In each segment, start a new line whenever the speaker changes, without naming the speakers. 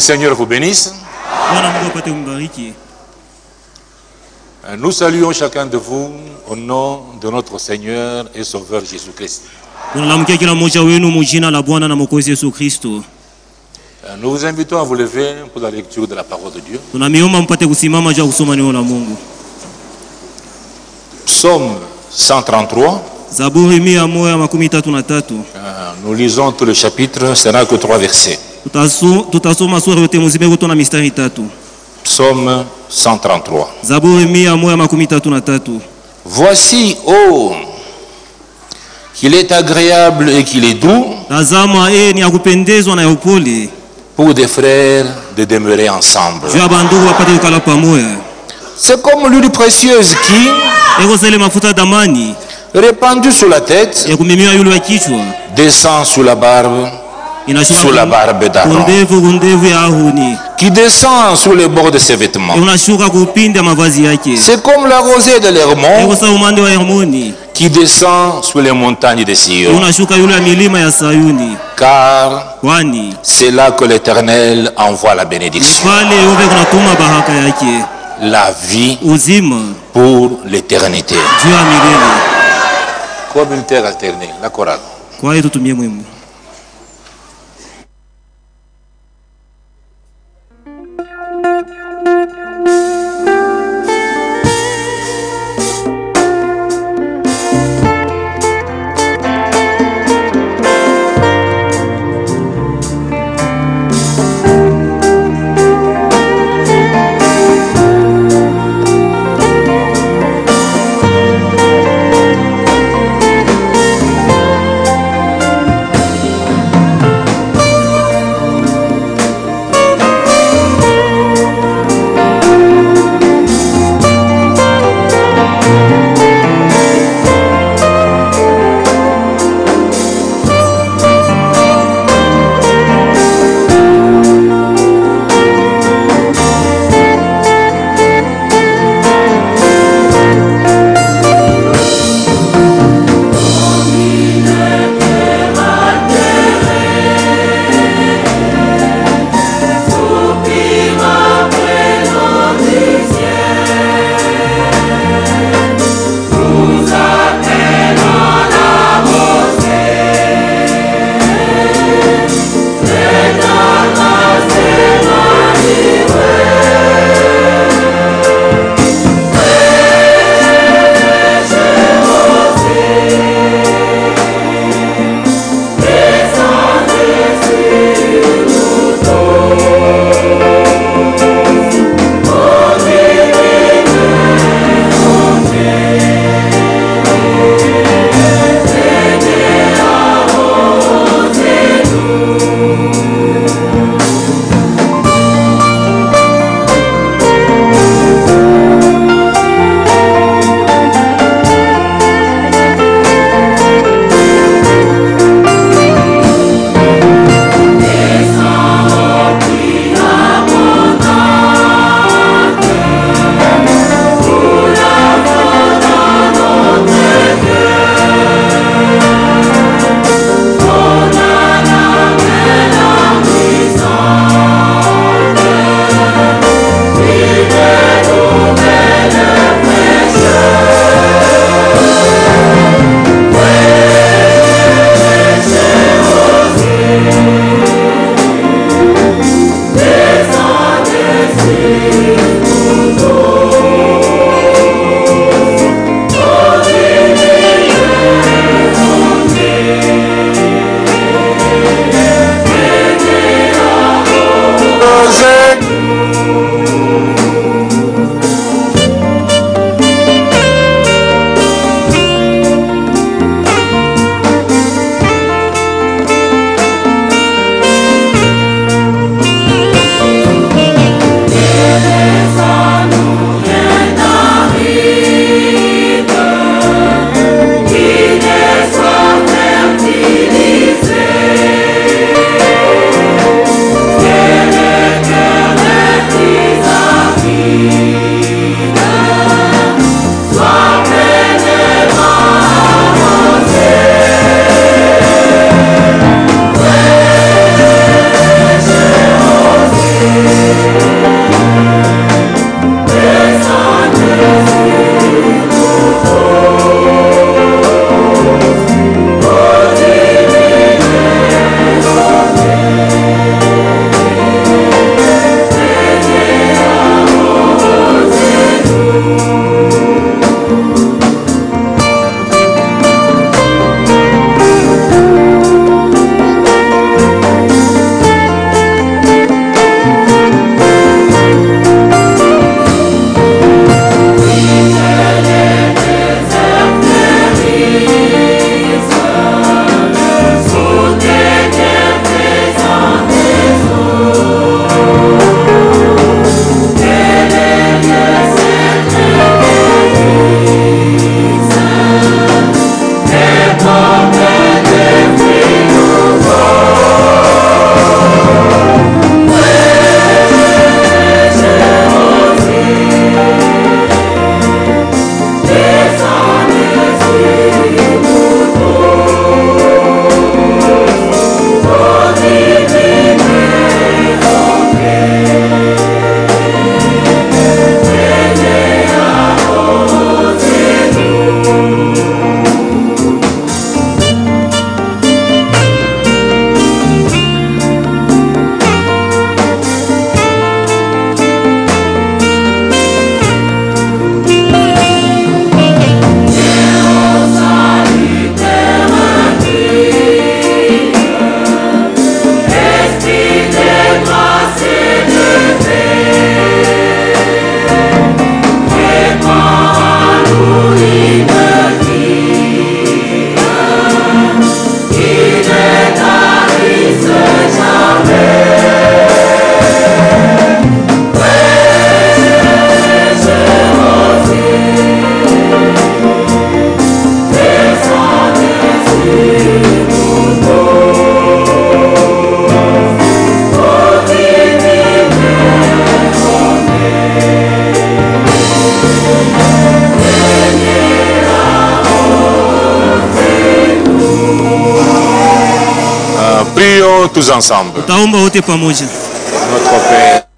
le Seigneur vous bénisse.
Kumbariki.
Nous saluons chacun de vous au nom de notre Seigneur et Sauveur Jésus-Christ. Nous vous invitons à vous lever pour la lecture de la parole de Dieu. Psaume 133.
Zaburi mia moja makumi tatu na tatu.
Euh, Nous lisons tout le chapitre, ce n'est que trois versets.
Tutasoma sura yote mzima iko na mistari tatu.
Psaume 133.
Zaburi mia moja makumi tatu na tatu.
Voici, oh, qu'il est agréable et qu'il est doux
Tazama, ee ni ya kupendezwa na ya upole,
pour des frères de demeurer ensemble.
juu ya bandugu wapate kukala pamoja.
C'est comme l'huile précieuse qui,
Eko zile mafuta damani
répandue sur la tête,
ya kumimia yule wa kichwa
descend sous la barbe, sous la barbe d'Aaron, qui descend sur les bords de ses vêtements. C'est comme la rosée de l'Hermon qui descend sur les montagnes de Sion. Car c'est là que l'Éternel envoie la bénédiction, la vie pour l'éternité. Comme une terre alternée, la chorale. Tous ensemble. Notre Père.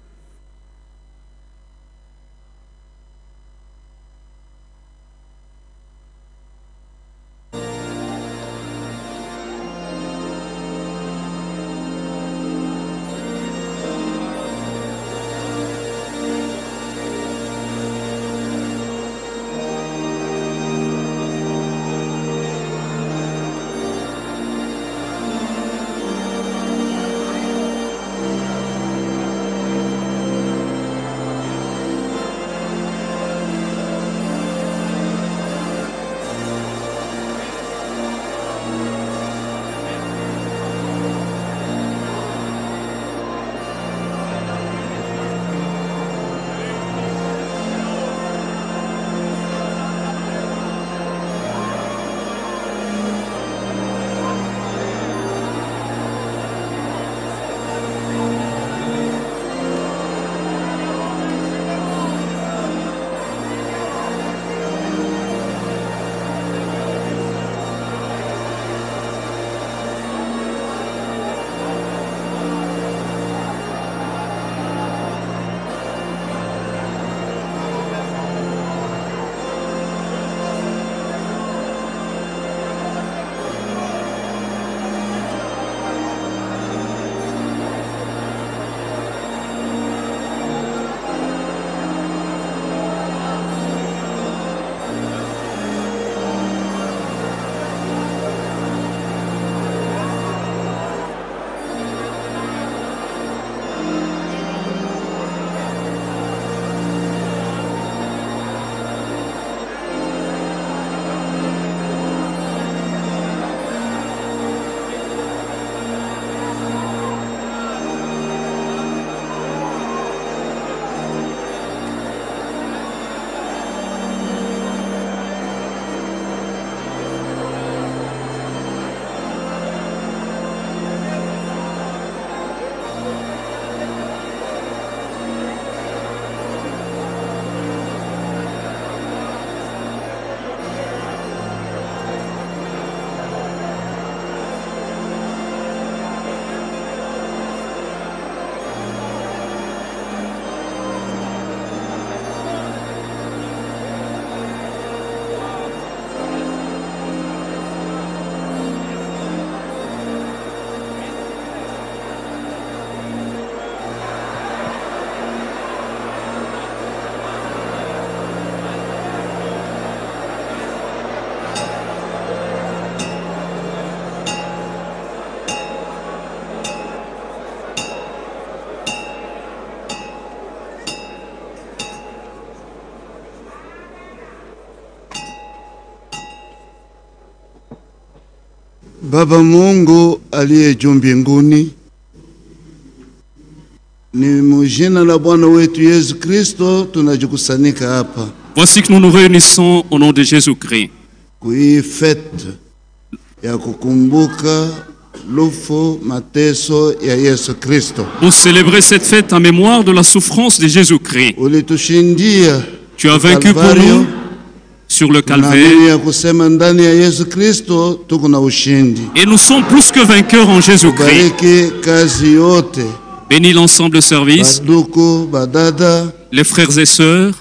Baba Mungu aliye juu mbinguni, ni mujina la Bwana wetu Yesu Kristo tunajikusanyika hapa
Voici que nous nous réunissons au nom de Jésus-Christ
kui fete ya kukumbuka lufu mateso ya Yesu Kristo.
pour célébrer cette fête en mémoire de la souffrance de Jésus-Christ.
Ulitushindia
Tu as vaincu pour nous et nous sommes plus que vainqueurs en Jésus-Christ. Bénis l'ensemble de service, les frères et sœurs.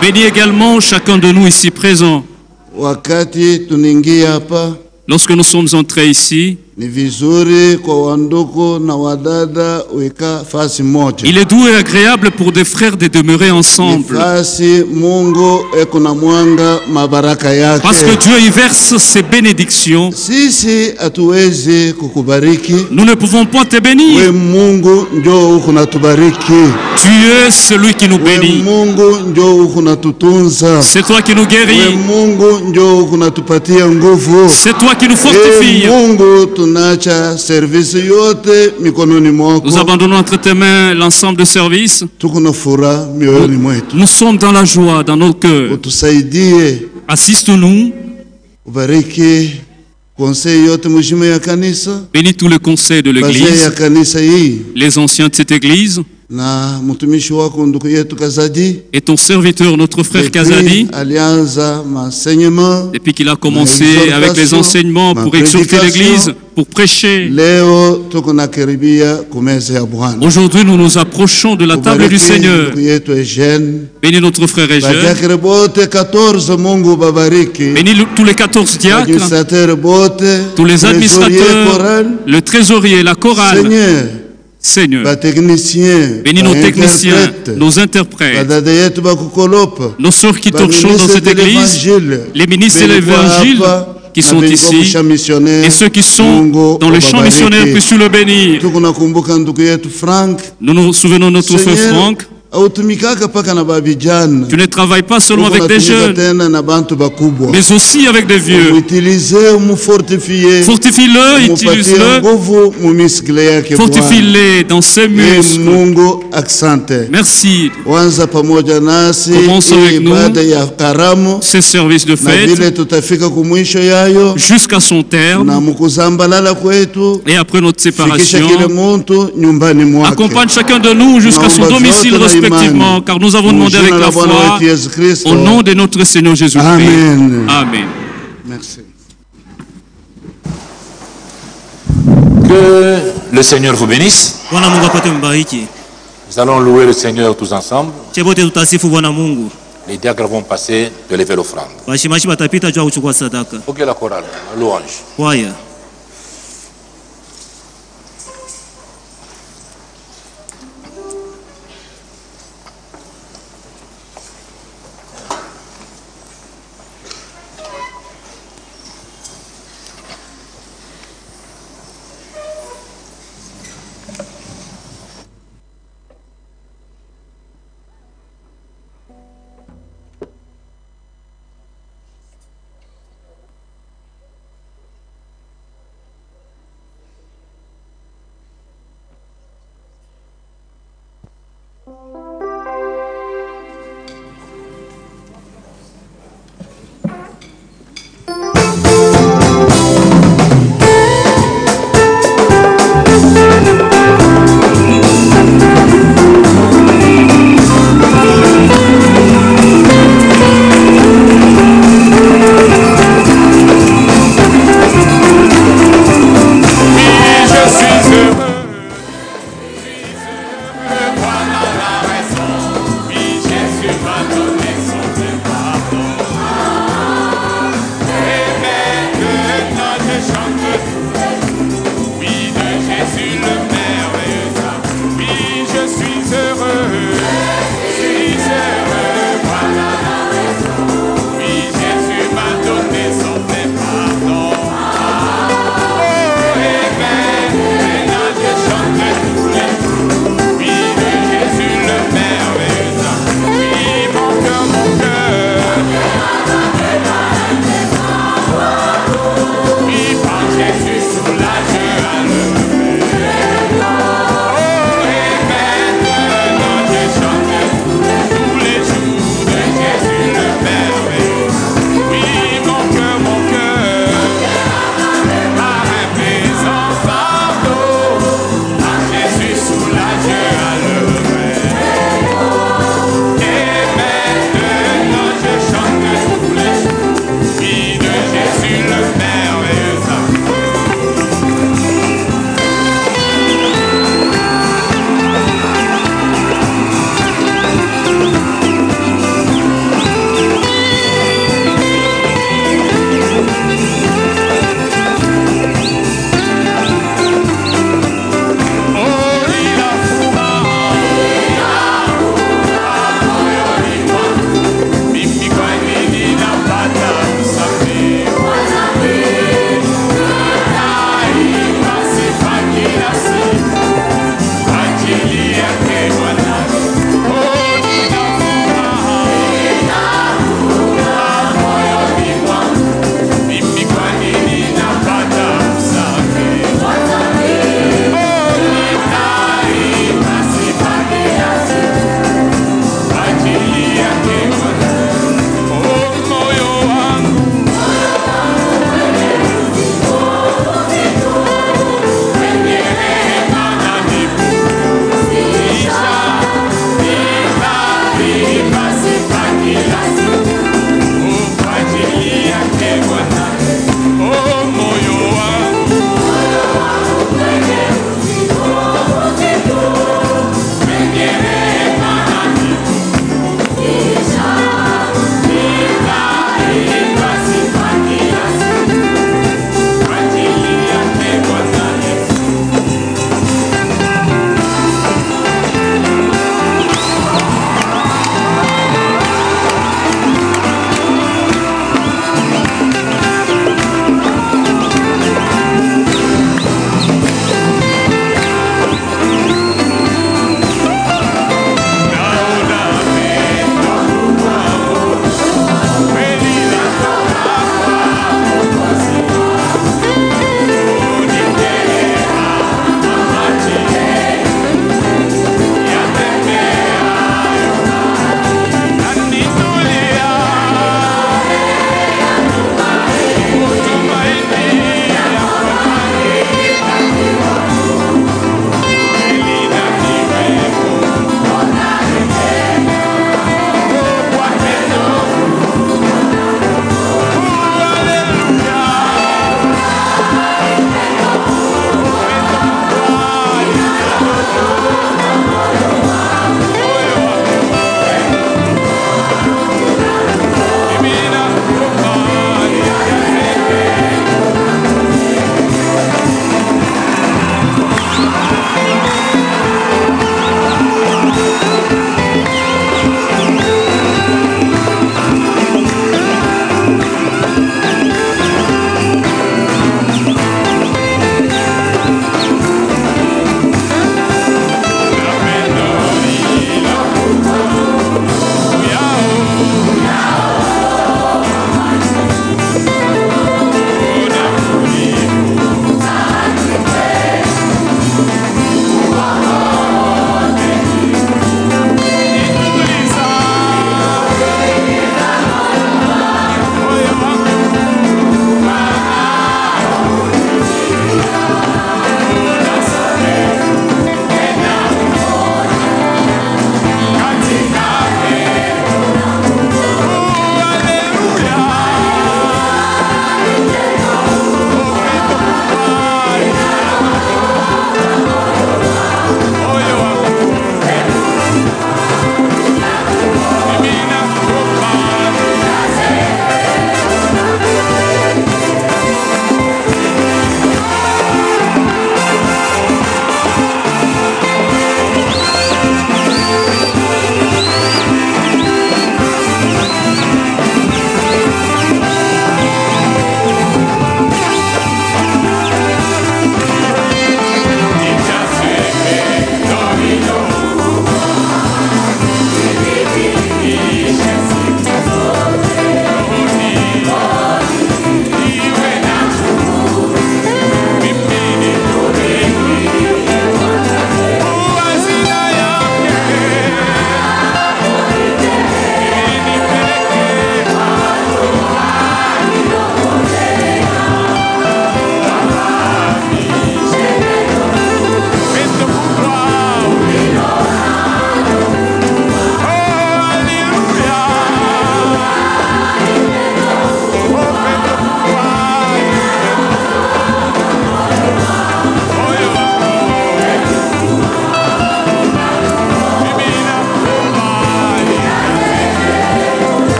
Bénis également chacun de nous ici
hapa,
Lorsque nous sommes entrés ici,
ni vizuri kwa wanduku na wadada wika fasi moja.
il est doux et agréable pour des frères de demeurer ensemble.
fasi Mungu eko na mwanga mabaraka yake.
Parce que Dieu y verse ses bénédictions.
Sisi hatuwezi kukubariki,
Nous ne pouvons pas te
we
bénir.
Mungu njo uko natubariki,
Tu es celui qui nous
we
bénit.
Mungu njo uko natutunza,
C'est toi qui nous
we
guéris.
Mungu njo uko natupatia nguvu.
C'est toi qui nous
E
fortifies.
Mungu, tunacha servisi yote mikononi mwako,
Nous abandonnons entre tes mains l'ensemble de services.
tuko na furaha mioyoni mwetu.
Nous sommes dans la joie, dans nos cœurs.
Utusaidie,
Assiste-nous.
ubariki konsei yote mheshimiwa ya kanisa,
Bénis tous les conseils de l'Église, les anciens de cette Église, Et ton serviteur, notre frère Kazadi, depuis qu'il a commencé avec les enseignements pour exhorter l'Église, pour prêcher, aujourd'hui nous nous approchons de la table du Seigneur. Bénis notre frère Eugène,
badiakre bote 14 Mungu babariki.
Bénis tous les 14 diacres, tous les administrateurs, le trésorier, la chorale.
Seigneur
bénis nos techniciens, nos interprètes, nos sœurs qui torchons dans cette église, les ministres de l'évangile qui sont ici, et ceux qui sont dans le champ missionnaire, puisses le bénir. Nous nous souvenons de notre frère Franck. Tu ne travailles pas seulement avec des jeunes, mais aussi avec des vieux. Fortifie-le, utilise-le, fortifie-les dans ses
Ee
muscles. Merci. Commence
hii
avec nous. Ces services de fête. jusqu'à son terme. Et après notre séparation. Accompagne chacun de nous jusqu'à son domicile respectivement, car nous avons demandé avec la foi au nom de notre Seigneur Jésus-Christ.
Amen.
Amen.
Merci.
Que le Seigneur vous bénisse. Nous allons louer le Seigneur tous ensemble. Les diacres vont passer de lever l'offrande. Ok, la chorale, la louange.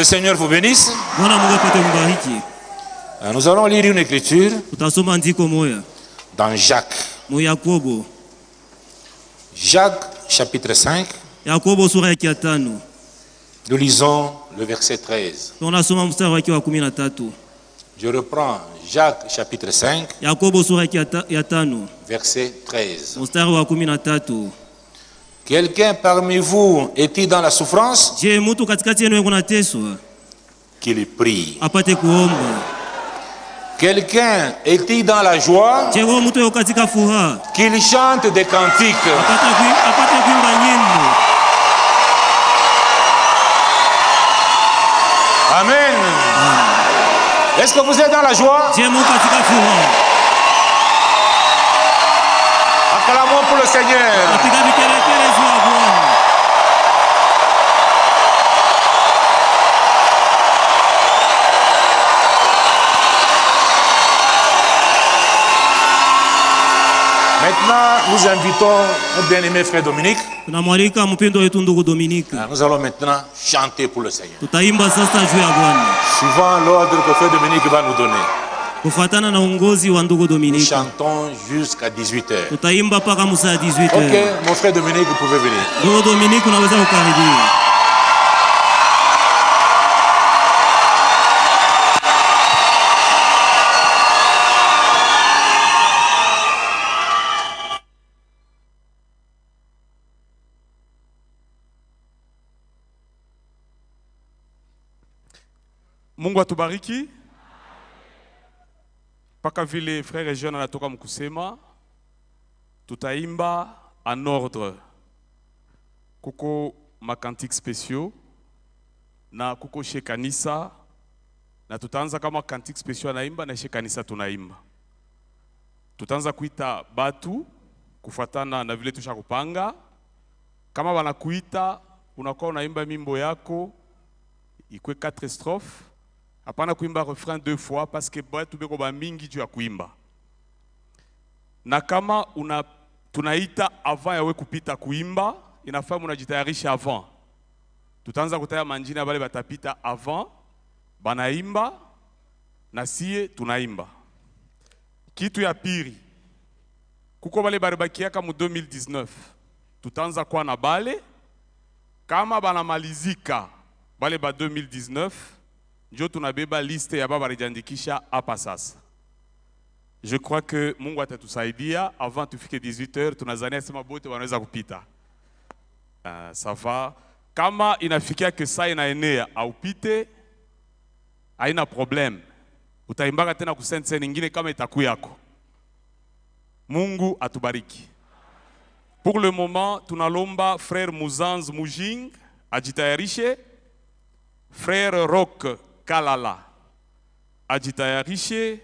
Le Seigneur vous bénisse. Euh, Nous allons lire une écriture dans Jacques. Jacques chapitre 5,
yakobo sura yake ya tano
nous lisons le verset 13.
tunasoma mstari wake wa kumi na tatu
Je reprends Jacques chapitre 5,
yakobo sura yake ya ta- ya tano
verset 13.
mstari wa kumi na tatu
Quelqu'un parmi vous est-il dans la souffrance? Qu'il prie. Quelqu'un est-il dans la joie? Qu'il chante des cantiques. Amen. Est-ce que vous êtes dans la joie? Acclamons pour le Seigneur. Maintenant, nous invitons notre bien-aimé frère Dominique. Ah, Nous allons maintenant chanter pour le Seigneur. Suivant l'ordre que frère Dominique va nous donner.
Kufuatana na uongozi wa ndugu
Nous
dominike
chantons jusqu'à 18h.
tutaimba mpaka musaa 18
Ok, mon frère Dominique, vous pouvez venir.
ndugu dominike unaweza kukaribia
Mungu atubariki. Mpaka vile frère Jean anatoka mkusema, tutaimba en ordre. Kuko makantique spéciaux na kuko shekanisa na tutaanza kama kantique spéciaux anaimba na shekanisa tunaimba. Tutaanza kuita batu kufuatana na vile tusha kupanga. Kama wanakuita unakuwa unaimba mimbo yako ikwe 4 strophes hapana kuimba refrain deux fois parce que batu beko bamingi juu ya kuimba. Na kama una tunaita avant yawe kupita kuimba inafaa munajitayarisha avant. Tutaanza kutaya manjina bale batapita avant banaimba na sie tunaimba. Kitu ya piri kuko bale baribakiaka mu 2019 tutaanza kwa na bale. Kama banamalizika bale ba 2019 njo tunabeba liste ya baba balijiandikisha hapa sasa. Je crois que Mungu atatusaidia avant tufike 18h, tunazania sema bote wanaweza kupita. Uh, ça va. Kama inafikia ke saa inaenea aupite, haina problem, utaimbaka tena ku sense nyingine kama itaku yako. Mungu atubariki. Pour le moment, tunalomba frère Muzanz Mujing ajitayarishe, frère Rock Kalala ajitayarishe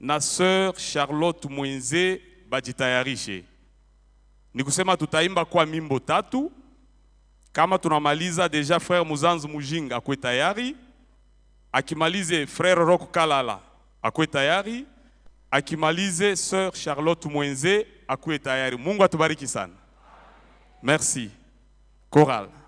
na sœur Charlotte Mwenze bajitayarishe. Ni kusema tutaimba kwa mimbo tatu. Kama tunamaliza deja frère Muzanz Mujing akwe tayari, akimalize frère Rock Kalala akwe akimalize sœur Charlotte Mwenze akwe tayari. Mungu atubariki sana. Merci. Chorale.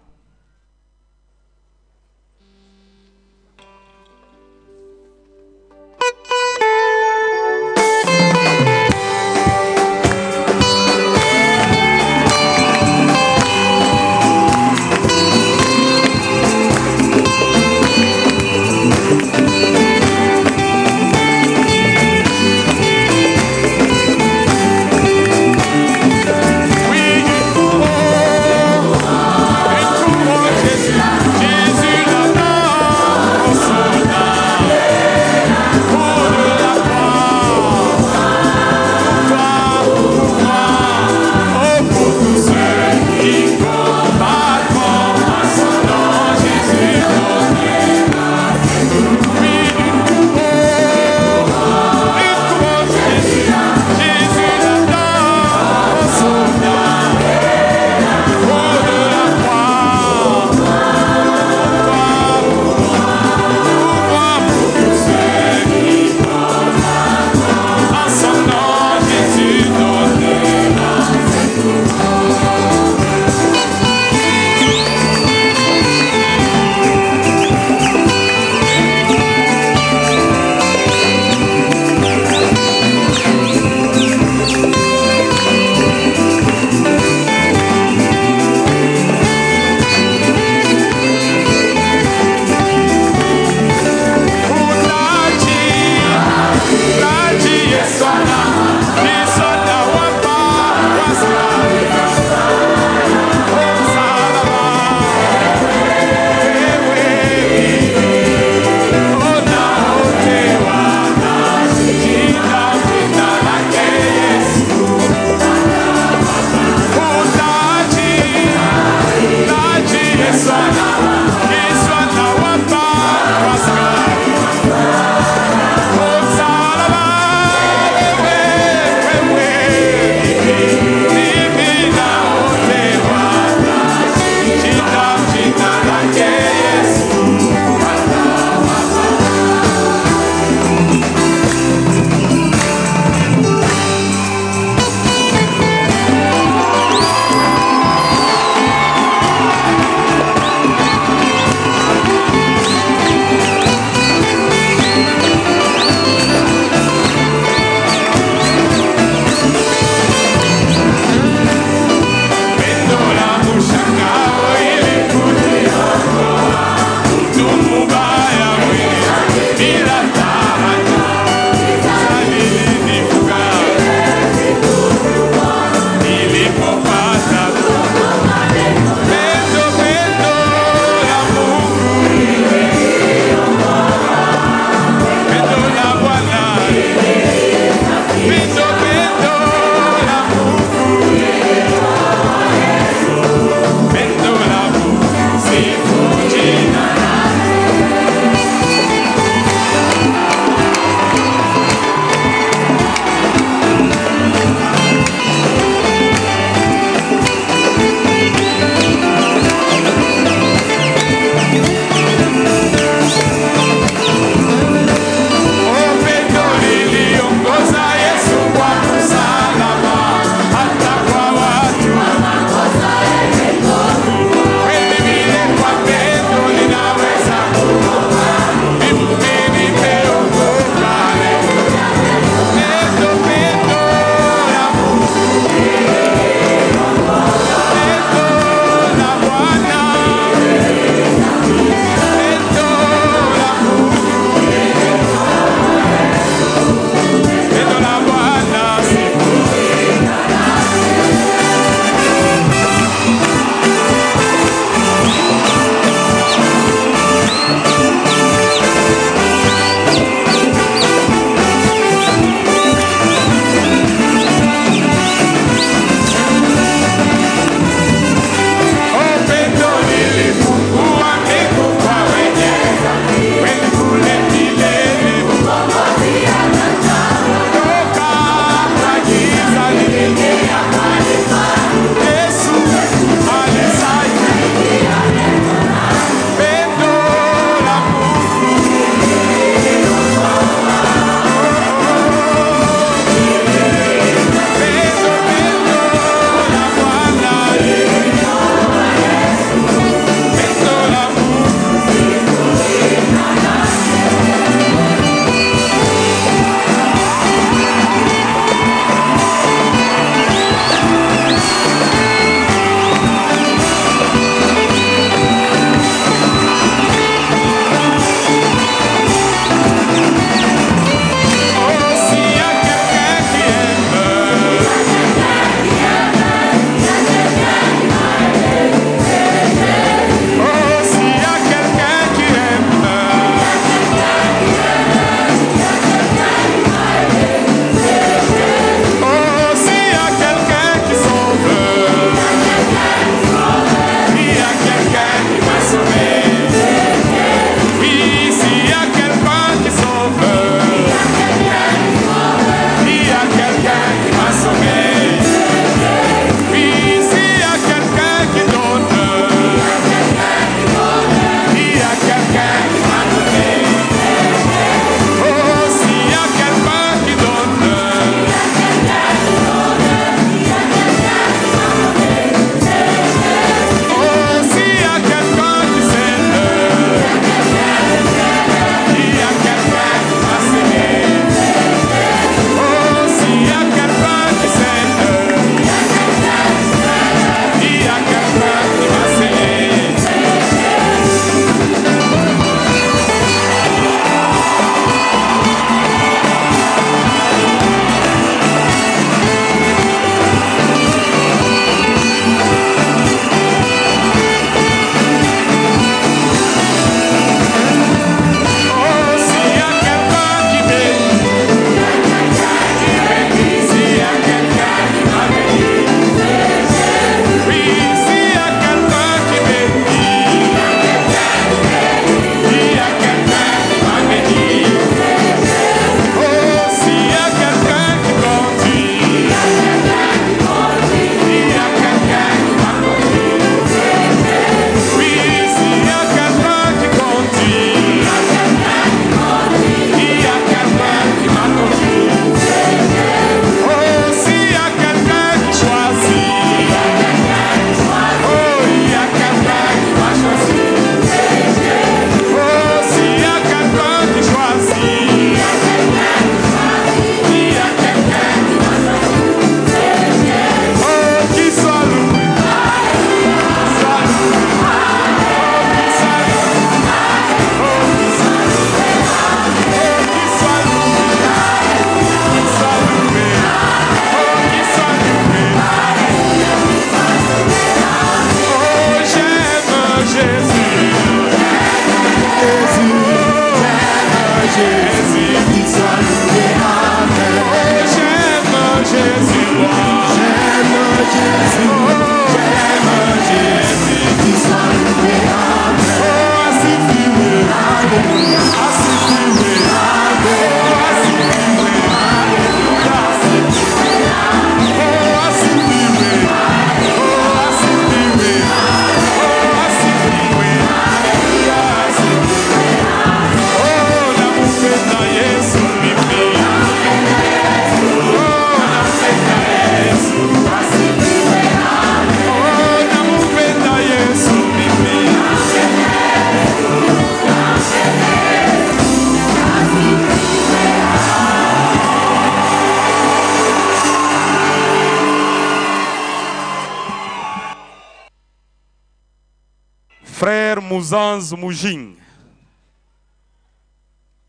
Muzanz Mujing.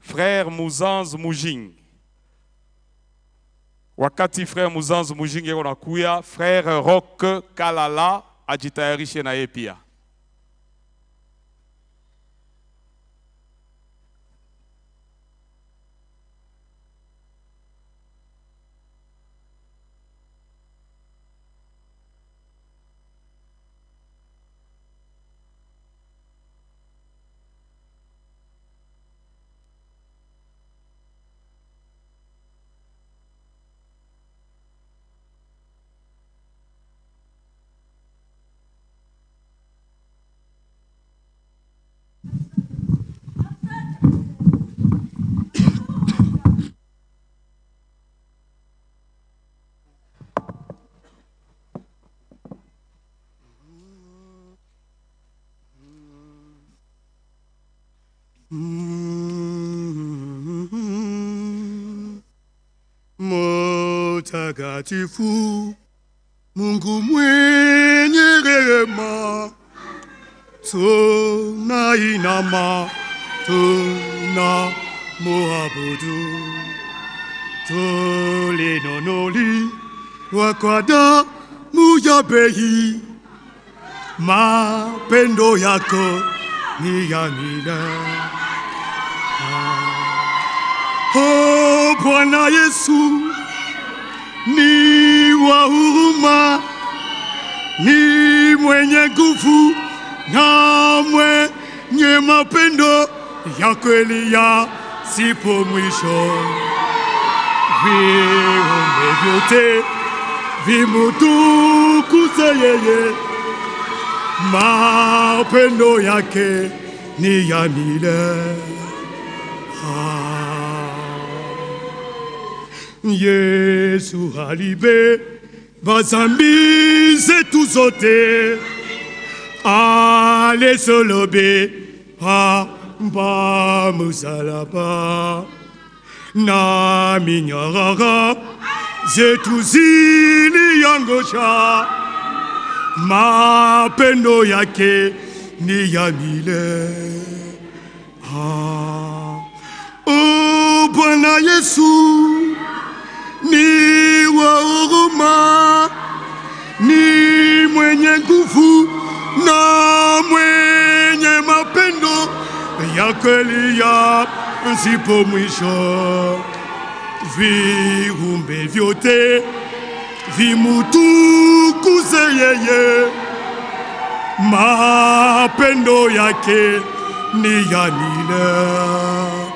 Frère Muzanz Mujing. Wakati frère yeko nakuya, frère Rock Kalala ajitayarishe na yeye pia.
Mtakatifu, Mungu mwenye rehema, tunainama, tuna muabudu, tulinonoli kwa damu ya bei, mapendo yako ni ya milele. Ah. Oh Bwana Yesu, wa huruma, ni mwenye nguvu na mwenye mapendo ya kweli ya sipo mwisho. Viumbe vyote vimutukuze yeye, mapendo yake ni ya milele. Yesu alibeba dhambi zetu zote, alisulubiwa pa msalaba, na minyororo zetu ziliangusha, mapendo yake ni ya milele. Ah, oh Bwana Yesu ni wa huruma, ni mwenye nguvu na mwenye mapendo ya kweli ya sipo mwisho. Viumbe vyote vimutukuze yeye, mapendo yake ni ya milele.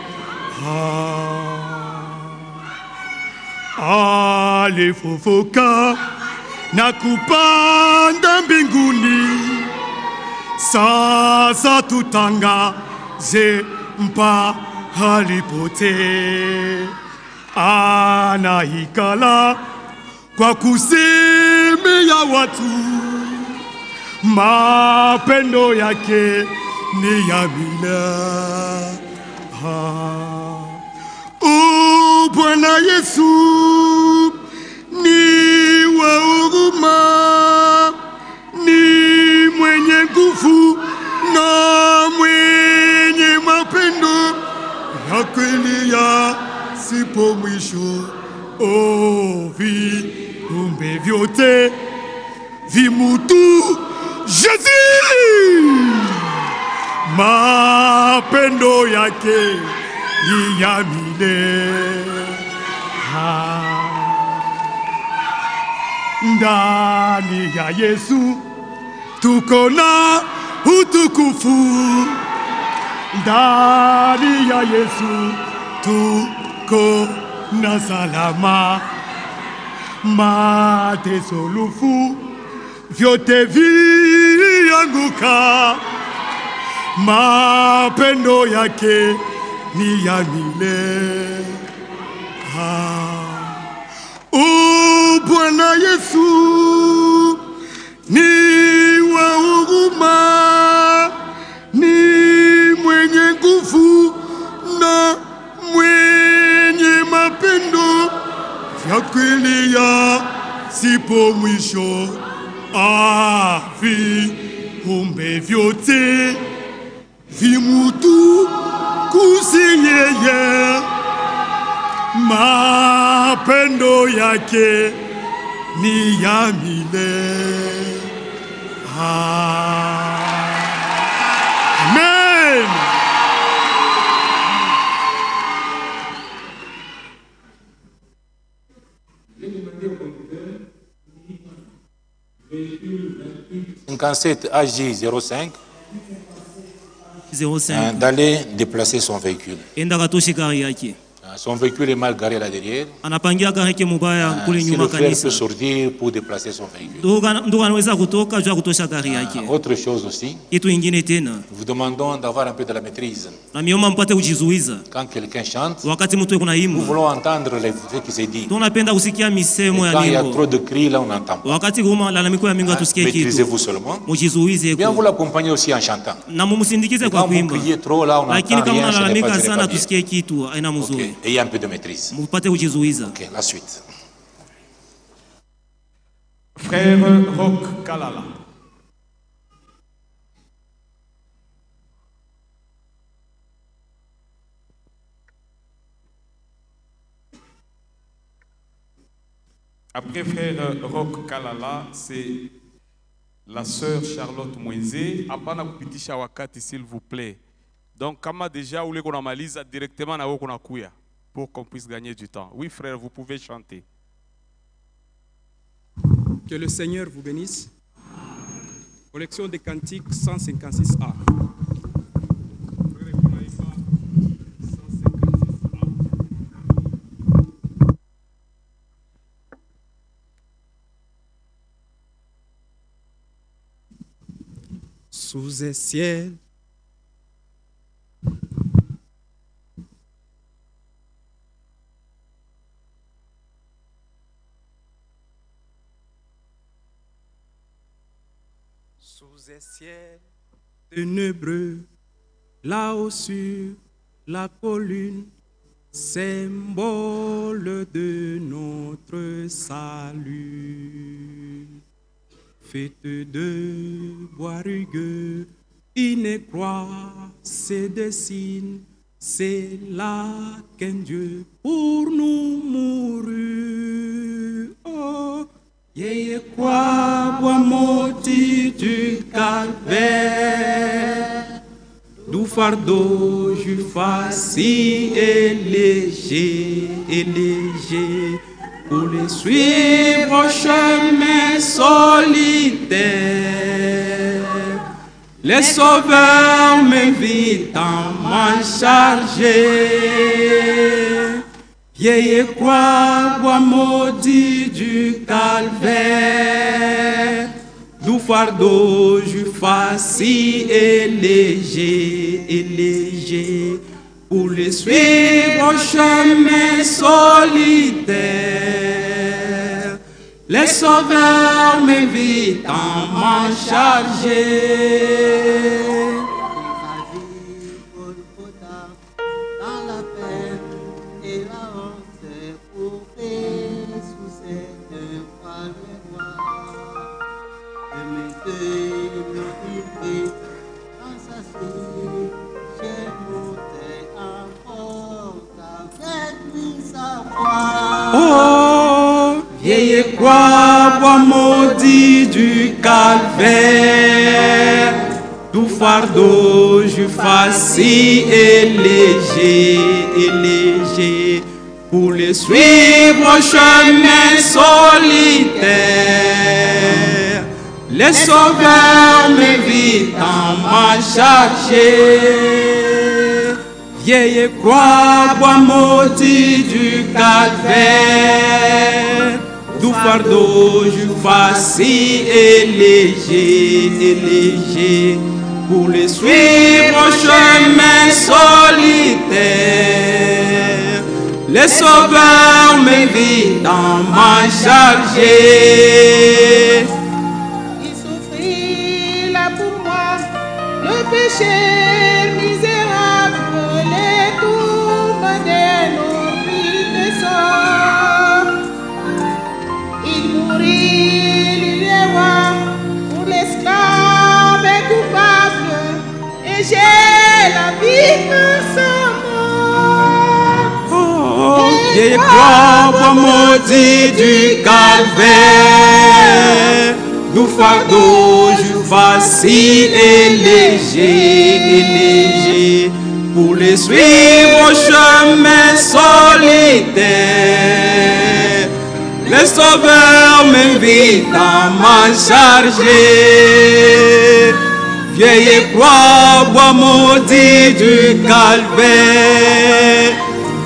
Alifufuka na kupanda mbinguni. Sasa tutangaze mpahali pote, anaikala kwa kusemea watu, mapendo yake ni ya milele. Ah. O Bwana Yesu ni wa huruma, ni mwenye nguvu na mwenye mapendo. Ya kweli ya sipo mwisho. O viumbe vyote vimutu Jésus, mapendo yake ni ya milele. Ah. Ndani ya Yesu tuko na utukufu, ndani ya Yesu tuko na salama. Mateso, lufu vyote vilianguka, mapendo yake ni ya milele. Ah. O Bwana Yesu ni wa huruma, ni mwenye nguvu na mwenye mapendo vya kweli ya sipo mwisho. Ah, viumbe vyote kimutu kusinyeye mapendo yake ni ya. Amen.
« 57 AJ 05
05
d'aller déplacer son véhicule. Ah, Son véhicule est mal garé là derrière.
anapangia gari yake mubaya
Ah, Si le peut sortir pour déplacer son véhicule.
Ndugu ana- ndugu anaweza kutoka juu ya kutosha gari yake
Autre chose aussi,
kitu ingine tena
nous vous demandons d'avoir un peu de la maîtrise.
na mioma mpate kujizuiza
Quand quelqu'un chante,
wakati mtu eko
nous voulons entendre les- ce qui se dit.
tunapenda kusikia
Et
misemo ya
quand il y a trop de cris, là, on n'entend pas.
wakati kuma lalamiko ya mingi hatusikie kitu
Maîtrisez-vous seulement.
mujizuize
Bien, vous l'accompagnez aussi en chantant.
na mumusindikize kwa
Quand vous
kuimba
criez trop, là, on
lakini
n'entend
kama unalalamika sana tusikie kitu mzuri
ayez un peu de maîtrise. Ok, la suite.
Frère Roch Kalala. Après frère Roch Kalala, c'est la sœur Charlotte Mwenze. Hapana kupitisha wakati s'il vous plaît. Donc kama déjà ule kunamaliza directement na wewe kunakuya pour qu'on puisse gagner du temps. Oui frère, vous pouvez chanter.
Que le Seigneur vous bénisse. Collection des cantiques 156A. Sous un ciel sous un ciel ténébreux, là-haut sur la colline, symbole de notre salut. Faites de bois rugueux, une croix se dessine, c'est là qu'un Dieu pour nous mourut. Oh, yeye kwa bois maudit du calvaire, du fardeau je facile et léger, et léger, pour les suivre chemin solitaire. Les sauveurs m'invitent en m'en charger. Vieille croix, bois maudit du calvaire, du fardeau je facile et léger, et léger, pour les suivre au chemin solitaire. Les sauveurs m'invitent en m'en. Croix, bois maudit du calvaire, tout fardeau je facile et léger, et léger, pour les suivre au chemin solitaire. Les sauveurs m'invitent en m'en charger. Vieille croix, bois maudit du calvaire, du fardeau je facile et léger, léger, pour les suivre au chemin solitaire. Les sauveurs m'invitent en m'en charger. Croix, bois maudit du calvaire, nous fardeau, je facile et léger, et léger, pour les suivre au chemin solitaire. Les sauveurs m'invitent à m'en charger. Croix, bois maudit du calvaire,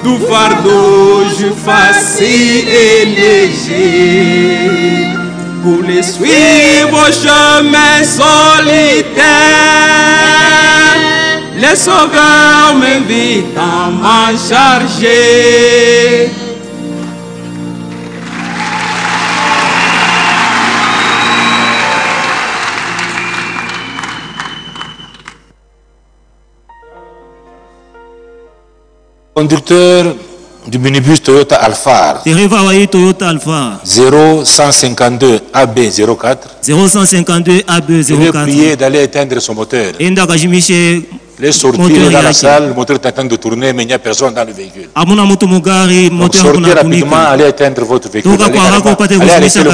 du fardeau, je facile et léger. Pour les suivre au chemin solitaire, les sauveurs m'invitent à m'en charger.
Conducteur du minibus Toyota Alphard
dereva wa hii toyota alpha
0152 AB04,
0152 ab
je vais
04
prier d'aller éteindre son moteur.
enda akazimishe
Les sortir dans la salle, le moteur est en train de tourner, mais il n'y a personne dans le véhicule. Donc sortez rapidement, allez éteindre votre véhicule. Allez, allez arrêter le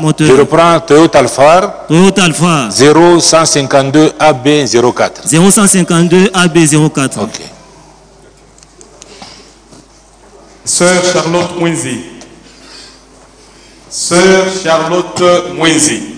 moteur. Je reprends Toyota Alphard
toyota alpha
0152 AB04.
0152 ab 04
Ok.
Sœur Charlotte Mwenzi. Sœur Charlotte Mwenzi.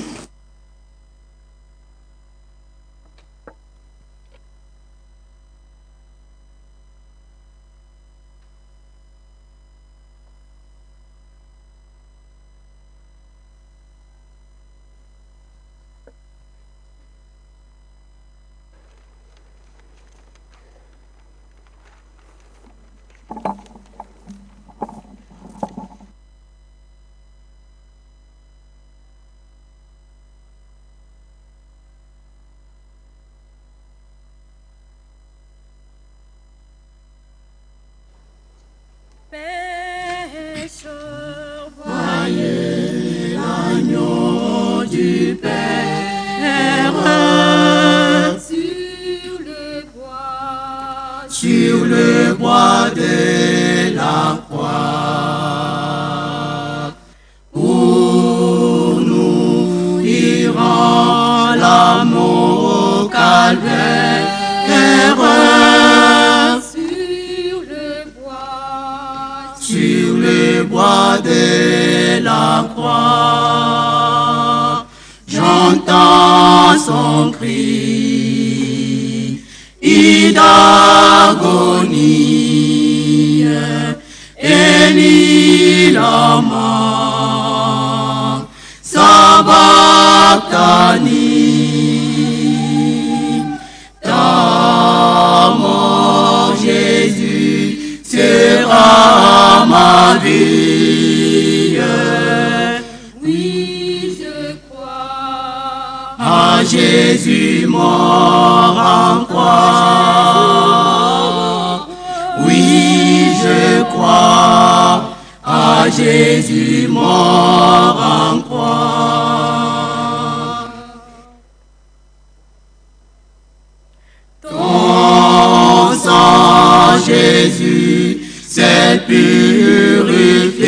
Jésus, c'est purifié.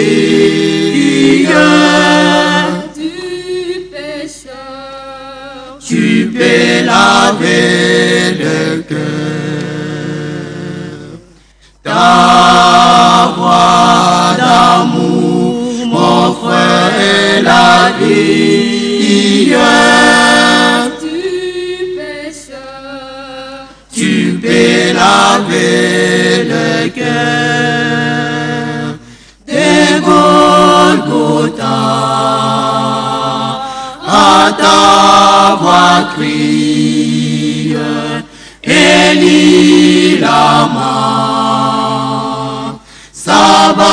Du pécheur, tu peux laver le cœur. Ta voix d'amour m'offre la vie. Crie, Eli lama, sabachthani.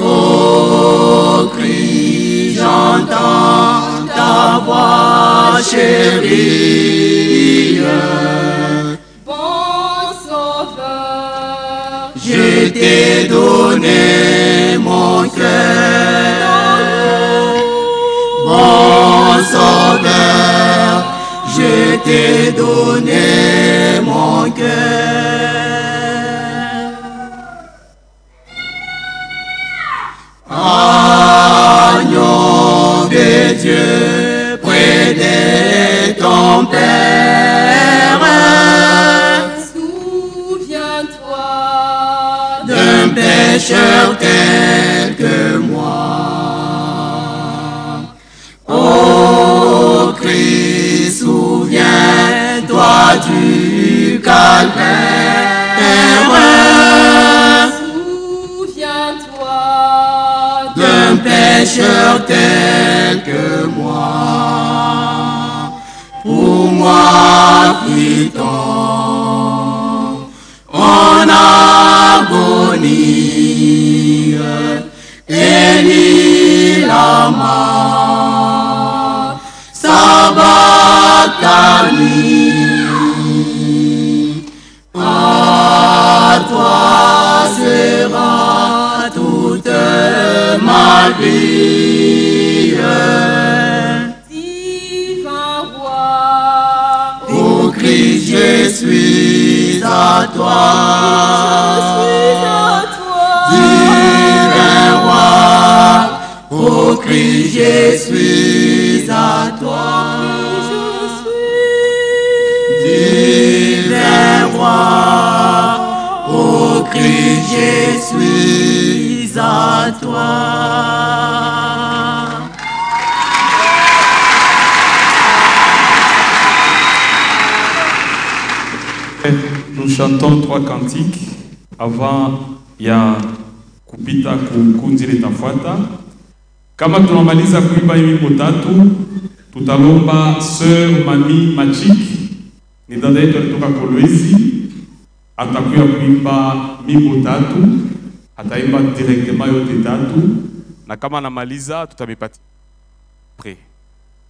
Oh, crie, j'entends ta voix chérie. Bon sauveur, je t'ai donné mon
t'ai donné mon cœur. Agneau de Dieu, près de ton tel que moi. Pour moi, fut-on en agonie, Élie lama, sabatani. À toi vie.
Divin roi,
Ô Christ, je suis à toi.
à toi.
Divin roi, ô Christ, je suis à toi. Divin roi, ô Christ, je suis à toi.
Nous chantons trois cantiques avant ya kupita ku kundi litafuata. Kama tunamaliza kuimba wimbo tatu, tutalomba Sœur Mami Machik, ni dada yetu alitoka Kolwezi, atakuya kuimba mimbo tatu, ataimba directement yote tatu, na kama anamaliza tutamipatia après.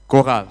Choral.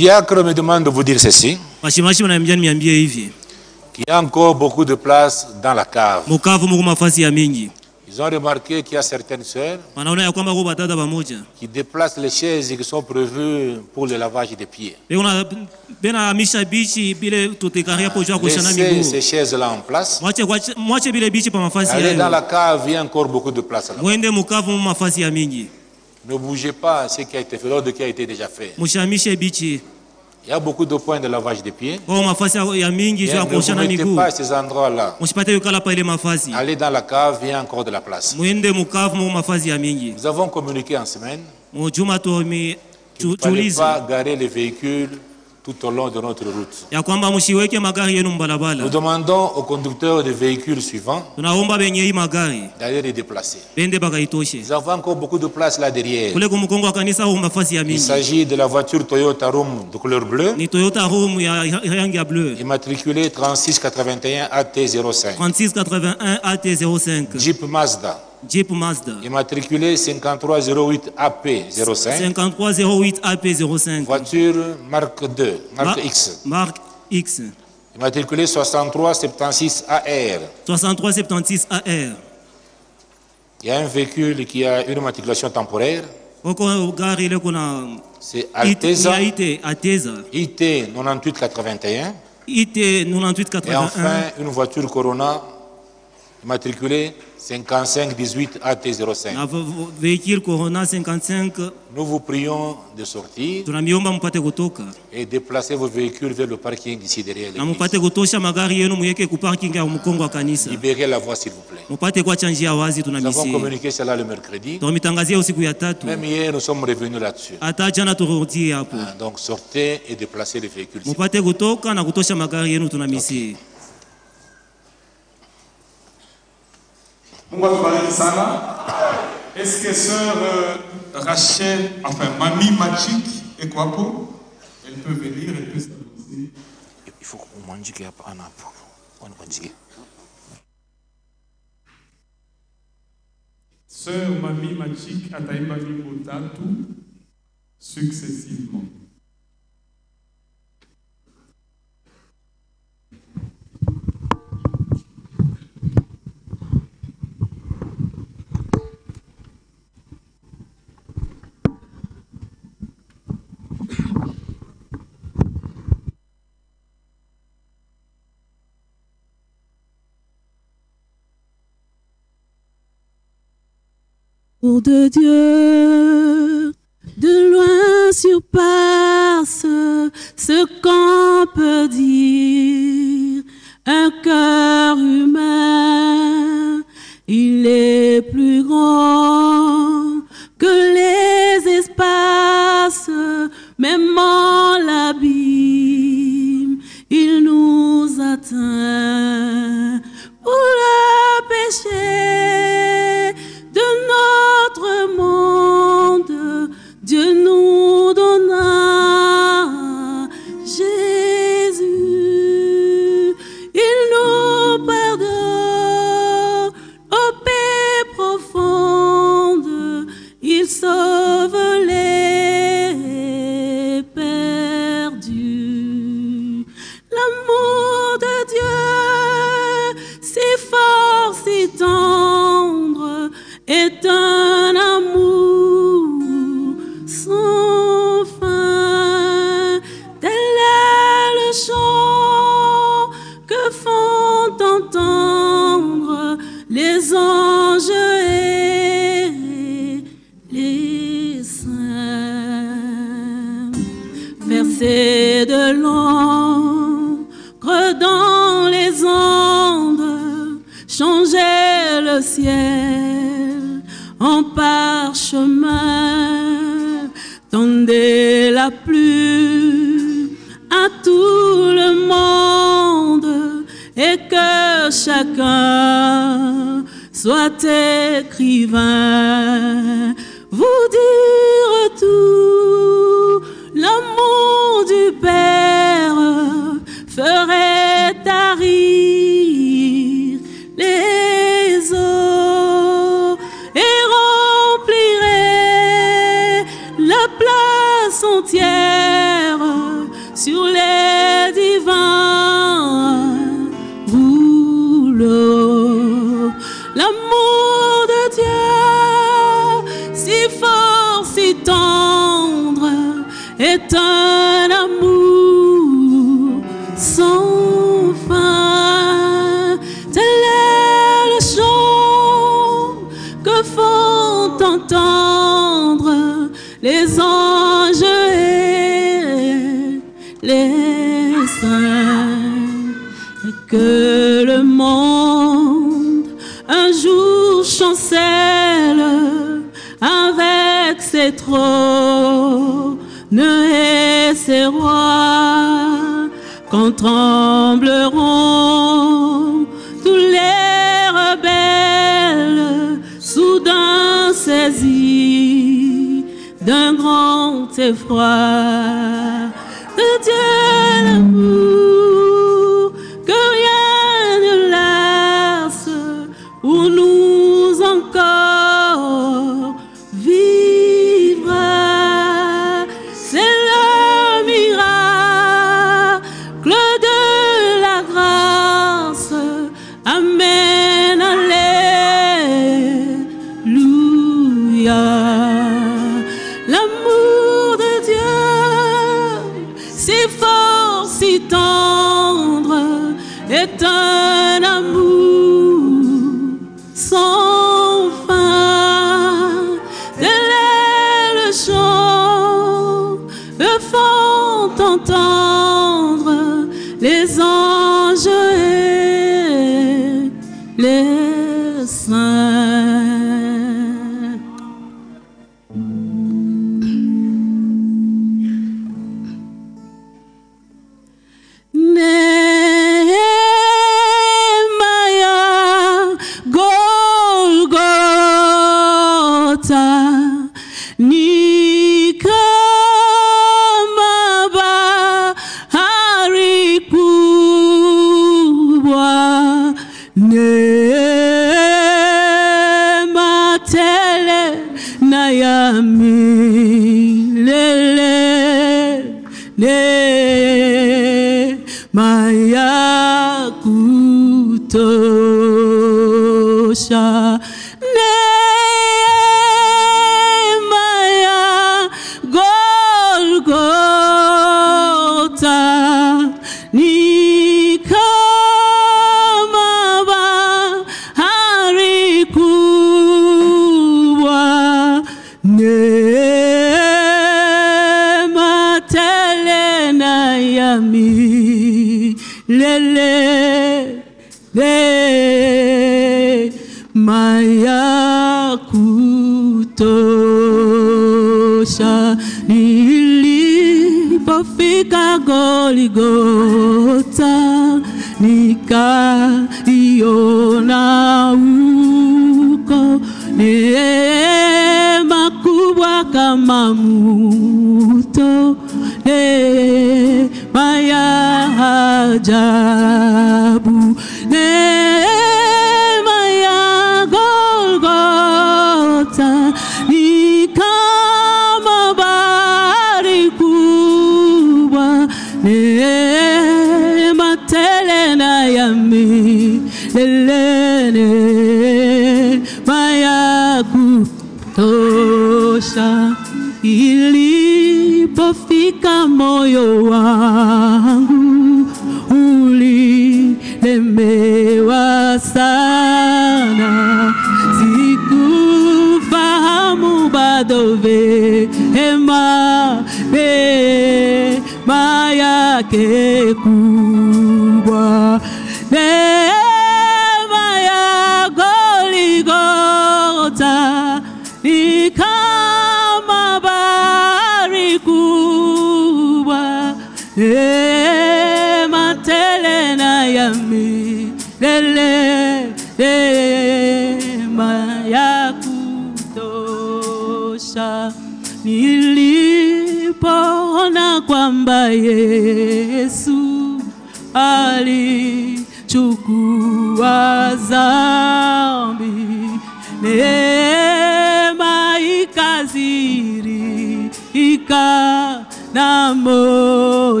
Diacre me demande de vous dire ceci, qu'il y a encore beaucoup de place dans la cave. Ils ont remarqué qu'il y a certaines sœurs qui déplacent les chaises qui sont prévues pour le lavage des pieds. Laissez ces chaises-là en place. Allez dans la cave, il y a encore beaucoup de place là. Ne bougez pas ce qui a été fait, l'ordre qui a été déjà fait. Il y a beaucoup de points de lavage des pieds.
Ya- mingi
Et
jua
ne vous pas à ces endroits-là. Allez dans la cave, il y a encore de la place. Nous avons communiqué en semaine.
Tuomi
Il ne fallait pas garer les véhicules tout au long de notre route. Nous demandons aux conducteurs des véhicules suivants d'aller les déplacer. Nous avons encore beaucoup de place là derrière. Il s'agit de la voiture Toyota Room de couleur bleue, immatriculée 3681 AT05.
3681 AT05.
Jeep Mazda,
Jeep Mazda.
immatriculée 5308 AP05.
5308 AP05.
Voiture marque 2, marque
Ma-
X,
Marque X.
immatriculée 6376 AR.
6376 AR.
Il y a un véhicule qui a une immatriculation temporaire,
kuna
c'est
IT,
Alteza
IT Ateza.
IT 9881.
IT
Et
9881.
enfin, une voiture Corona immatriculée 5518 AT05.
Na v- v- vehicle Corona 55
Nous vous prions de sortir
tunamiomba mpate kutoka
et déplacer vos véhicules vers le parking ici derrière
na
l'église.
mupate kutosha magari yenu muyeke ku parking ya mkongo wa kanisa.
Libérez la voie, s'il vous plaît.
Wazi
Nous avons communiqué cela le mercredi.
Tumitangazia usiku ya tatu.
Même hier, nous sommes revenus là-dessus.
Jana hapo.
Ah, Donc, sortez et déplacez les véhicules. s'il vous
Mupate kutoka na kutosha magari yenu tunamisi.
Mungu atubariki sana. Est-ce que sœur euh, Rachel, enfin Mamie quoi pour? Elle peut venir, elle peut s'annoncer.
Il faut qu'on mange qu'il y a pas un apport. On mange.
Sœur Mamie Machik ataimba nyimbo tatu successivement.
L'amour de Dieu, de loin surpasse ce qu'on peut dire. Un cœur humain, il est plus grand que les espaces, même en l'abîme, il nous atteint pour le péché ciel en parchemin, tendez la pluie à tout le monde et que chacun soit écrivain, vous dire tout l'amour du Père ferait sur les divins rouleaux. L'amour de Dieu, si fort, si tendre, est un amour sans que le monde un jour chancelle avec ses trônes et ses rois, quand trembleront tous les rebelles, soudain saisis d'un grand effroi.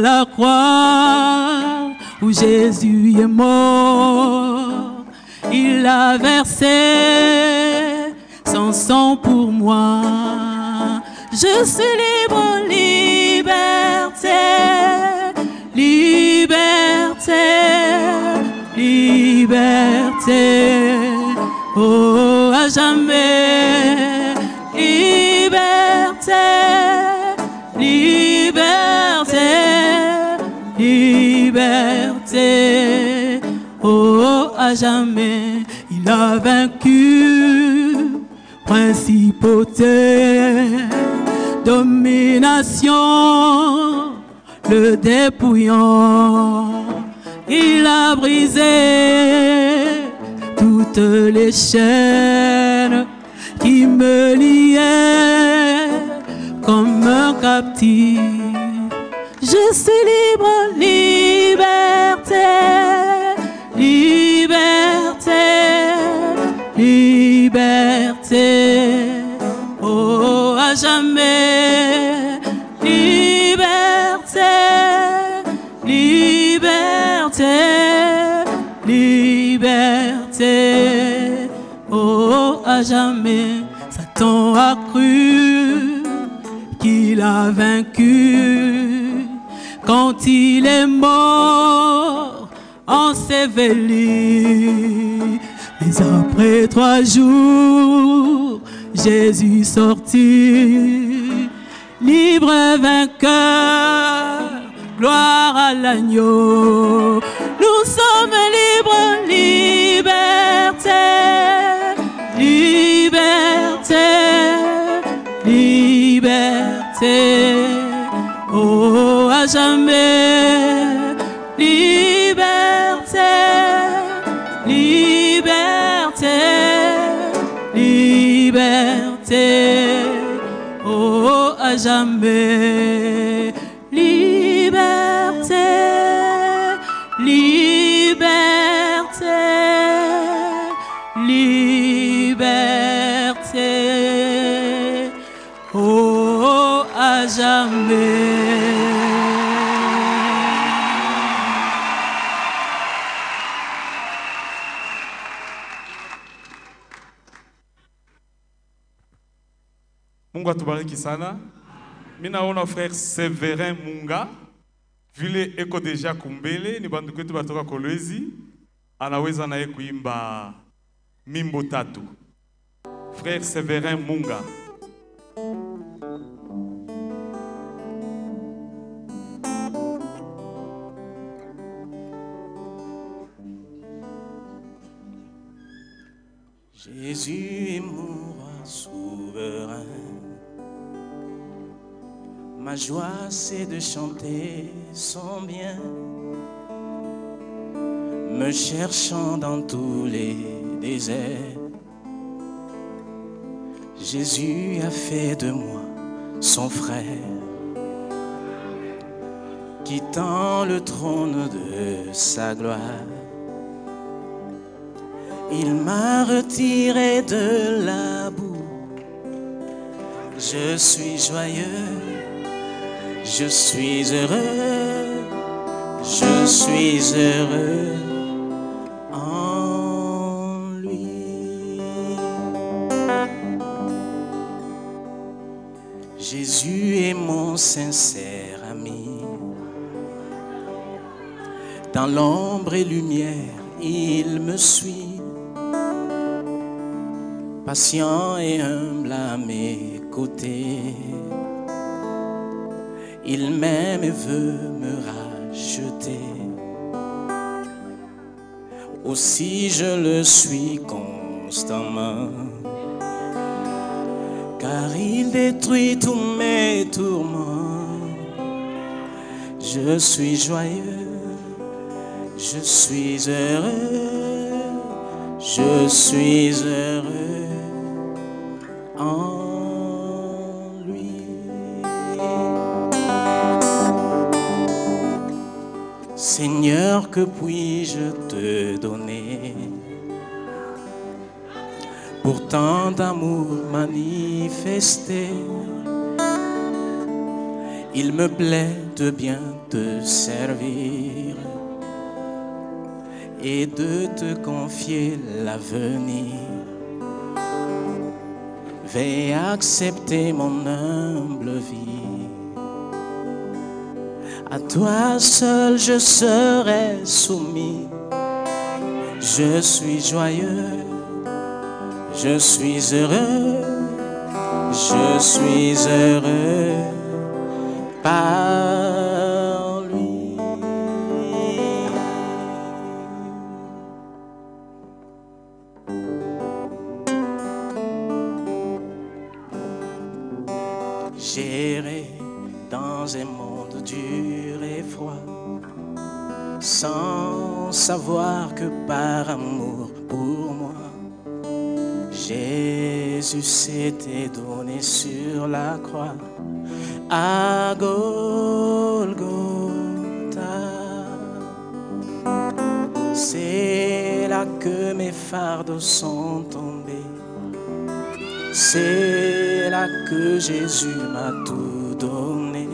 La croix où Jésus est mort. Il a versé son sang pour moi. Je suis libre, liberté, liberté, liberté. Oh, à jamais, liberté, jamais, il a vaincu principauté, domination, le dépouillant. Il a brisé toutes les chaînes qui me liaient comme un captif. Je suis libre, liberté, liberté, liberté. Oh, à jamais, liberté, liberté, liberté. Oh, à jamais, Satan a cru qu'il a vaincu quand il est mort enseveli. Mais après trois jours, Jésus sortit, libre vainqueur, gloire à l'agneau. Nous sommes libres, liberté, liberté, liberté. Oh, à jamais, liberté, te. O oh, oh, oh azambe
Mungu atubariki sana. Mimi naona frère Severin Munga vile eko deja kumbele, ni banduku wetu batoka Kolwezi, anaweza naye kuimba mimbo tatu. Frère Severin Munga.
Jésus est mon roi souverain. Ma joie c'est de chanter son bien, me cherchant dans tous les déserts. Jésus a fait de moi son frère, quittant le trône de sa gloire. Il m'a retiré de la boue. Je suis joyeux, je suis heureux, je suis heureux en lui. Jésus est mon sincère ami. Dans l'ombre et lumière, il me suit patient et humble à mes côtés. Il m'aime et veut me racheter. Aussi je le suis constamment, car il détruit tous mes tourments. Je suis joyeux, je suis heureux, je suis heureux Seigneur, que puis-je te donner? Pour tant d'amour manifesté Il me plaît de bien te servir et de te confier l'avenir. Vais accepter mon humble vie. À toi seul je serai soumis. Je suis joyeux, je suis heureux, je suis heureux. Par savoir que par amour pour moi, Jésus s'était donné sur la croix à Golgotha. C'est là que mes fardeaux sont tombés. C'est là que Jésus m'a tout donné.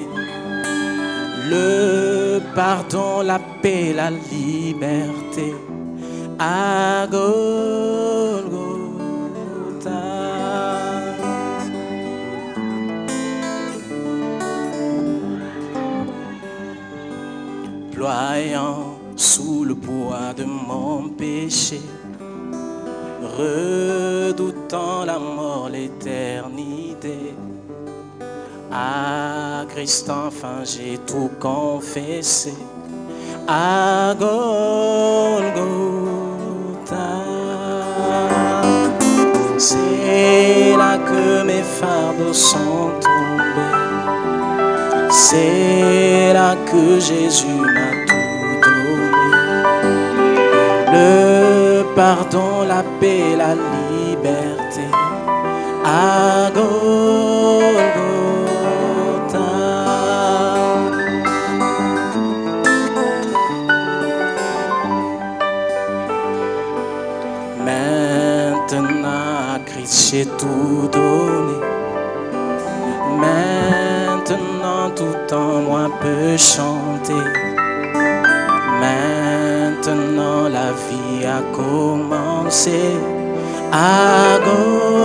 Pardon, la paix, la liberté à Golgotha. Ployant sous le poids de mon péché, redoutant la mort, l'éternité. À Christ enfin j'ai tout confessé. À Golgotha, c'est là que mes fardeaux sont tombés. C'est là que Jésus m'a tout donné. Le pardon, la paix, la liberté. À Golgotha. j'ai tout donné. Maintenant tout en moi peut chanter. Maintenant la vie a commencé à Golgotha.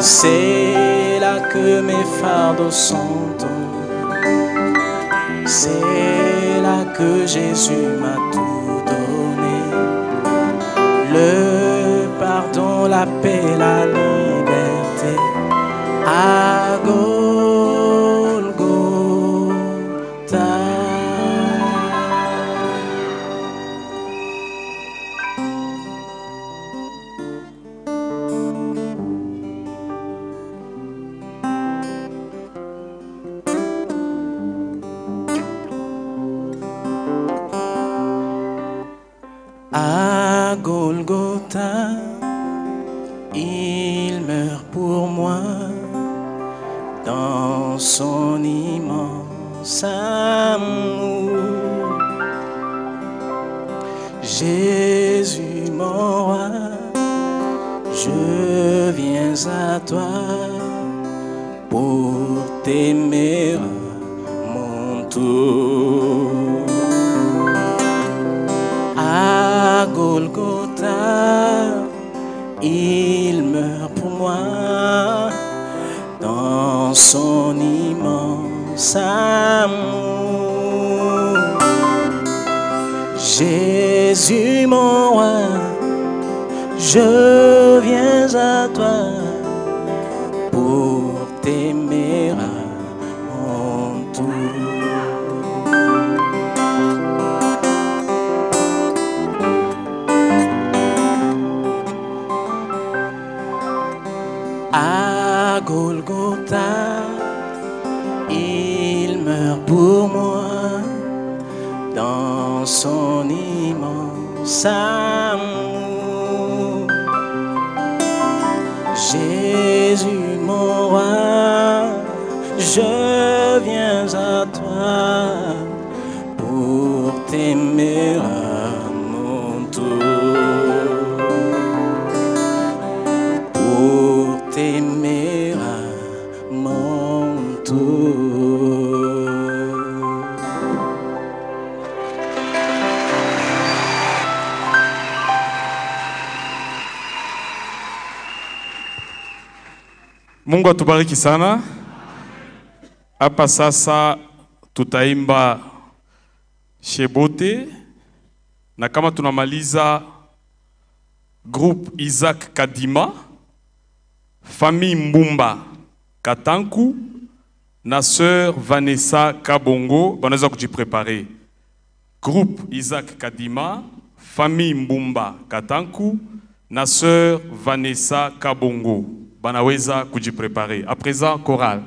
C'est là que mes fardeaux sont tombés. C'est là que Jésus m'a tout la la liberté. À gauche.
Mungu atubariki sana. Hapa sasa tutaimba Shebote na kama tunamaliza group Isaac Kadima, famille Mbumba Katanku na sœur Vanessa Kabongo wanaweza kujiprepare. Groupe Isaac Kadima, famille Mbumba Katanku na sœur Vanessa Kabongo banaweza kujipreparer. À présent, chorale.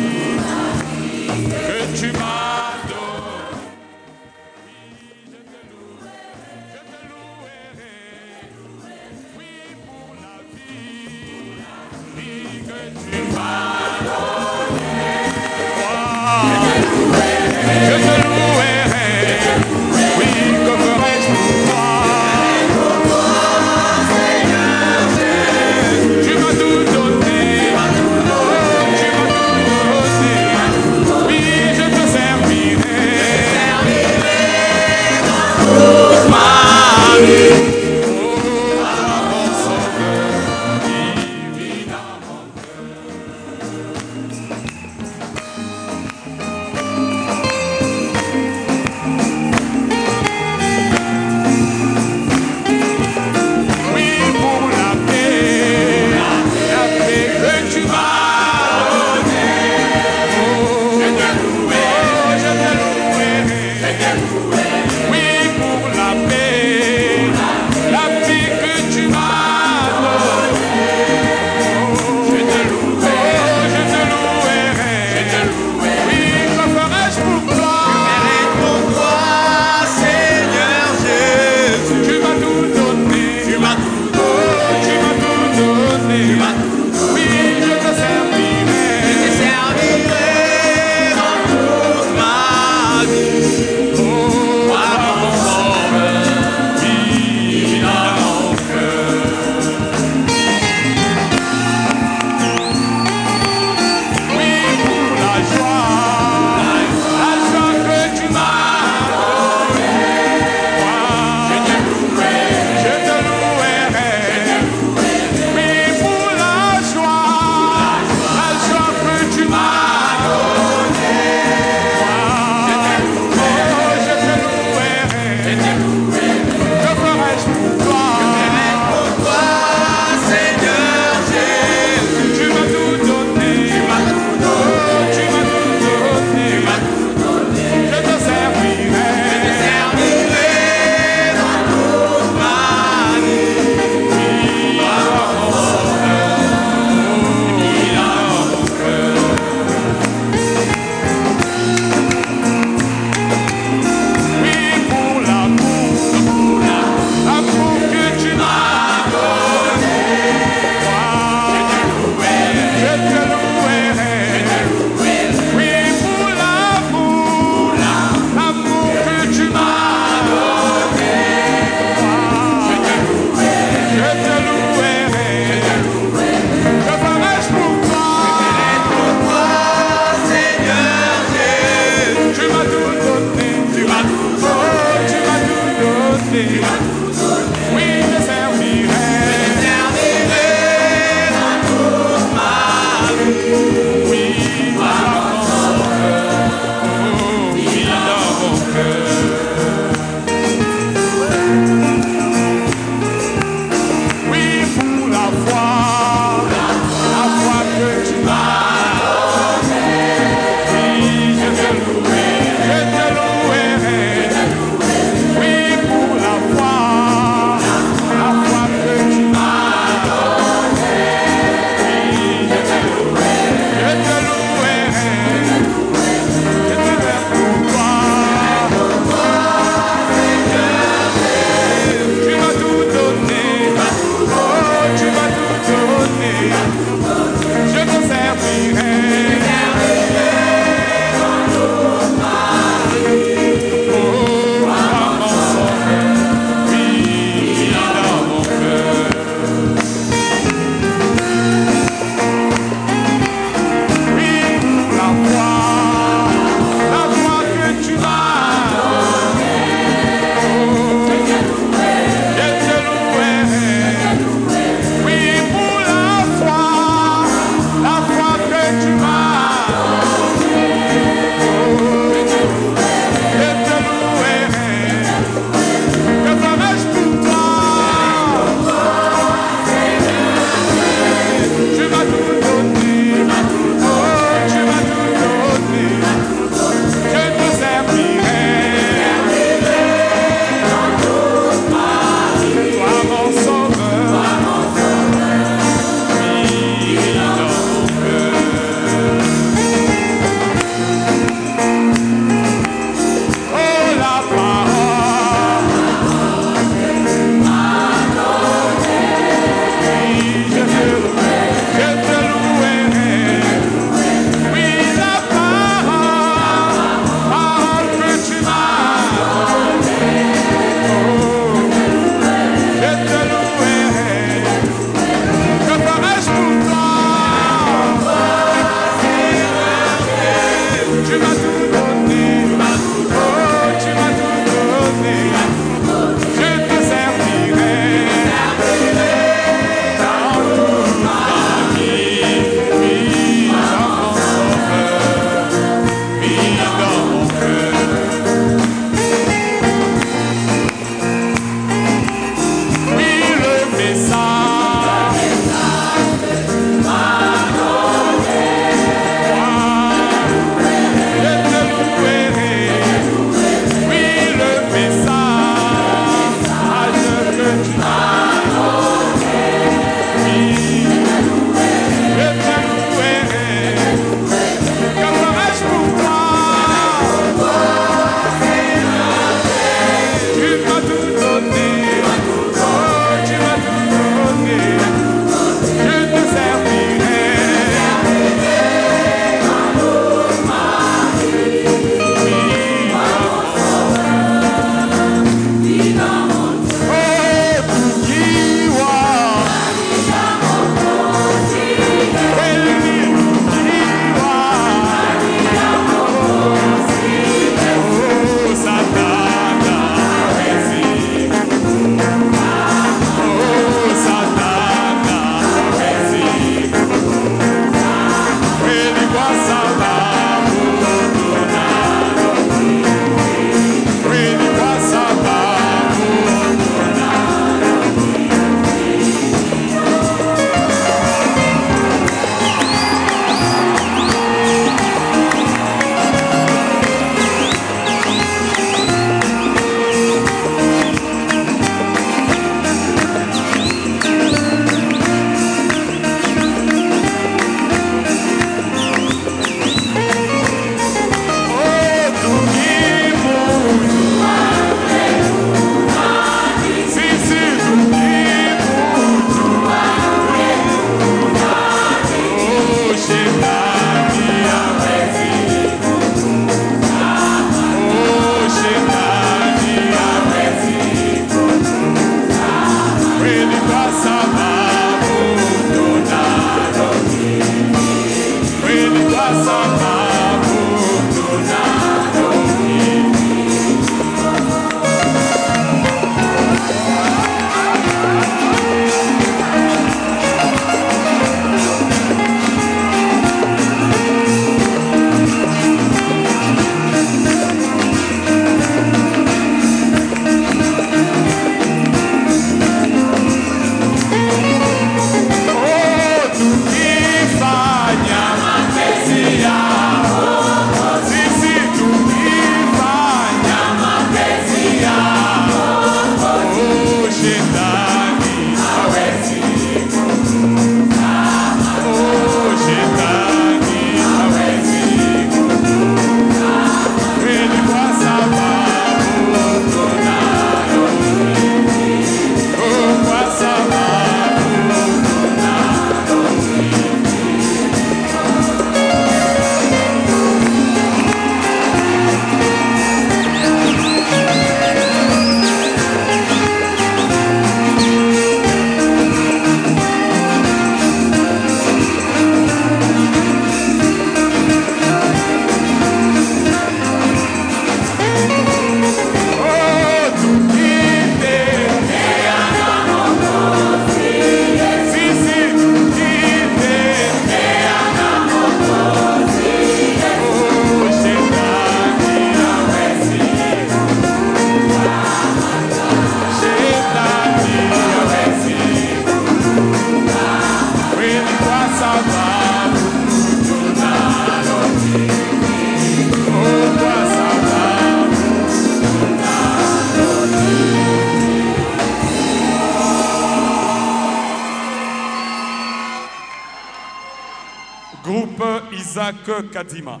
Kadima.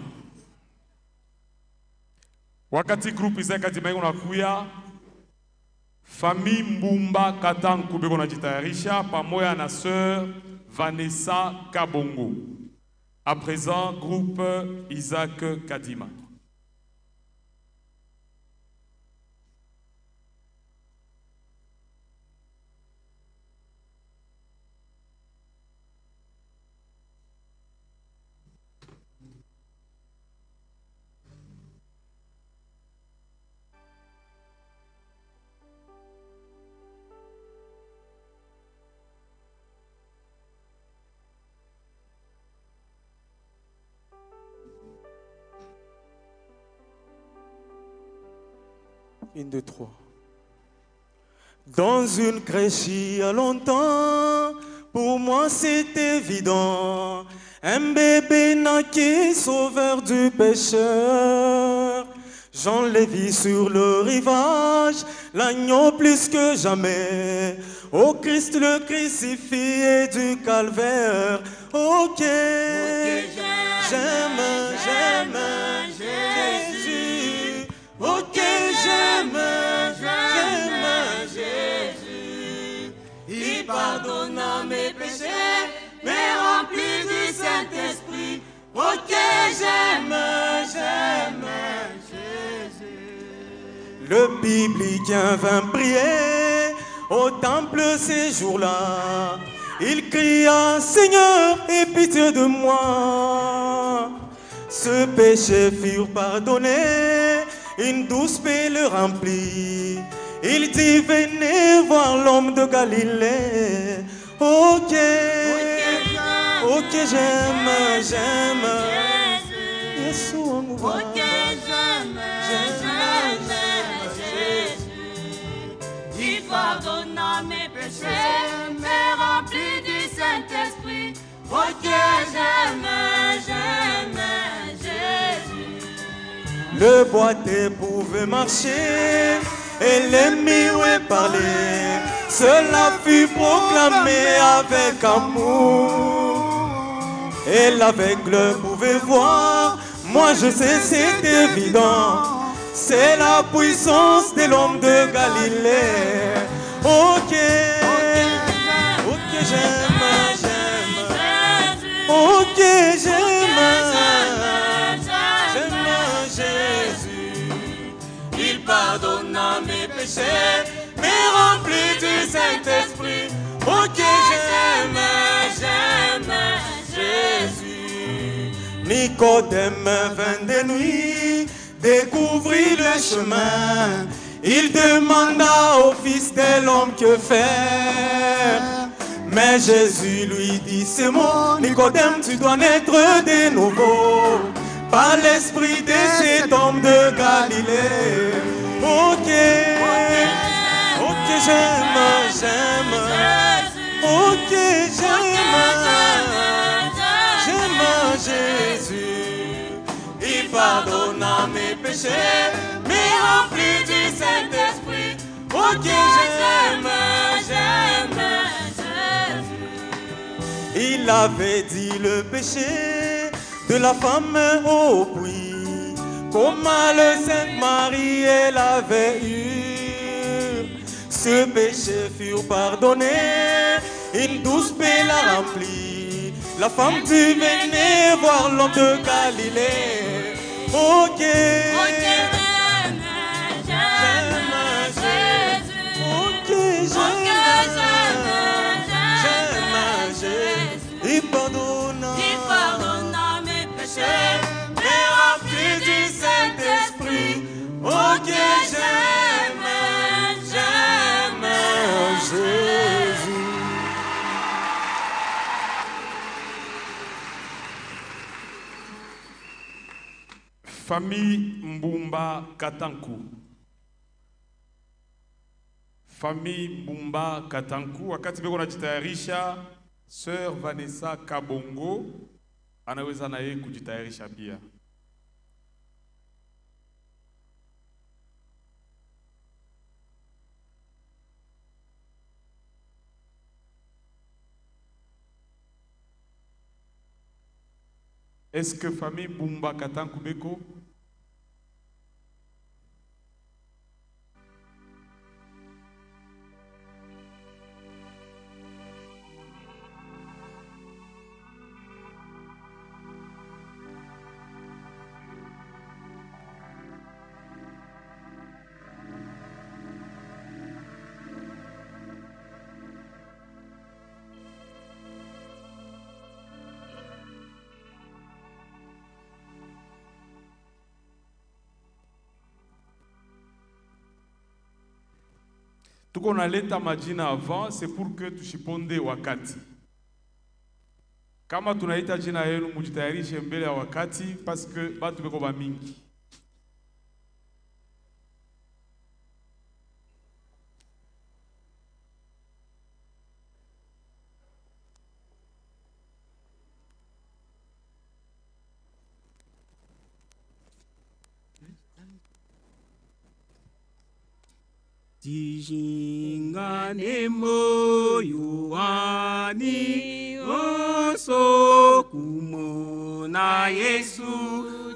Wakati group Isaac Kadima iko nakuya, famille Mbumba Katanku beko najitayarisha pamoja na sœur Vanessa Kabongo. À présent, groupe Isaac Kadima.
Y a longtemps, pour moi c'est évident. Un bébé naquit, sauveur du pécheur. J'en l'ai vu sur le rivage, l'agneau plus que jamais. Au Christ le crucifié Seigneur, aie pitié de moi. Ce péché furent pardonnés, une douce paix le remplit. Il dit, venez voir l'homme de Galilée. Ok, ok, j'aime, j'aime. Yeshua,
Ok, j'aime, j'aime Jésus. Il pardonne mes péchés, mais rempli du Saint-Esprit.
Le boité pouvait marcher et les mille parler. Cela fut proclamé avec amour. Et l'aveugle pouvait voir. Moi je sais, c'est évident. C'est la puissance de l'homme de Galilée. Ok, ok, j'aime, Ok, j'aime. J'aime Jésus. Il pardonne mes péchés, mais rempli du Saint-Esprit. J'aime, j'aime Jésus. Nicodème vint de nuit, découvrit le chemin. Il demanda au Fils de l'homme que faire? Mais Jésus lui dit ces mots, Nicodème, tu dois naître de nouveau par l'esprit de cet homme de Galilée. Ok, ok, j'aime, j'aime. Ok, j'aime, j'aime Jésus. Il pardonne mes péchés, mais rempli du Saint-Esprit. Ok, j'aime, j'aime. Il avait dit le péché de la femme au puits, comment le Sainte Marie elle avait eu. Ce péché fut pardonné, une douce paix l'a rempli. La femme du venait voir l'homme de Galilée. Ok,
Jésus. Mes péchés,
mais rempli du Saint-Esprit. Ok, j'aime, j'aime Jésus.
Famille Mbumba Katanku. Famille Mbumba Katanku, wakati beko najitayarisha, Sœur Vanessa Kabongo anaweza na yeye kujitayarisha pia.
Est-ce que famille Bumba Katankubeko tuko naleta majina avant, c'est pour que tushiponde wakati. Kama tunaita jina yenu mujitayarishe mbele ya wakati, parce que batu beko bamingi.
tishingane moyo wani osokumona yesu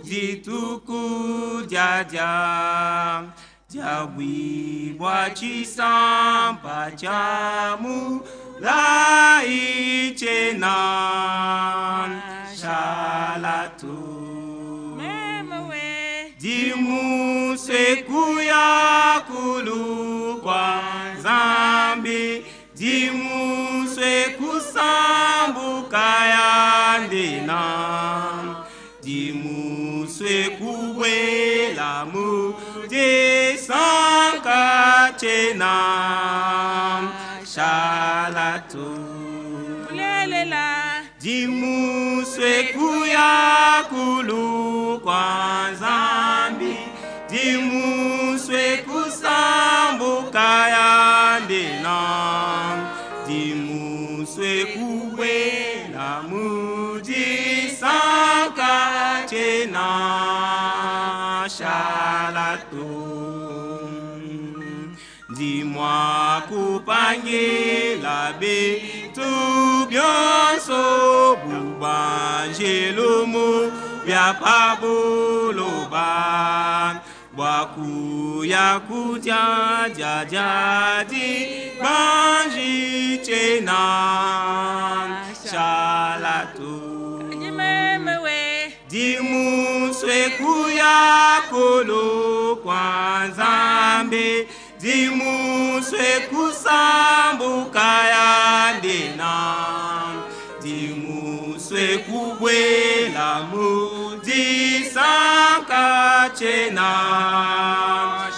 ditukujaja jabwibwa mu chamu laichena shalatu dimu siku ya kulukwa zambi. Dimu siku sambuka ya ndina Jimu siku wela mu chena Shalatu Jimuswe kuya kulu kwa zambi. Jimuswe kusambuka yande nam Jimuswe kuwela mujisaka chena shalatum Dimwa kupangela be Soubyanso pou banje lomo Vyapabo loban Wakou yakoutia Djadjadi banji chenan Chalato kolo Kwa zambe dimuswe kusambuka yandena dimuswe kubwela mudisanka chena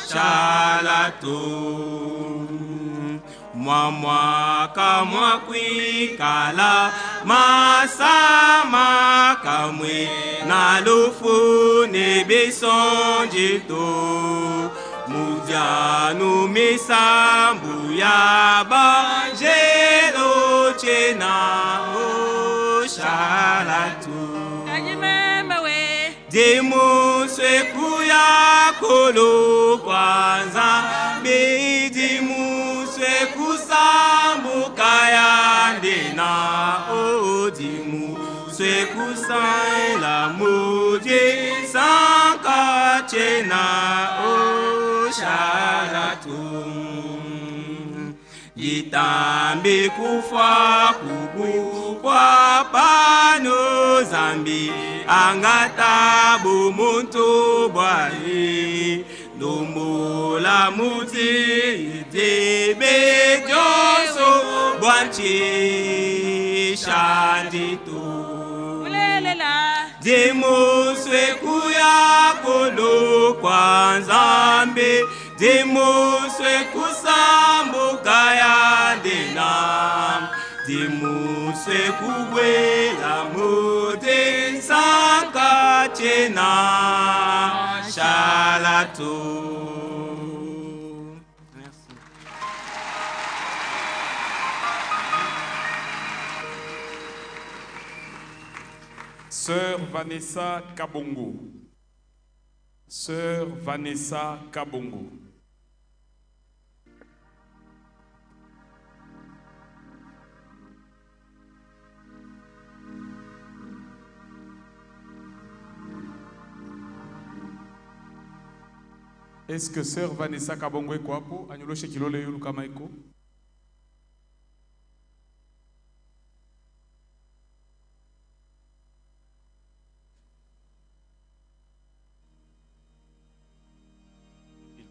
shalato mwamwaka mwakwikala masama kamwe na lufu nebesonjito mudiano misambu ya banjelo chena oshalatu se kuya kolo kwanza. Bidimusweku sambuka ya ndena. Odimusweku saila mudie sankachena masharatum jitambi kufa kubukwa pano. Zambi angatabu muntu bwali ndombula muti itebe jonso bwanchi shandito Demuswe kuyakolokwa Nzambe Demuswe kusambuka yande nam. Demuswe kubwela mude nsaka chena. Shalatu
Sœur Vanessa Kabongo. Sœur Vanessa Kabongo.
Est-ce que sœur Vanessa Kabongo est quoi pour? Agnolo Shekilole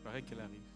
paraît qu'elle arrive.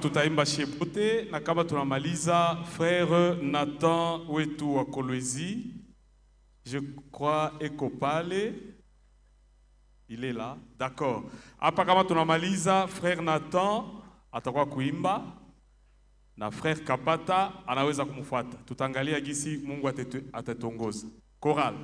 tutaimba shebu wote, na kama tunamaliza, frère Nathan wetu wa Kolwezi, je crois eko pale, il est là, d'accord. Hapa kama tunamaliza, frère Nathan atakuwa kuimba na frère Kapata anaweza kumfuata. Tutaangalia gisi Mungu atatongoza choral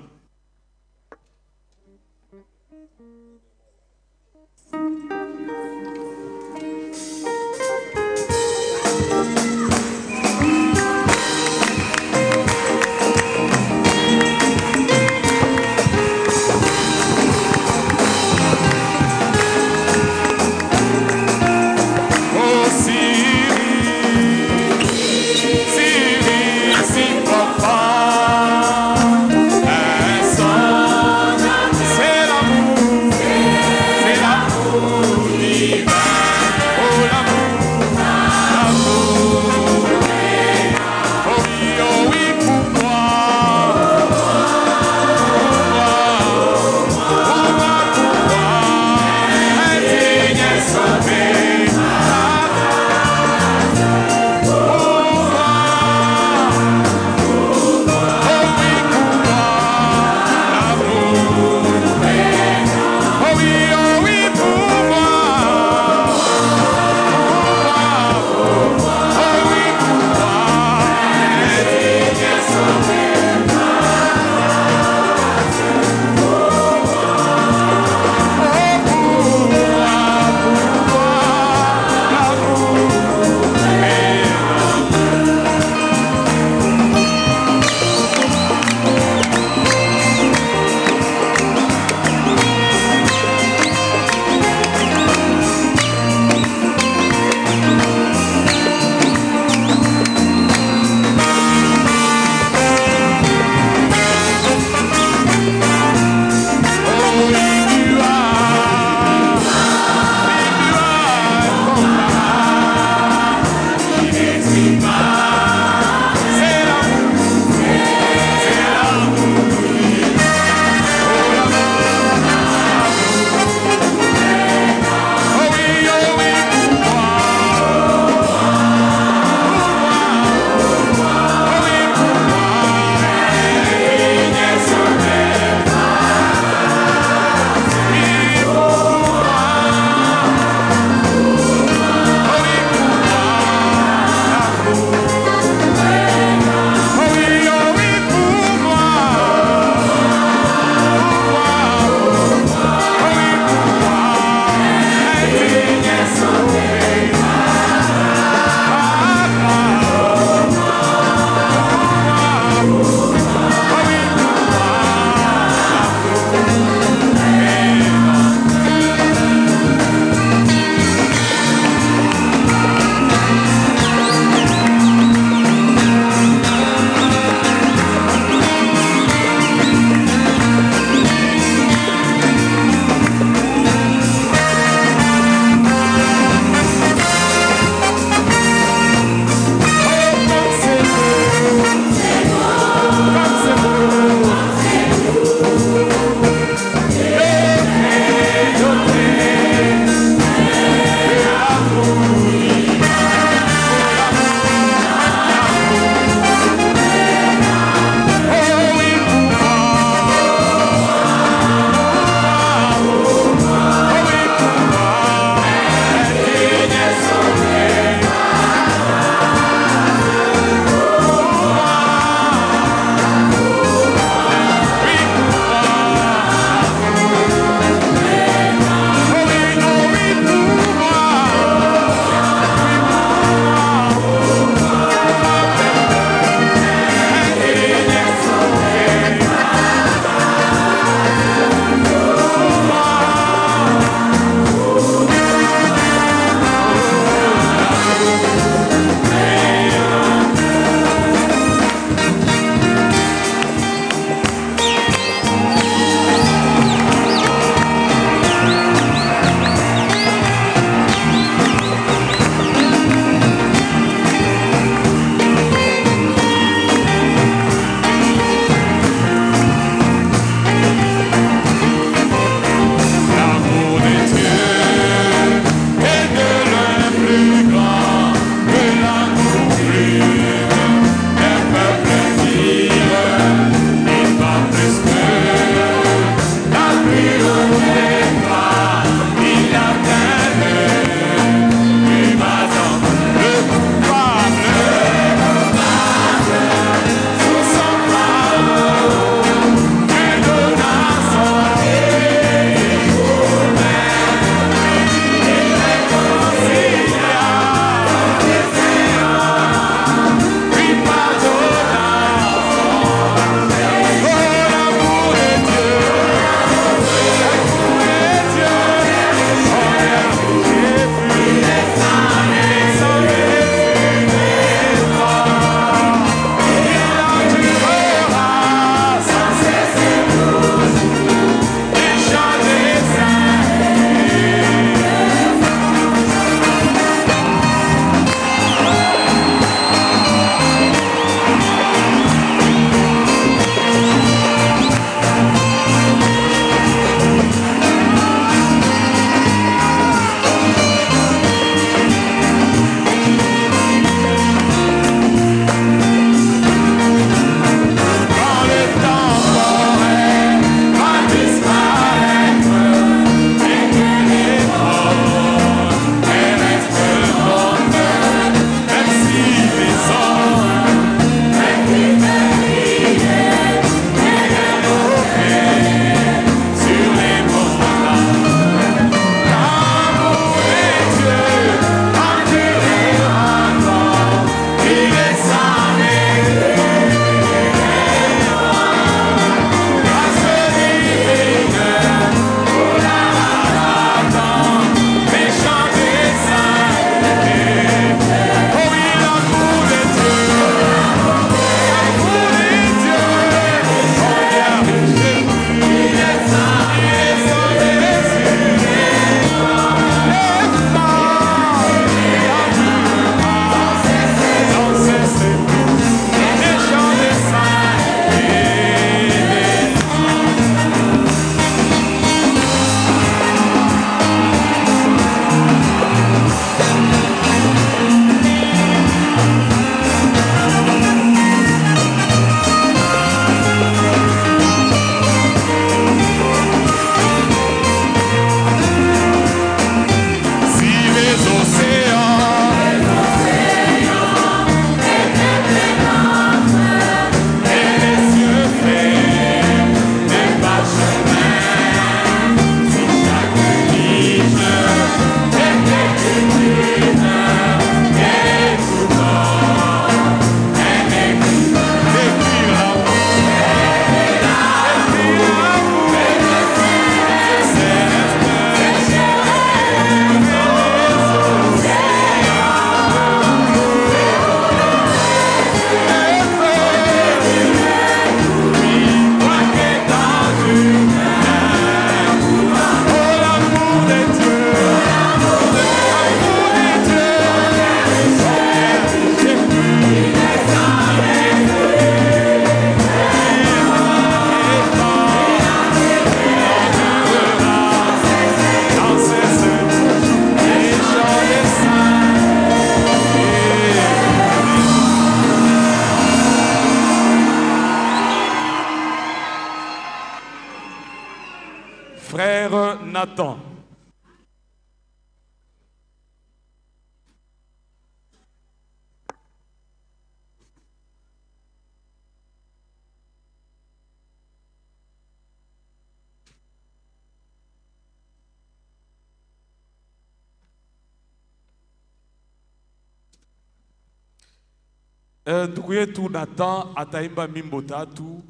Nathan ataimba mimbo tatu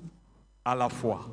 à la fois.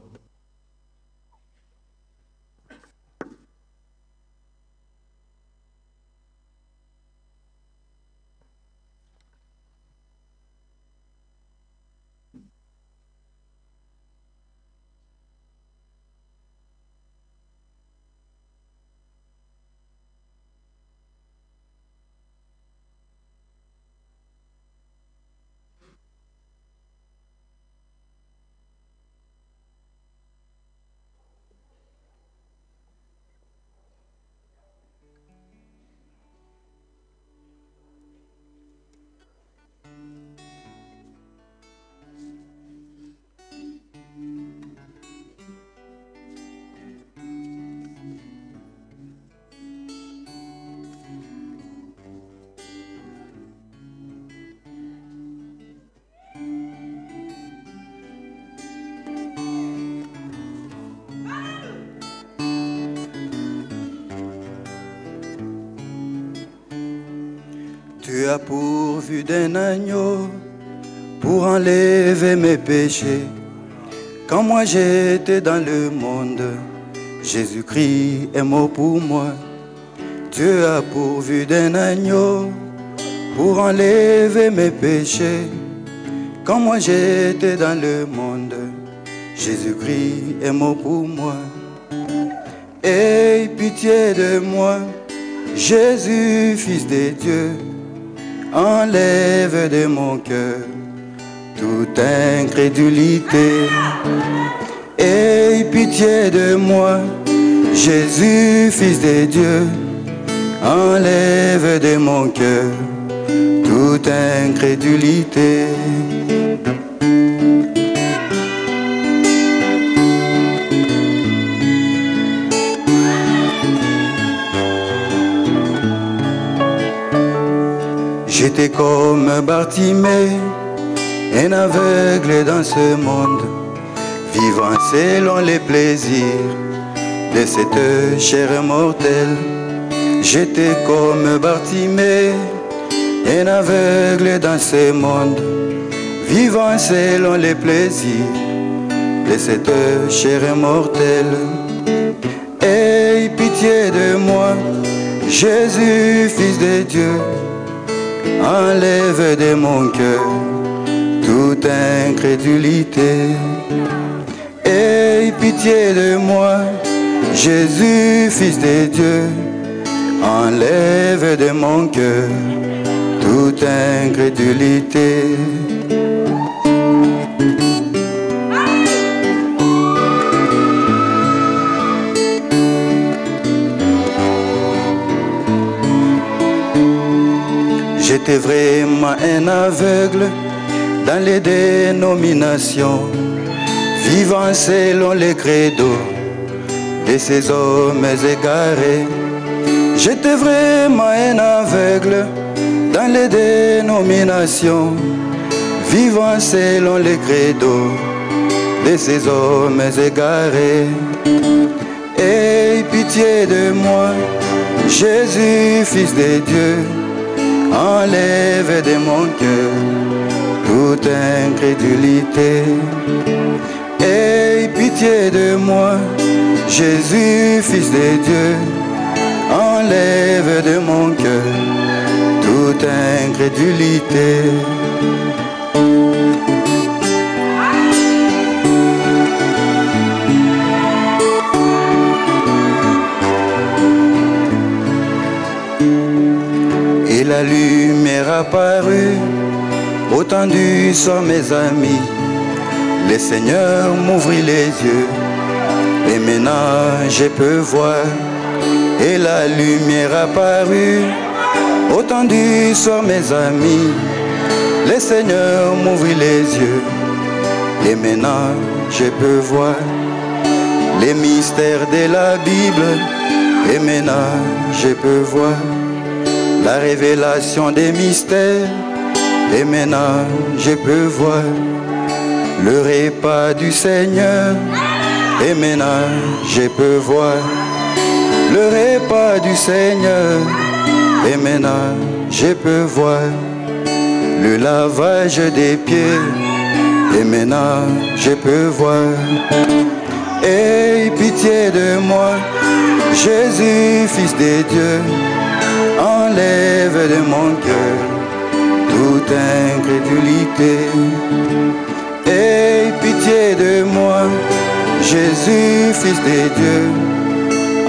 D'un agneau pour enlever mes péchés. Quand moi j'étais dans le monde, Jésus-Christ est mort pour moi. Tu as pourvu d'un agneau pour enlever mes péchés. Quand moi j'étais dans le monde, Jésus-Christ est mort pour moi. Aie pitié de moi, Jésus, Fils de Dieu, enlève de mon cœur toute incrédulité. Aie pitié de moi, Jésus, Fils de Dieu, enlève de mon cœur toute incrédulité. J'étais comme Bartimée, un aveugle dans ce monde, vivant selon les plaisirs de cette chair mortelle. J'étais comme Bartimée, un aveugle dans ce monde, vivant selon les plaisirs de cette chair mortelle. Aie pitié de moi, Jésus, Fils de Dieu, enlève de mon cœur toute incrédulité. Aie pitié de moi, Jésus, Fils de Dieu, enlève de mon cœur toute incrédulité. Vraiment un aveugle dans les dénominations, vivant selon les credos de ces hommes égarés. J'étais vraiment un aveugle dans les dénominations, vivant selon les credos de ces hommes égarés. Aie pitié de moi, Jésus, Fils de Dieu, enlève de mon cœur toute incrédulité. Aie pitié de moi, Jésus, Fils de Dieu, enlève de mon cœur toute incrédulité. La lumière apparut, autendu sont mes amis. Le Seigneur m'ouvrit les yeux, et maintenant je peux voir. Et la lumière apparut, autendu sont mes amis. Le Seigneur m'ouvrit les yeux, et maintenant je peux voir. les mystères de la Bible. Et maintenant, je peux voir la révélation des mystères. Et maintenant, je peux voir le repas du Seigneur. Et maintenant, je peux voir le repas du Seigneur. Et maintenant, je peux voir le lavage des pieds. Et maintenant, je peux voir. Aie pitié de moi, Jésus, Fils de Dieu. Enlève de mon cœur toute incrédulité. Aie pitié de moi, Jésus, Fils de Dieu.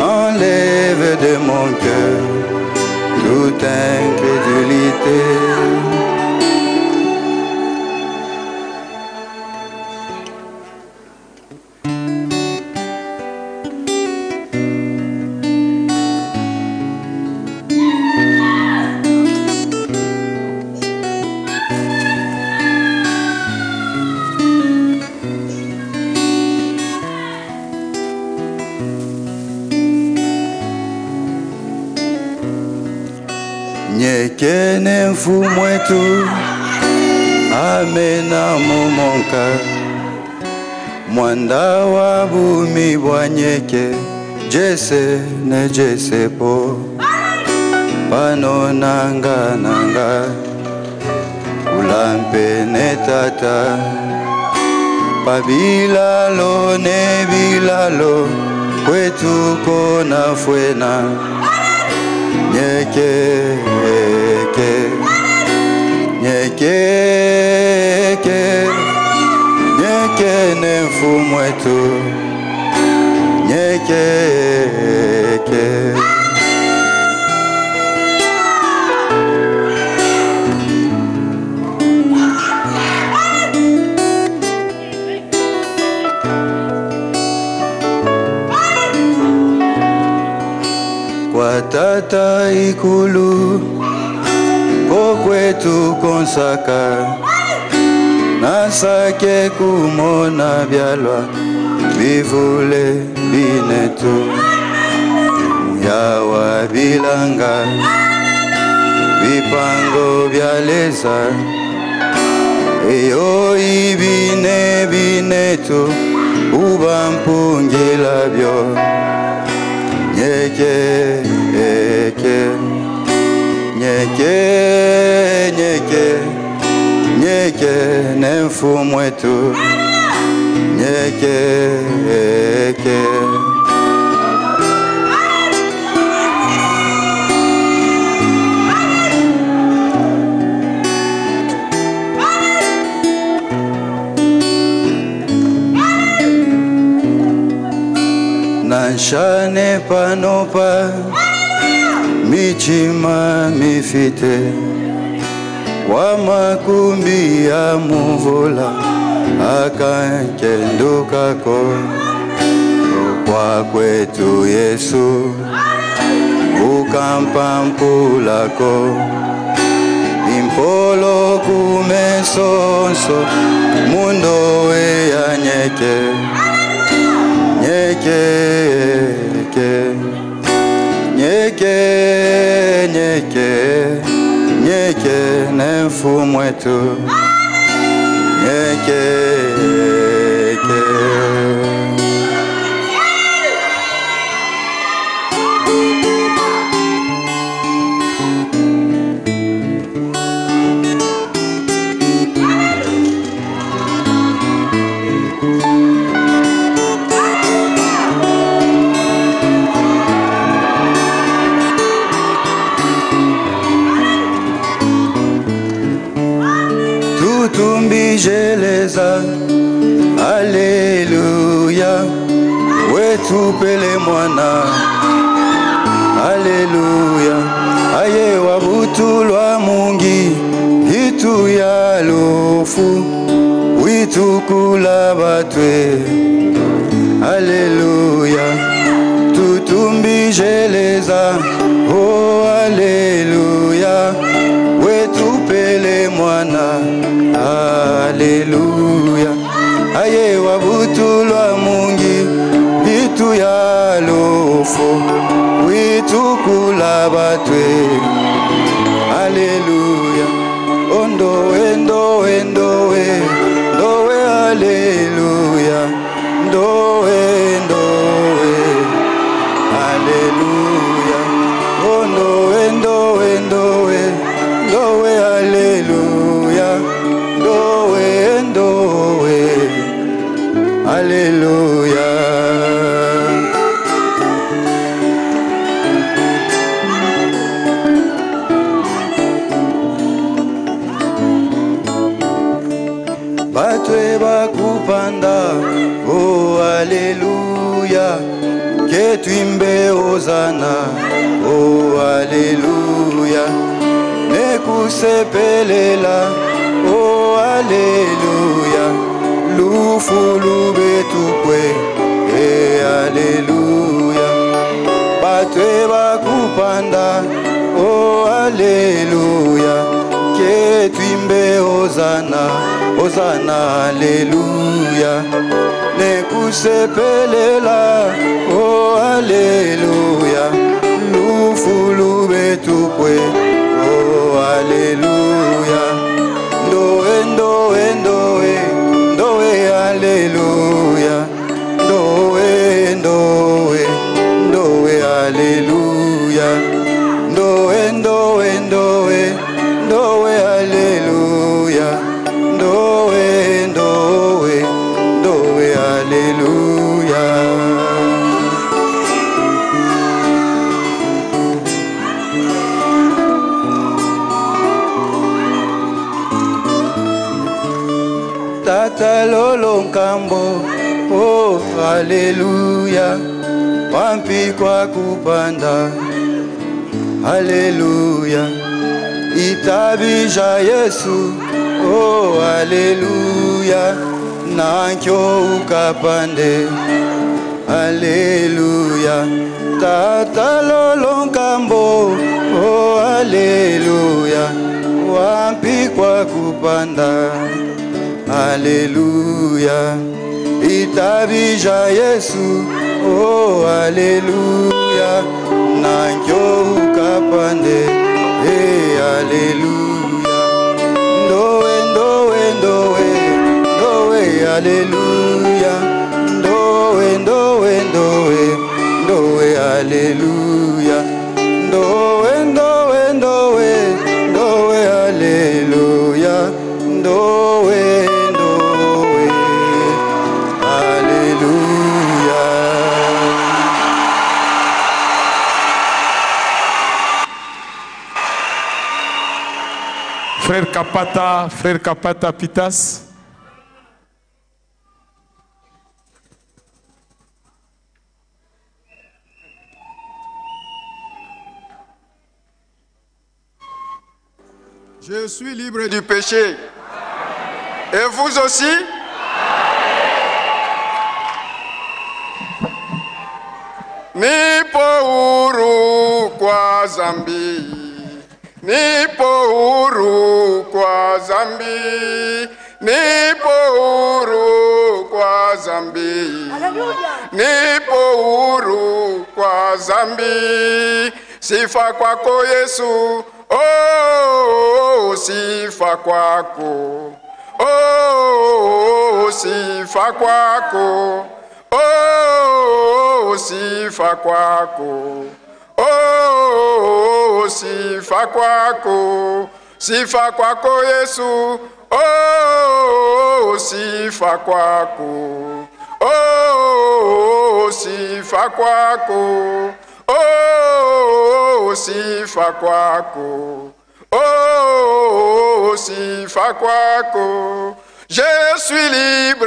Enlève de mon cœur toute incrédulité. Nyekene mfumwetu amena mumonka mwanda wa bumi bwa nyeke jese ne jese po pano nanga nanga. Ulampe ne tata. Pabilalo ne bilalo. Kwetu kona fwena. Nyeke nyeke nyeke ne mfumwetu nyeke kwa tata ikulu okwetukonsaka nasake kumona byalwa bivule binetu yawa bilanga bipango bya leza eyoyi bine binetu ubampungila byo nyeke eke, eke. Nyeke nyeke nyeke ne mfumwetu nyeke nyeke. Nanshane panopa michima mifite wa makumbi ya muvula akankendukako. Kwa kwetu yesu ukampampulako impolo kumesonso mundo ya nyeke. Nyeke nyeke nyeke nyeke ne mfumwetu nyeke wetupele mwana aleluya aye wabutulwa mungi. Itu ya lufu witukula batwe. Aleluya tutumbijeleza oh aleluya wetupele mwana tukula batwe. Alleluia Ondo oh, wendo Ndowe alleluia tuimbe hozana. Oh, o aleluya nekusepelela. Oh, o aleluya lufulu betukwe e eh, aleluya batwe bakupanda. Oh, o aleluya ke tuimbe hozana. Hosanna, Alleluia. Nekusepelela, oh Alleluia. Lufulu betupwe, oh Alleluia. Ndoe, ndoe, ndoe, ndoe, Alleluia. Nkambo oh haleluya wampi kwa kupanda? Haleluya itabija yesu. Oh haleluya nankyo ukapande. Haleluya tata lolonkambo oh haleluya wampi kwa kupanda? Haleluya itabija yesu oh haleluya nankyo ukapande hey, haleluya ndowe ndowe ndowe ndowe haleluya ndowe ndowe ndowe ndowe haleluya
Frère Kapata, frère Kapata Pitas.
Je suis libre du péché. Et vous aussi? Nipo huru kwa zambi. Nipo huru kwa zambi. Nipo huru kwa zambi. Nipo huru kwa zambi. Sifa kwako Yesu. Oh, sifa kwako. Oh, sifa kwako. Oh, sifa kwako. Oh, sifa kwako. Sifa kwako Yesu. Oh, sifa kwako. Oh, sifa kwako. Oh, sifa kwako. Oh, sifa kwako. Je suis libre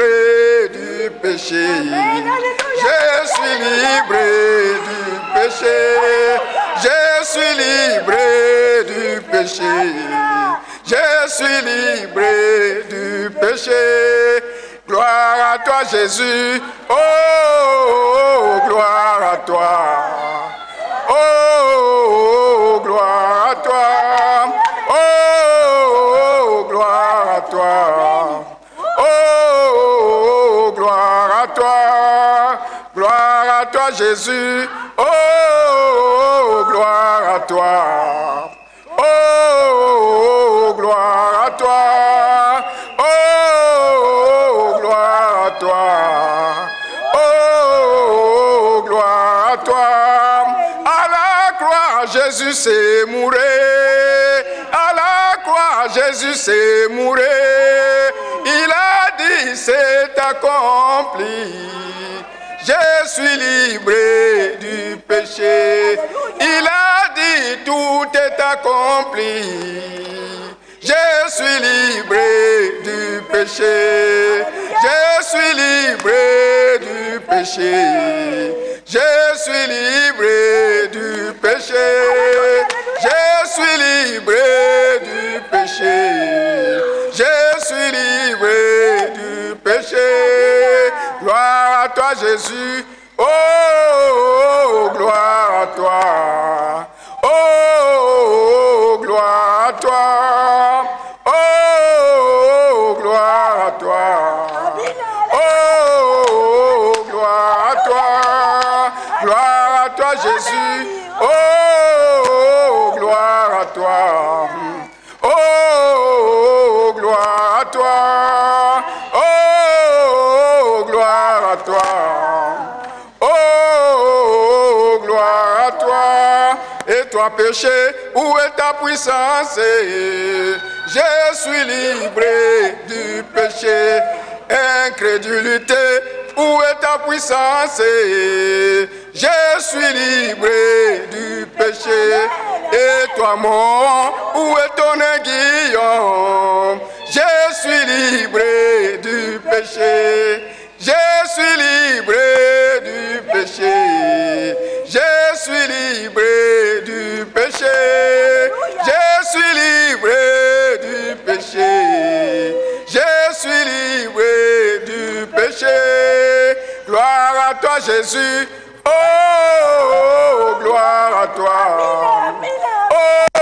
du péché. Je suis libre du péché. Je suis libre du péché. Je suis libre du péché. Gloire à toi Jésus. Oh, gloire à toi. Oh, gloire à toi. Jésus. Oh, gloire à toi. Oh, gloire à toi. Oh, gloire à toi. Oh, gloire à toi. À la croix, Jésus s'est mouru. À la croix, Jésus s'est mouru. Il a dit, c'est accompli. Suis libre du péché. Il a dit, tout est accompli. Je suis libre du péché. Je suis libre du péché. Je suis libre du péché. Je suis libre du péché. Je suis libre du péché. Gloire à toi Jésus. Oh, gloire à toi. Oh, gloire à toi. Où est ta puissance? Je suis libre du péché. Incrédulité, où est ta puissance? Je suis libre du péché. Et toi, mon, où est ton aiguillon? Je suis libre du péché. Je suis libre du péché. Je suis libre du péché. Je suis libre du péché. Je suis libre du péché. Gloire à toi Jésus. Oh, gloire à toi. Oh,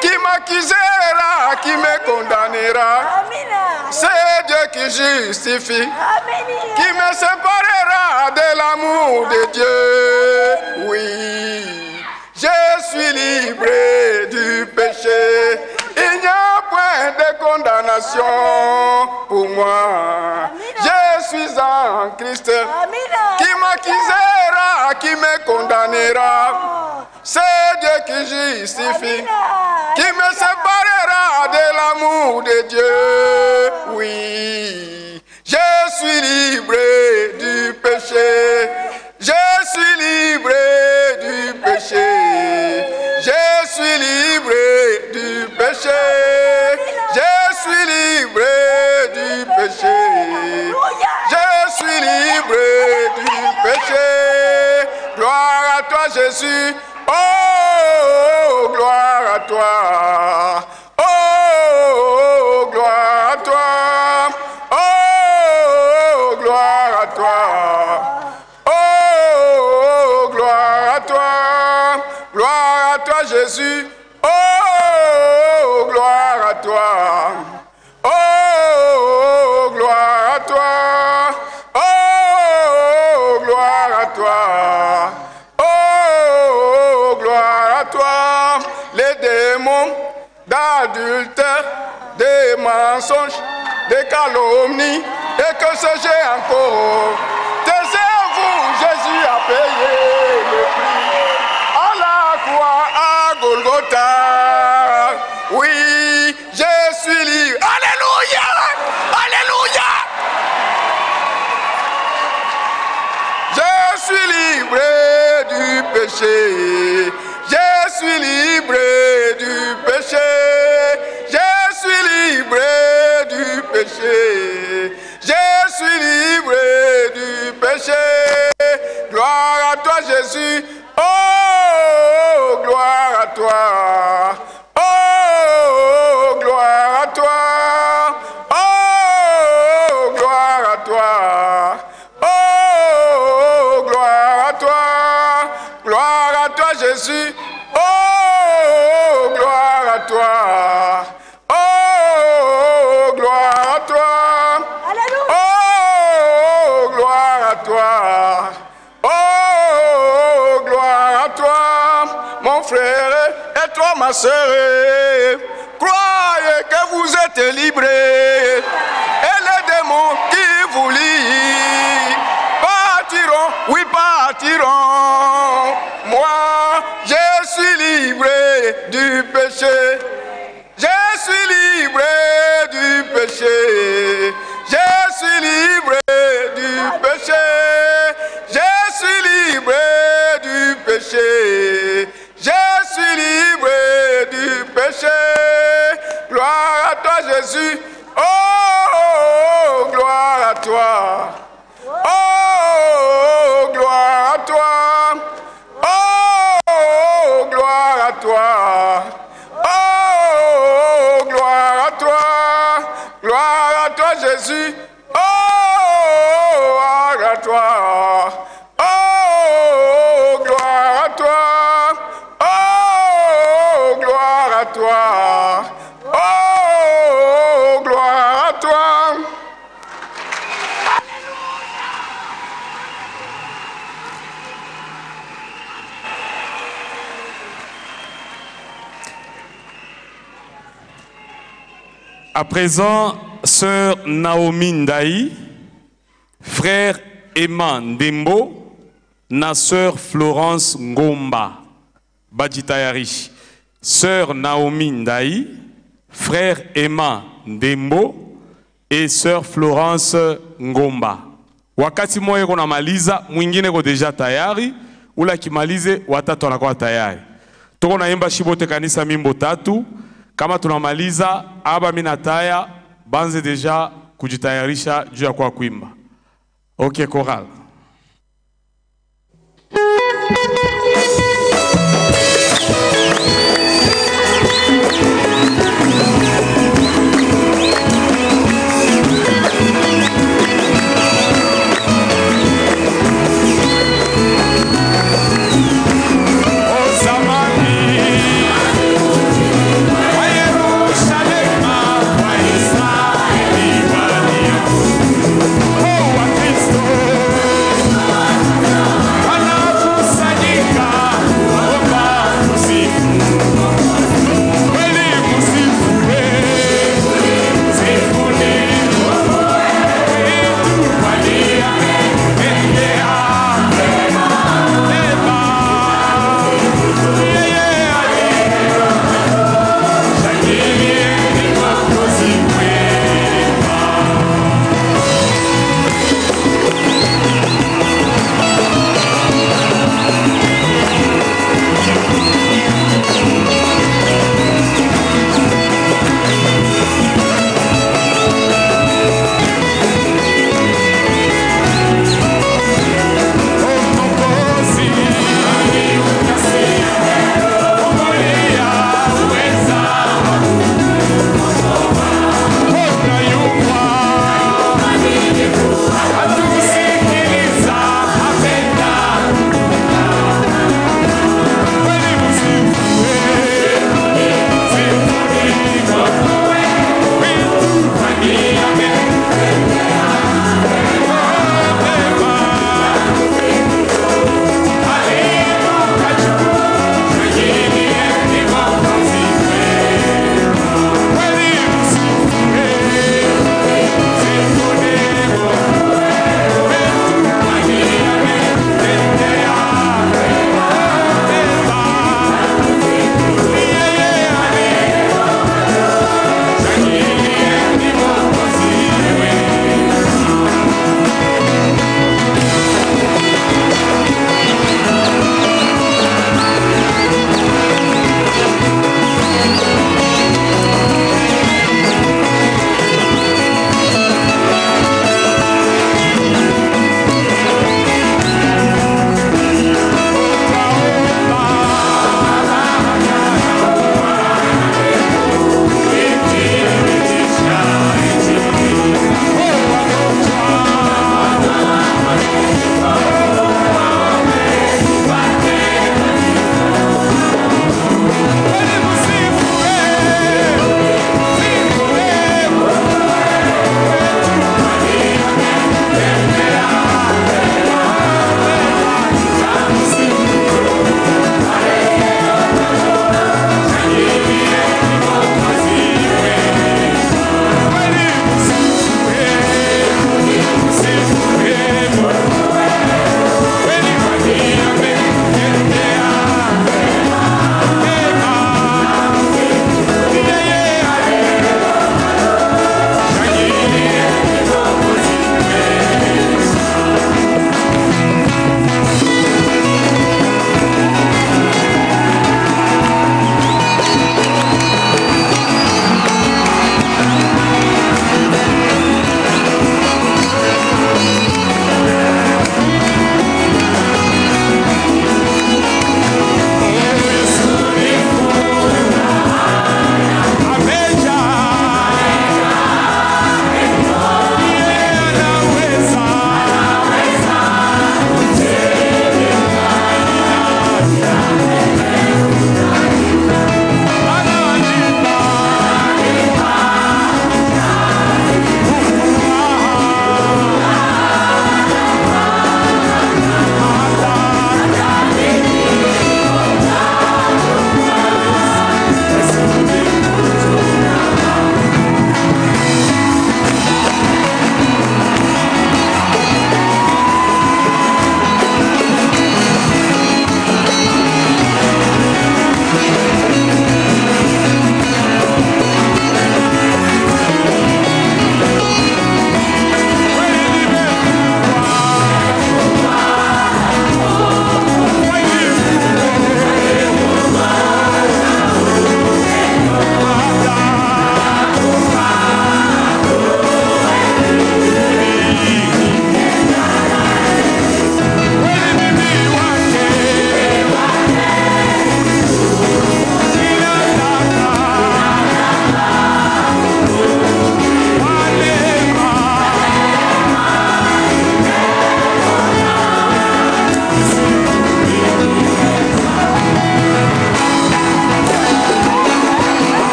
Qui m'accusera, qui me condamnera? C'est Dieu qui justifie. Qui me séparera de l'amour de Dieu? Oui, je suis libre du péché. Il n'y a point de condamnation pour moi. Je suis en Christ. Qui justifie. Qui me séparera de l'amour de Dieu? Oui, je suis libre du péché. Je suis libre du péché. Je suis libre du péché. Je suis libre du péché. Je suis libre du péché. Gloire à toi Jésus. Oh, gloire à toi. Des calomnies, et que sais-je encore. Taisez-vous, Jésus a payé le prix. À la croix, à Golgotha. Oui, je suis libre. Alléluia! Alléluia! Je suis libre du péché. Je suis libre du péché. Je suis libre je suis libre du péché. Gloire à toi, Jésus. Oh, gloire à toi. Oh, gloire à toi. Je suis livré du péché. Je suis livré du péché. Je suis livré du péché. Gloire à toi, Jésus. Oh, gloire à toi. Oh, gloire à toi. Oh, gloire à toi. Oh, Jésus. Oh, gloire à toi. Oh, gloire à toi. Oh, gloire à toi. Oh, gloire à toi.
À présent, sœur Naomi Ndaï, frère Emma Ndembo, na sœur Florence Ngomba, Badjitayari. Sœur Naomi Ndaï, frère Emma Ndembo et sœur Florence Ngomba. Wakati moja kunamaliza, mwingine ko deja tayari, ula akimalize watatu wanakuwa tayari. Tuko naimba shibote kanisa mimbo tatu. Kama tunamaliza aba minataya banze deja kujitayarisha juu ya kwa kuimba. Okay, choral.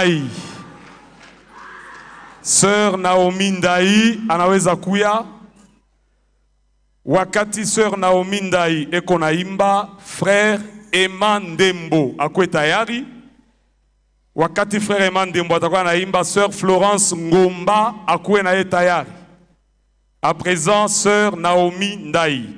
Ndayi.
Sœur Naomi Ndayi anaweza kuya. Wakati sœur Naomi Ndayi eko naimba, frère Emma Ndembo akwe tayari. Wakati frère Emma Ndembo atakuwa naimba, sœur Florence Ngomba akwe naye tayari. À présent, sœur Naomi
Ndayi.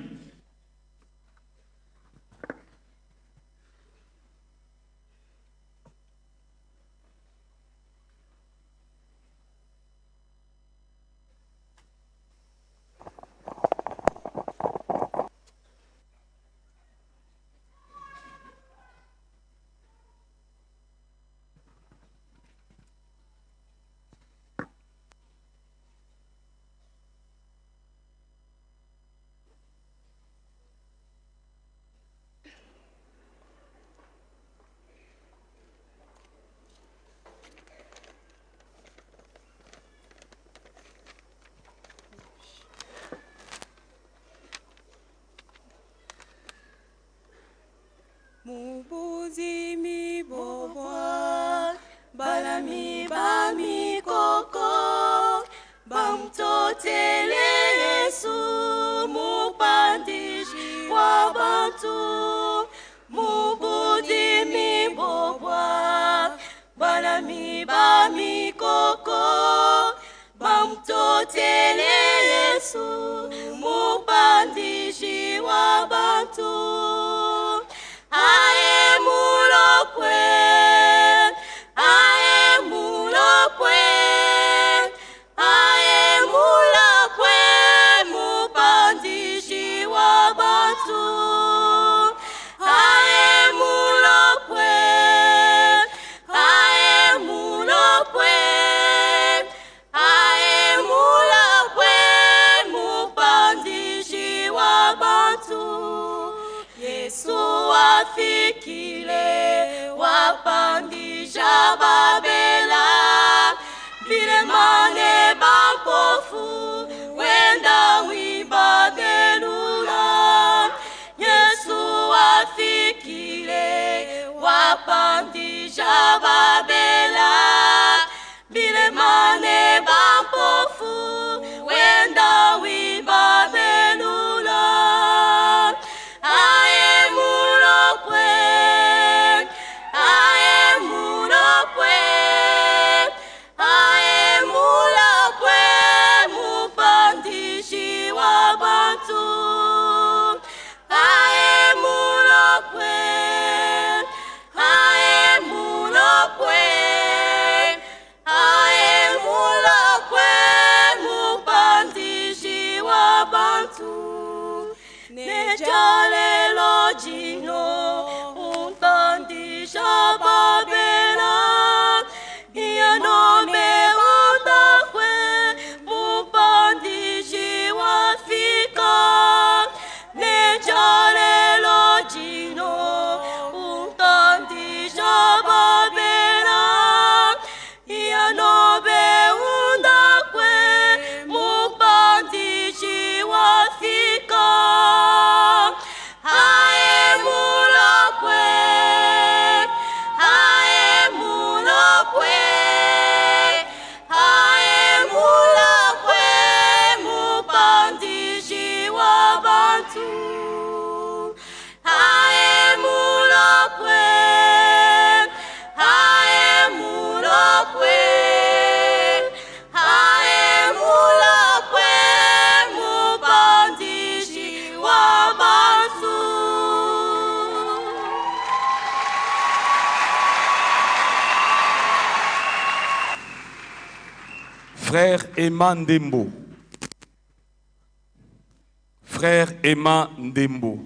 Frère Emma Ndembo.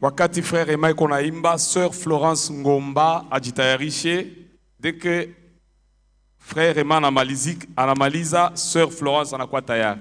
Wakati frère Emma Konaimba, sœur Florence Ngomba, adjitayarishe. Dès que frère Emma anamaliza, sœur Florence anakuwa tayari.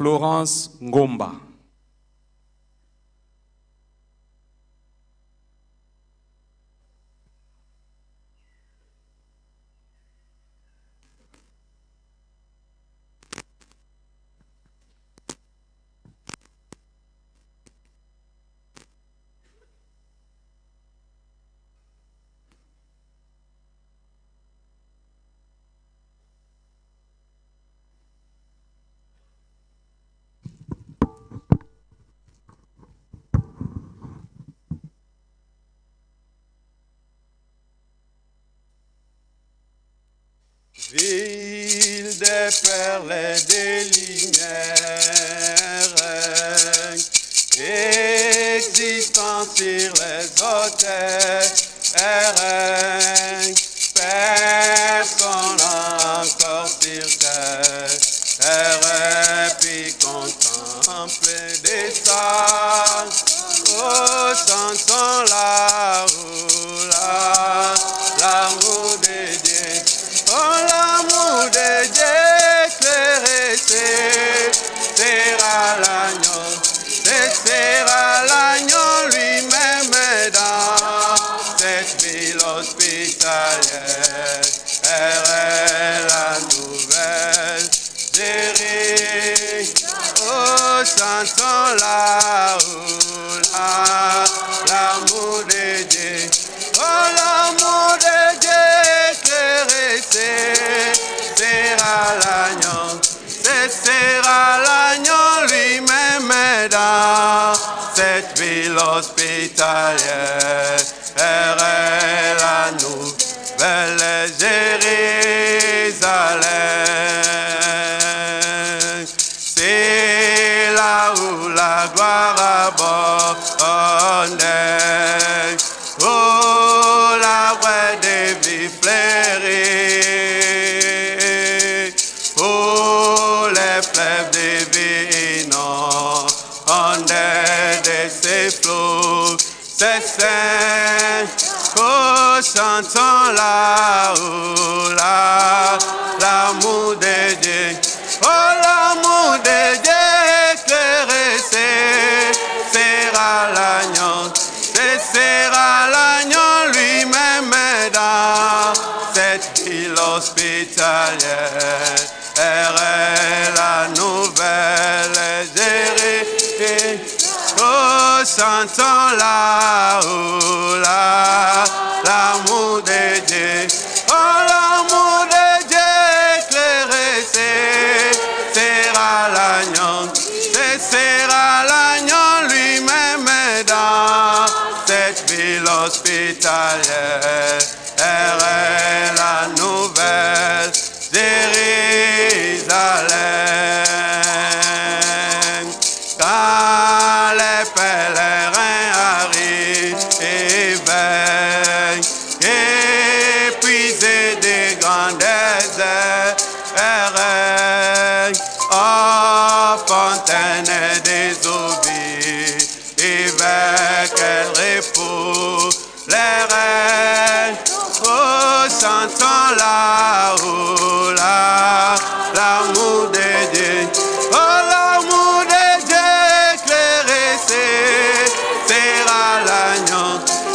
Florence
ville hospitalière. est la nouvelle Jérusalem.
Saint. Oh, chantons là-haut, là, l'amour de Dieu. Oh, l'amour de Dieu éclairé, c'est, sera l'agneau, c'est sera l'agneau lui-même dans cette ville hospitalière. est la Chantons là-haut, là, l'amour de Dieu. Vers quel repos les reines, oh chantons là-haut, là, l'amour de Dieu, oh l'amour de Dieu éclairé, sera l'agneau,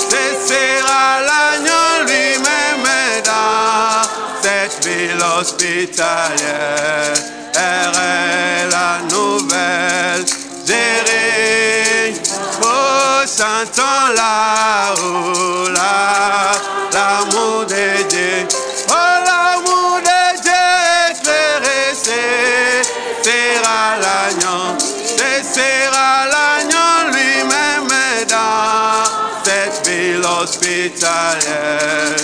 c'est, sera l'agneau lui-même dans cette ville hospitalière, est la nouvelle oh chantons là-haut, là, l'amour de Dieu, oh l'amour de Dieu éclairé, sera l'agneau, sera l'agneau lui-même dans cette ville hospitalière,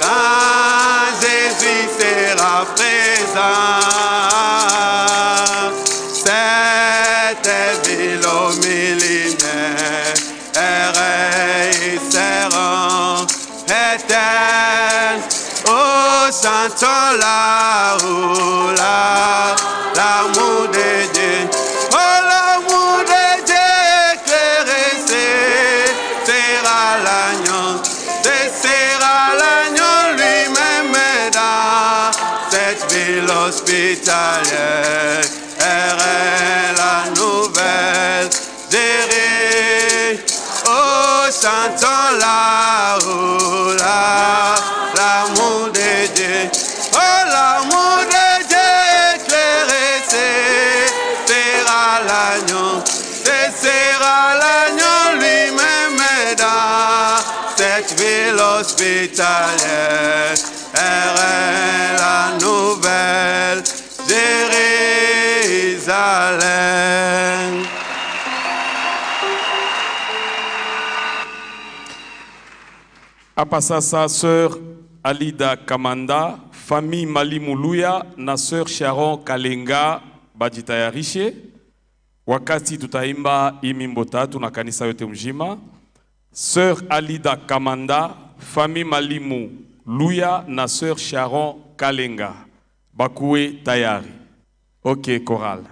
quand Jésus sera présent. Cette ville au millénaire, ils seront éternels. Oh, chantons là-haut, là, hospitalière. est la nouvelle Jérusalem. Oh, chantons là-haut, là, l'amour de. Oh, l'amour éclairé, c'est, sera l'agneau, c'est, sera l'agneau lui-même dans cette ville hospitalière. La nouvelle Jérusalem.
hapa sasa sœur alida kamanda famille malimuluya na sœur sharon kalenga bajitayarishe wakati tutaimba hii mimbo na kanisa yote sœur alida kamanda famille malimu luya na sœur sharon kalenga. Bakuwe tayari. Ok choral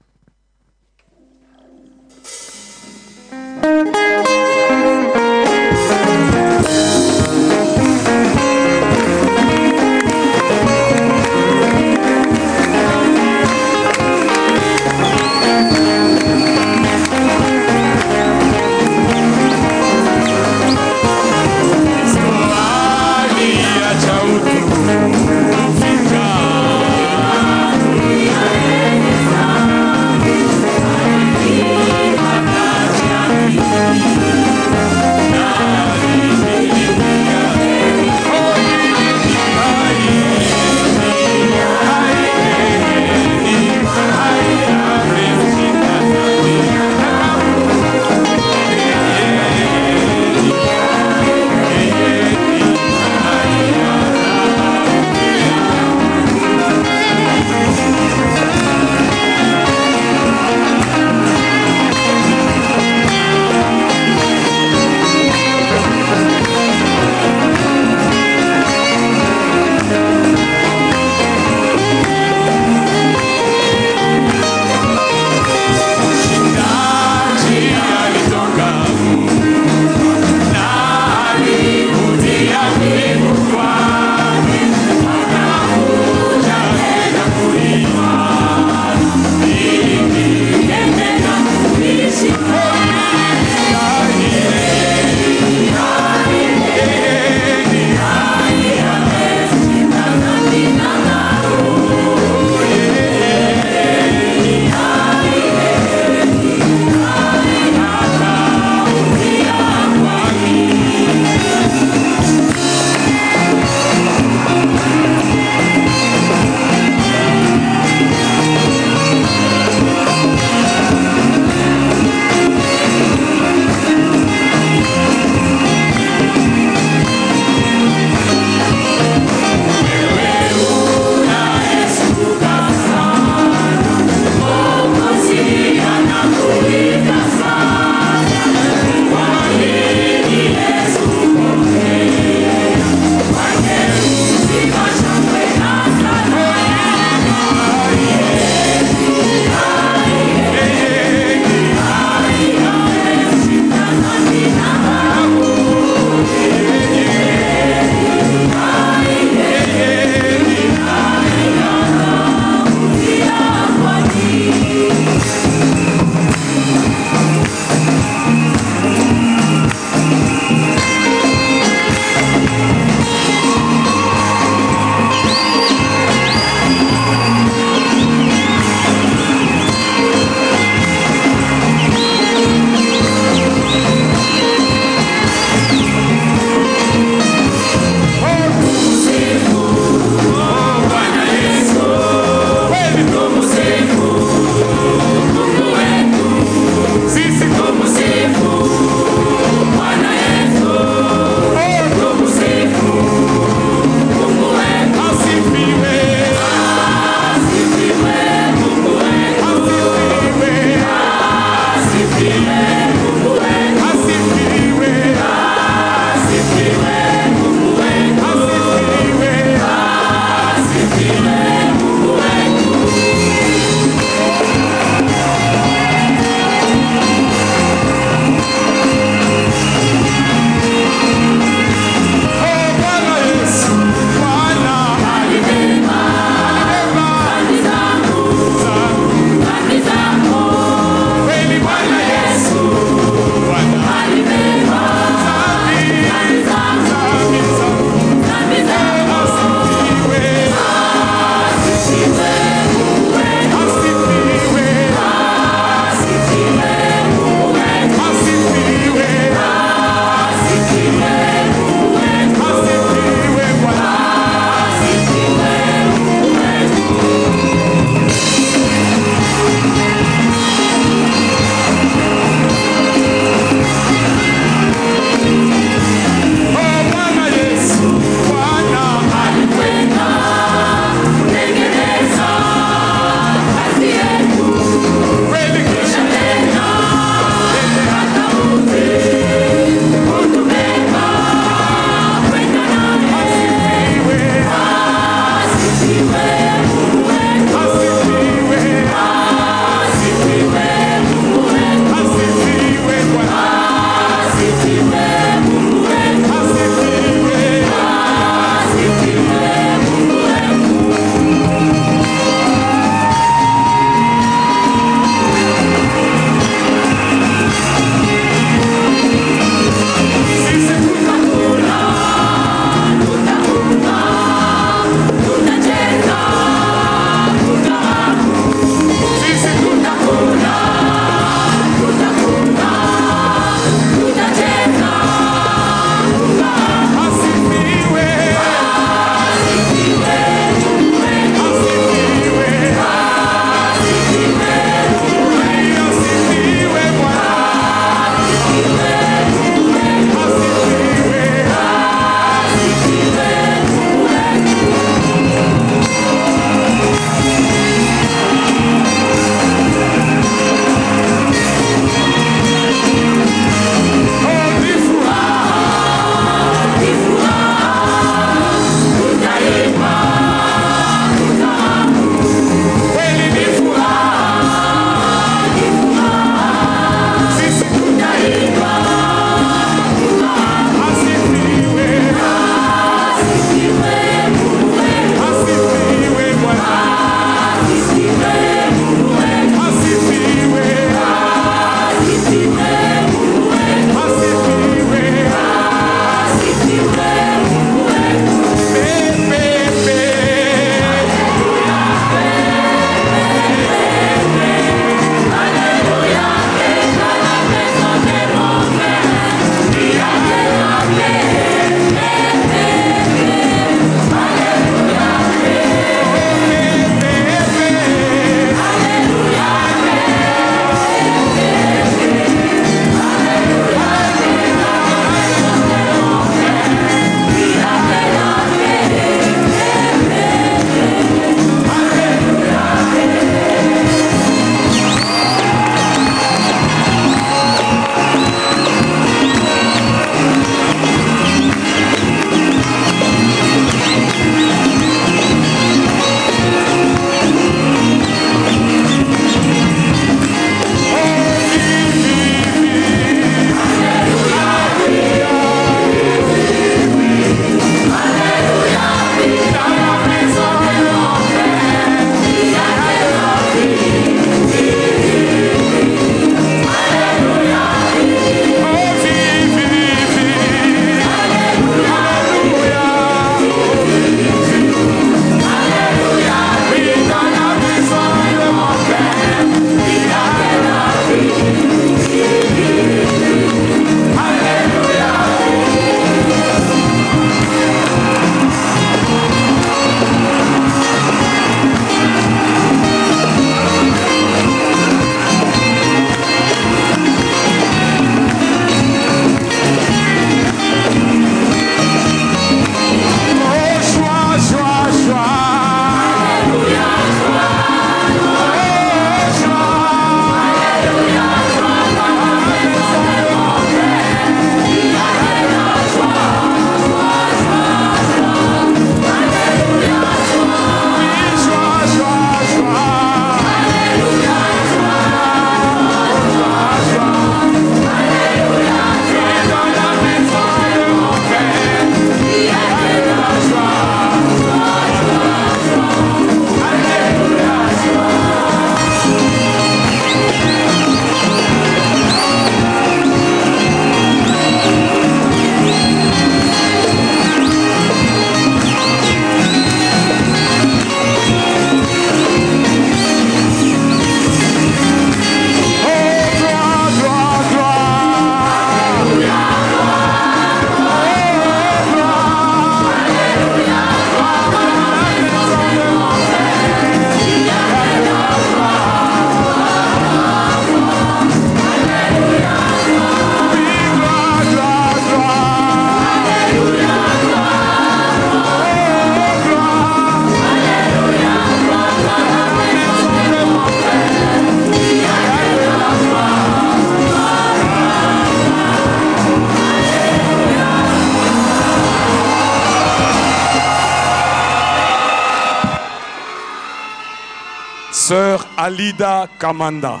Alida Kamanda.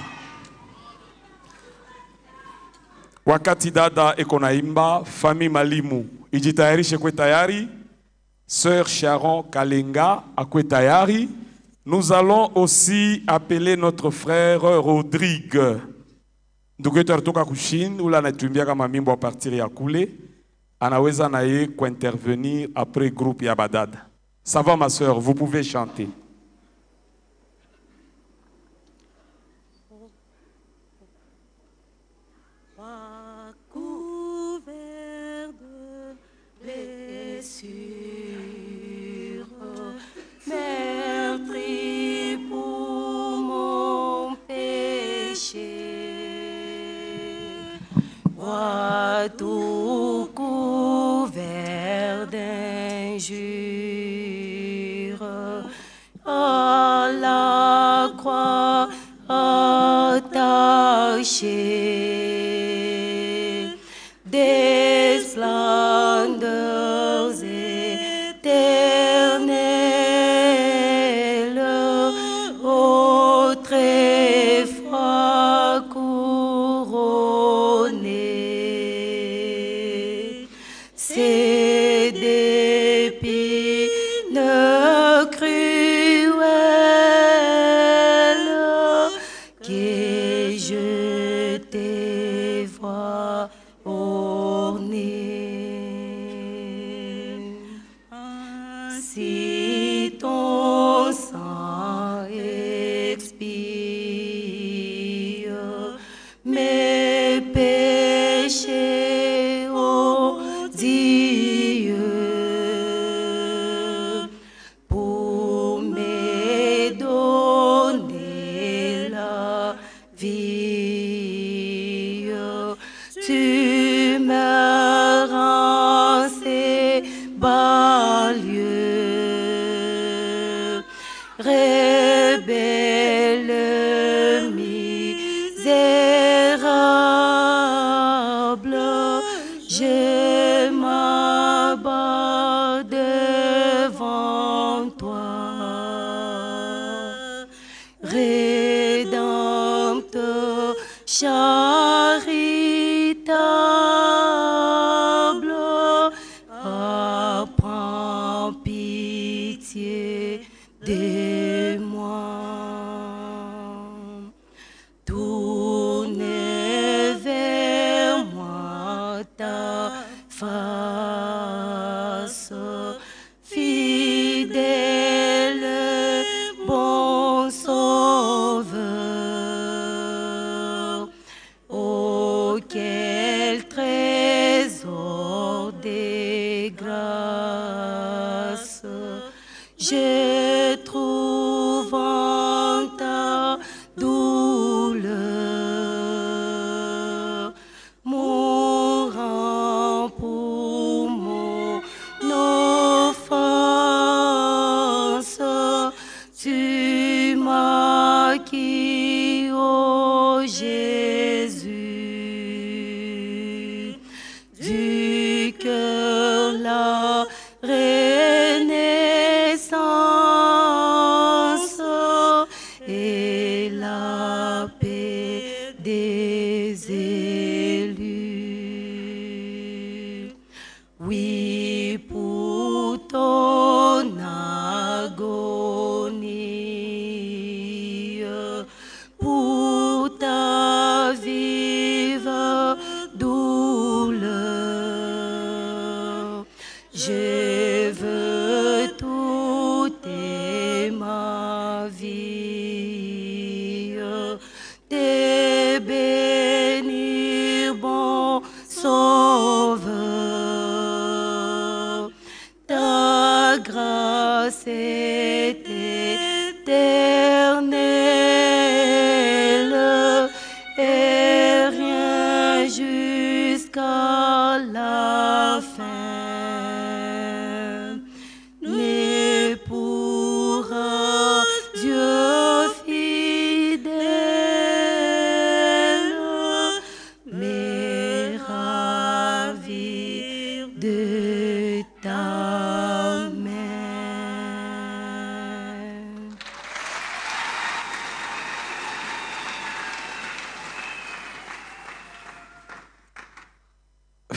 Wakati dada iko naimba, fami Malimu ijitayarishe kwe tayari. Sœur Sharon Kalenga akwe tayari. Nous allons aussi appeler notre frère Rodrigue. ndugu yetu kushin ule anatuimbia kama mimbo partir anaweza groupe ya badada ça va ma soeur vous pouvez chanter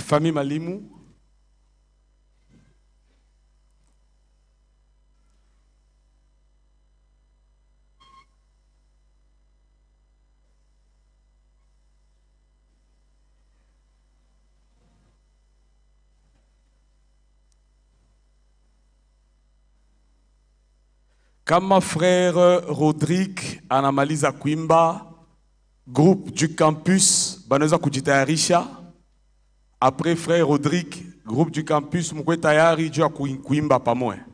Famille Malimu. Kama frère Rodrigue anamaliza kuimba, groupe du campus banaweza kujitayarisha. Après frère Rodrigue, groupe du campus mkwe tayari juu ya kui- kuimba pamoja.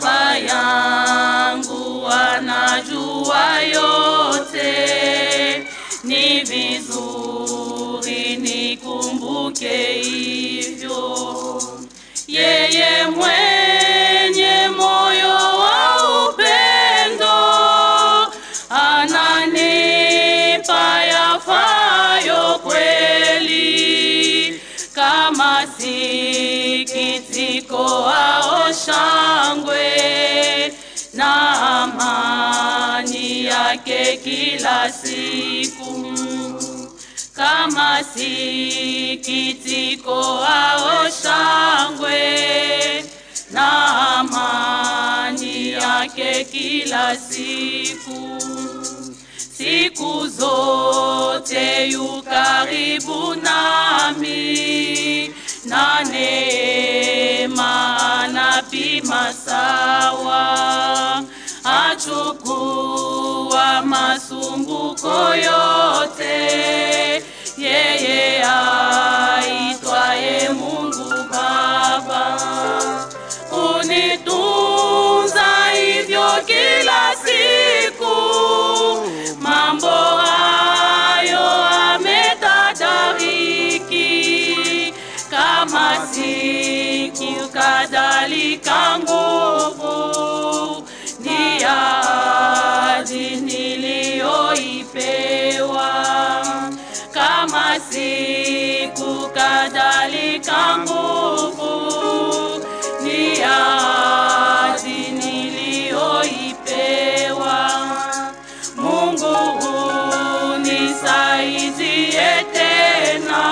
Baba yangu anajua yote, ni vizuri nikumbuke hivyo. Yeye mwenye moyo wa upendo ananipa yafayo kweli. Kama sikitiko ao kila siku. Kama sikitiko ao shangwe na amani yake kila siku. Siku zote yu karibu nami na neema anapima sawa achukua masumbuko yote. Yeye aitwaye Mungu Baba. Unitunza hivyo kila siku. Mambo hayo ametadariki kama siki kadhalika siku kadhalika nguvu ni ahadi niliyoipewa. Mungu unisaidie tena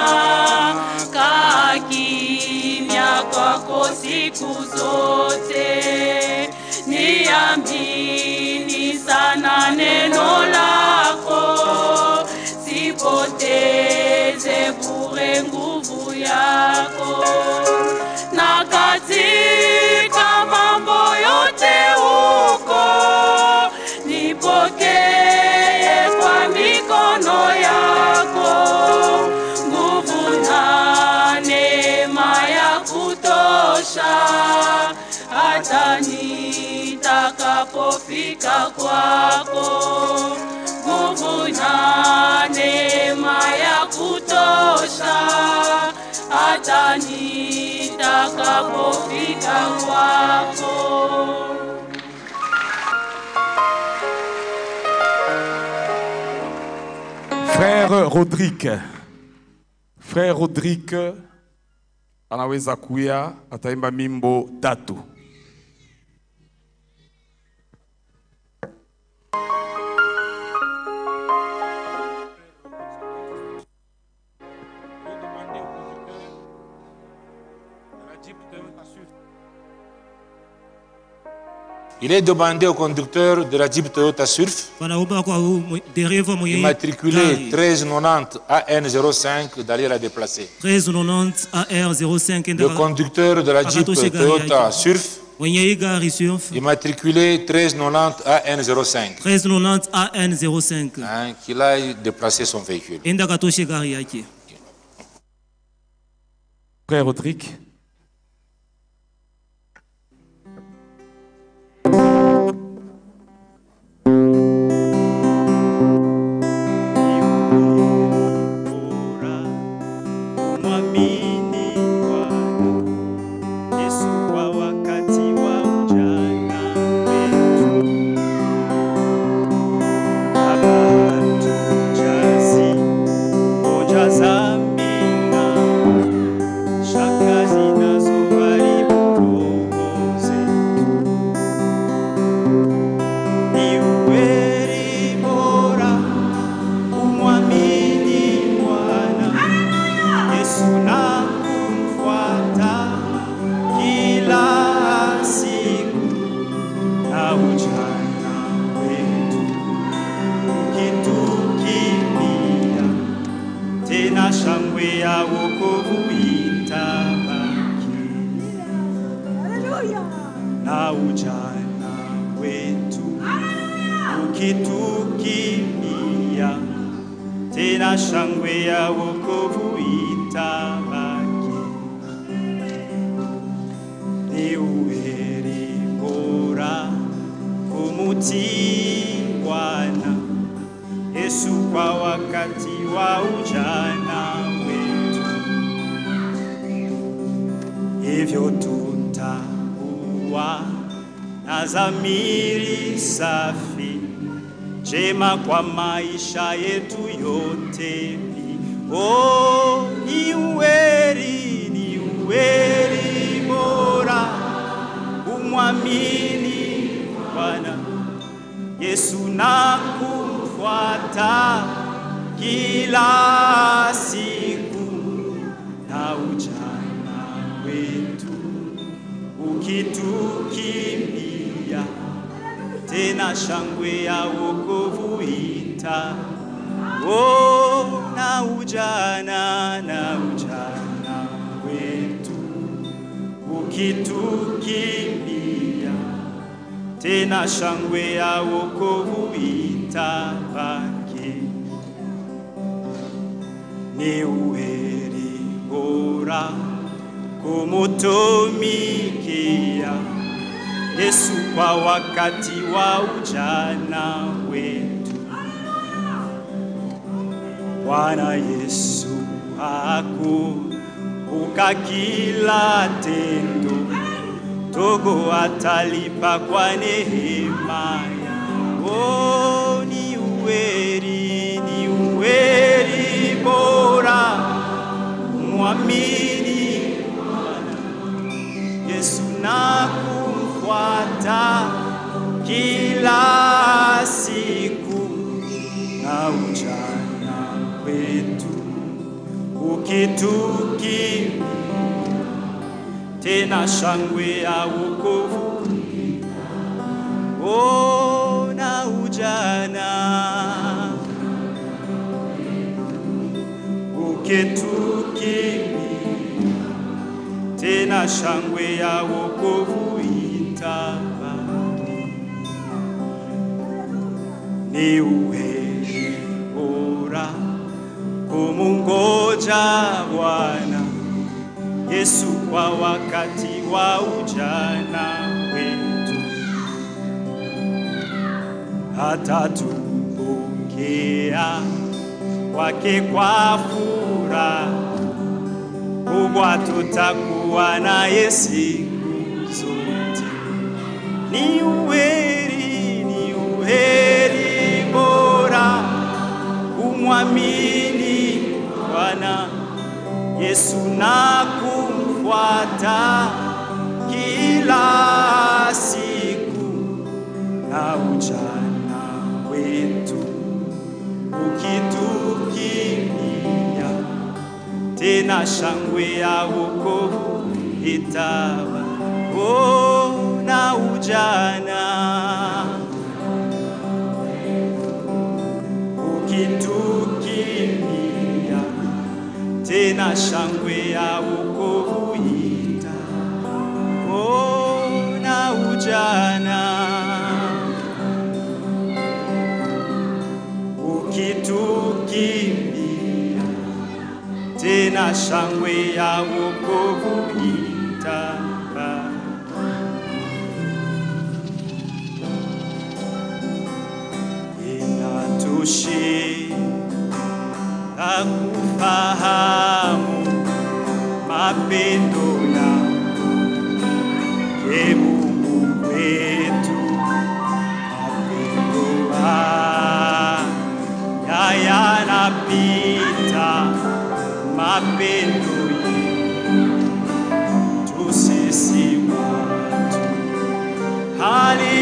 kaa kimya kwako siku zote. Niamini sana neno lako yako. Na katika mambo yote huko nipokee kwa mikono yako. Nguvu na neema ya kutosha hata nitakapofika kwako. Nguvu na neema ya kutosha
Frère Rodrigue, frère Rodrigue anaweza kuya ataimba mimbo tatu.
Il est demandé au conducteur de la Jeep Toyota Surf, immatriculé 1390 AN05 d'aller la déplacer.
1390 AR05
Le conducteur de la Jeep Toyota. Surf, immatriculé 1390 AN05,
1390 AN05
hein, qu'il aille déplacer son véhicule.
Frère Rodrigue.
Njema kwa maisha yetu yote. Oh, ni uweri, ni uweri bora kumwamini Bwana Yesu na kumfuata kila siku, na ujana wetu ukitukimbia, tena shangwe ya wokovu ita. Oh, na ujana na ujana wetu ukitukimbia, tena shangwe ya wokovu itabaki. Ni uheri bora kumutumikia Yesu kwa wakati wa ujana wetu. Bwana Yesu hakuuka kila tendo, togo atalipa kwa neema yako. Ni uweri, ni uweri bora mwamini Yesu na kila siku, na ujana wetu ukitukimbia, tena shangwe ya wokovu. Oh, na ujana ukitukimbia, tena shangwe ya wokovu itabaki. Ni uheri bora kumungoja Bwana Yesu kwa wakati wa ujana wetu, atatupokea kwake kwa furaha kubwa, tutakuwa naye siku zote. Ni ni uheri bora kumwamini Yesu na kumfuata kila siku, na ujana wetu ukitukimbia, tena shangwe ya wokovu itawa oh, na ujana. Ukitukimbia, tena shangwe ya wokovu ita oh, na ujana. Ukitukimbia, tena shangwe ya wokovu inatoshe na kufahamu mapendo yako ye Mungu wetu, mapendo haya yanapita mapendo yetu sisi watu halimutu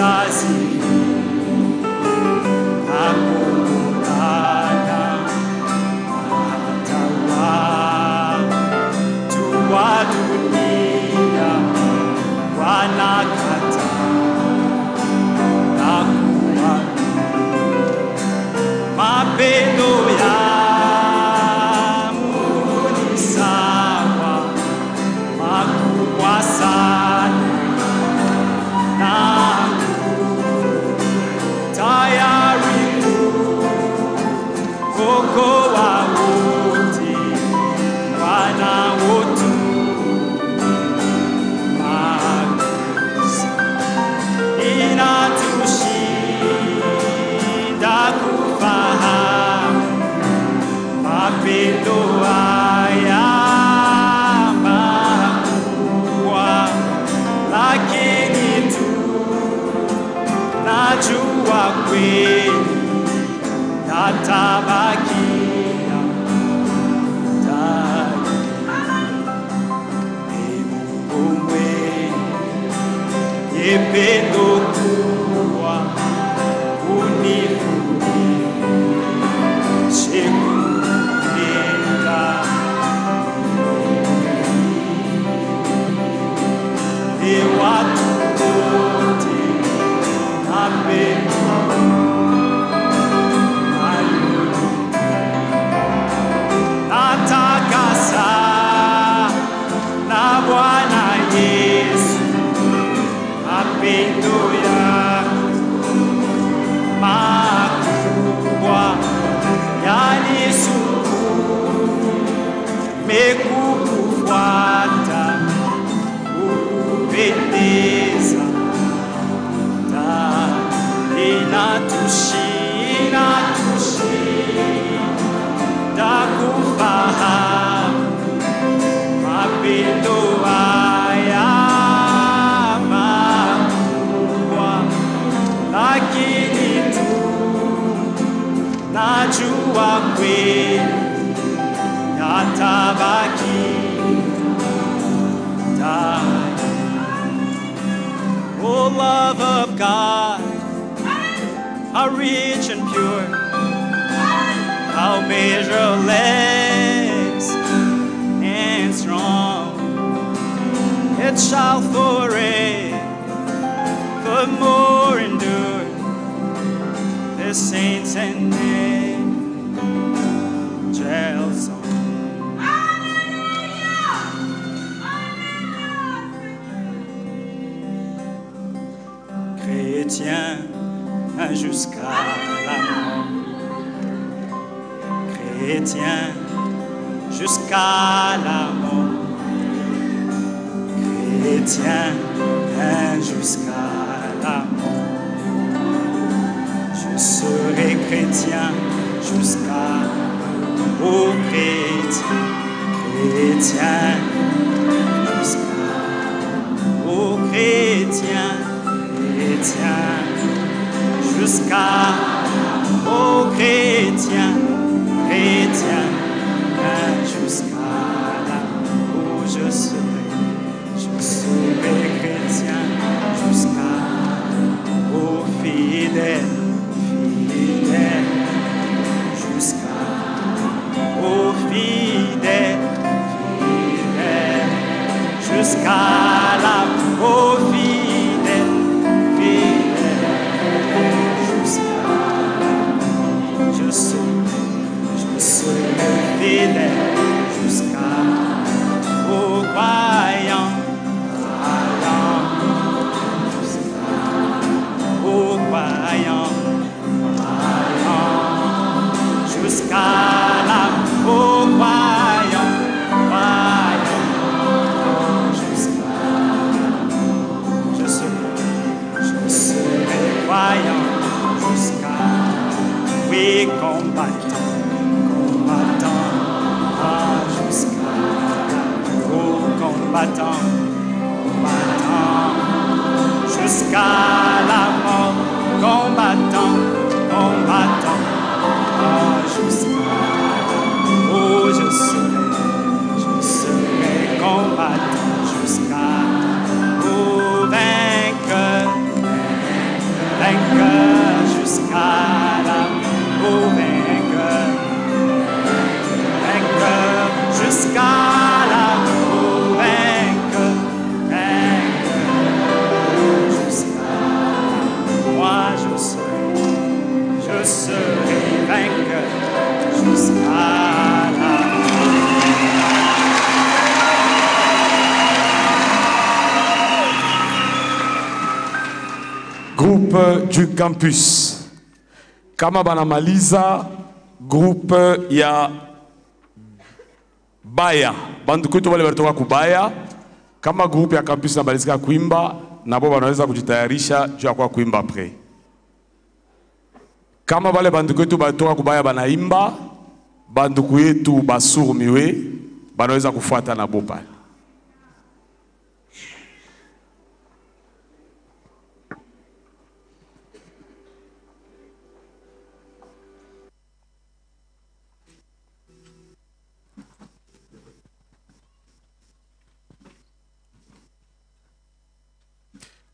says shall forevermore endure the saints and angels. Chrétien jusqu'à la mort. Chrétien jusqu'à la jusqu'à la mort. Je serai chrétien jusqu'à au chrétien, chrétien jusqu'à au chrétien, chrétien jusqu'à au chrétien, chrétien.
Campus. Kama banamaliza groupe ya baya banduku kwetu wale walitoka kubaya kama groupe ya campus nabalizika kuimba nabo wanaweza kujitayarisha juu ya kwa kuimba apres kama wale banduku yetu balitoka kubaya banaimba banduku yetu basurumiwe banaweza kufuata nabo pale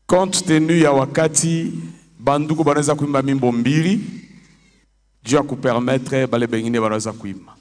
compte tenu ya wakati banduku banaweza kuimba mimbo mbili. Juu ya kupermetre bale bengine banaweza kuimba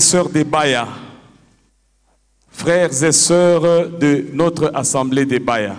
sœurs des Baya, frères et sœurs de notre assemblée des Baya,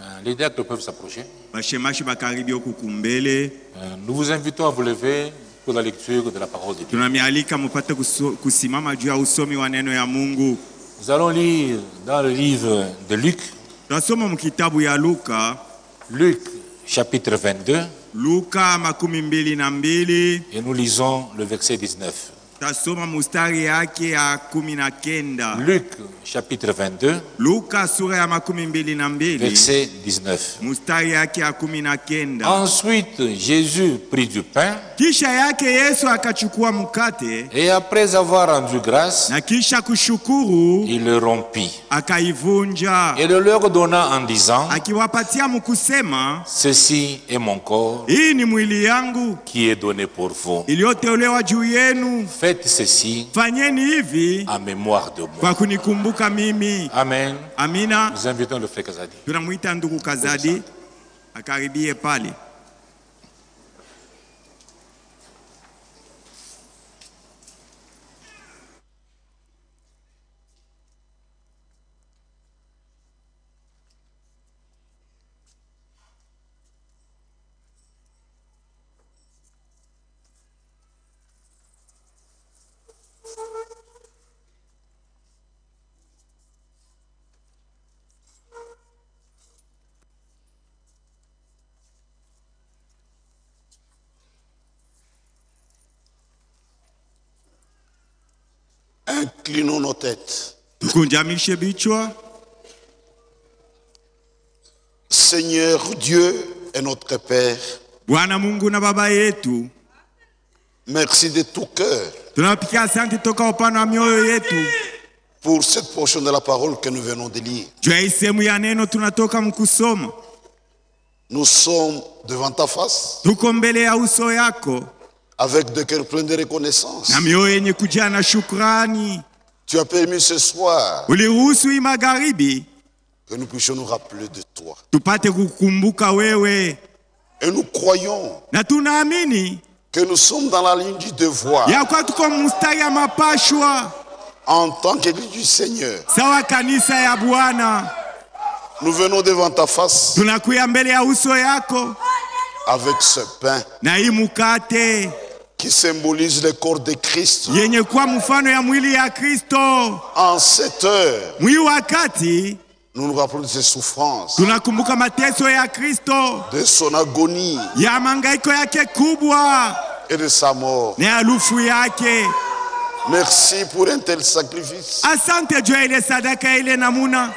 Euh, les diacres peuvent s'approcher. Euh, nous vous invitons à vous lever pour la lecture de la parole de Dieu. Nous allons lire dans le livre de Luc. Luc chapitre 22. Et nous lisons le verset 19. Luc chapitre 22,
luka sura ya makumi mbili na mbili.
verset 19.
mustari yake ya kumi na kenda.
Ensuite, Jésus prit du pain
kisha yake yesu akachukua mkate
et après avoir rendu grâce,
na kisha kushukuru
il le rompit
akaivunja
et le leur donna en disant,
akiwapatia mkusema
Ceci est mon corps
hii ni mwili yangu
qui est donné pour vous.
iliyotolewa juu yenu
Faites ceci
fanyeni hivi
en mémoire de moi.
kwa kunikumbuka mimi
Amen.
amina
Nous invitons le frère Kazadi.
tunamwita ndugu kazadi akaribie pale
Inclinons nos Seigneur Dieu et notre Père,
bwana mungu na baba yetu.
Merci de tout cœur.
Tunapikia asante toka upande wa mioyo yetu.
Pour cette portion de la parole que nous venons de lire.
juu ya hii sehemu ya neno tunatoka mkusoma.
Nous sommes devant ta face.
Tuko mbele ya uso yako.
Avec de cœurs pleins de reconnaissance.
na mioyo yenye kujaa na shukrani
Tu as permis ce soir que nous puissions nous rappeler de toi. Et nous croyons que nous sommes dans la ligne du devoir en tant qu'Église du Seigneur. Nous venons devant ta face avec ce pain qui symbolise le corps de Christ.
yenye kuwa mfano ya mwili ya kristo
En cette heure,
wakati
nous nous rappelons de ses souffrances,
tunakumbuka mateso ya kristo
de son agonie
ya mangaiko yake kubwa
et de sa mort.
na ya lufu yake
Merci pour un tel sacrifice.
asante juu ya ile sadaka ile namuna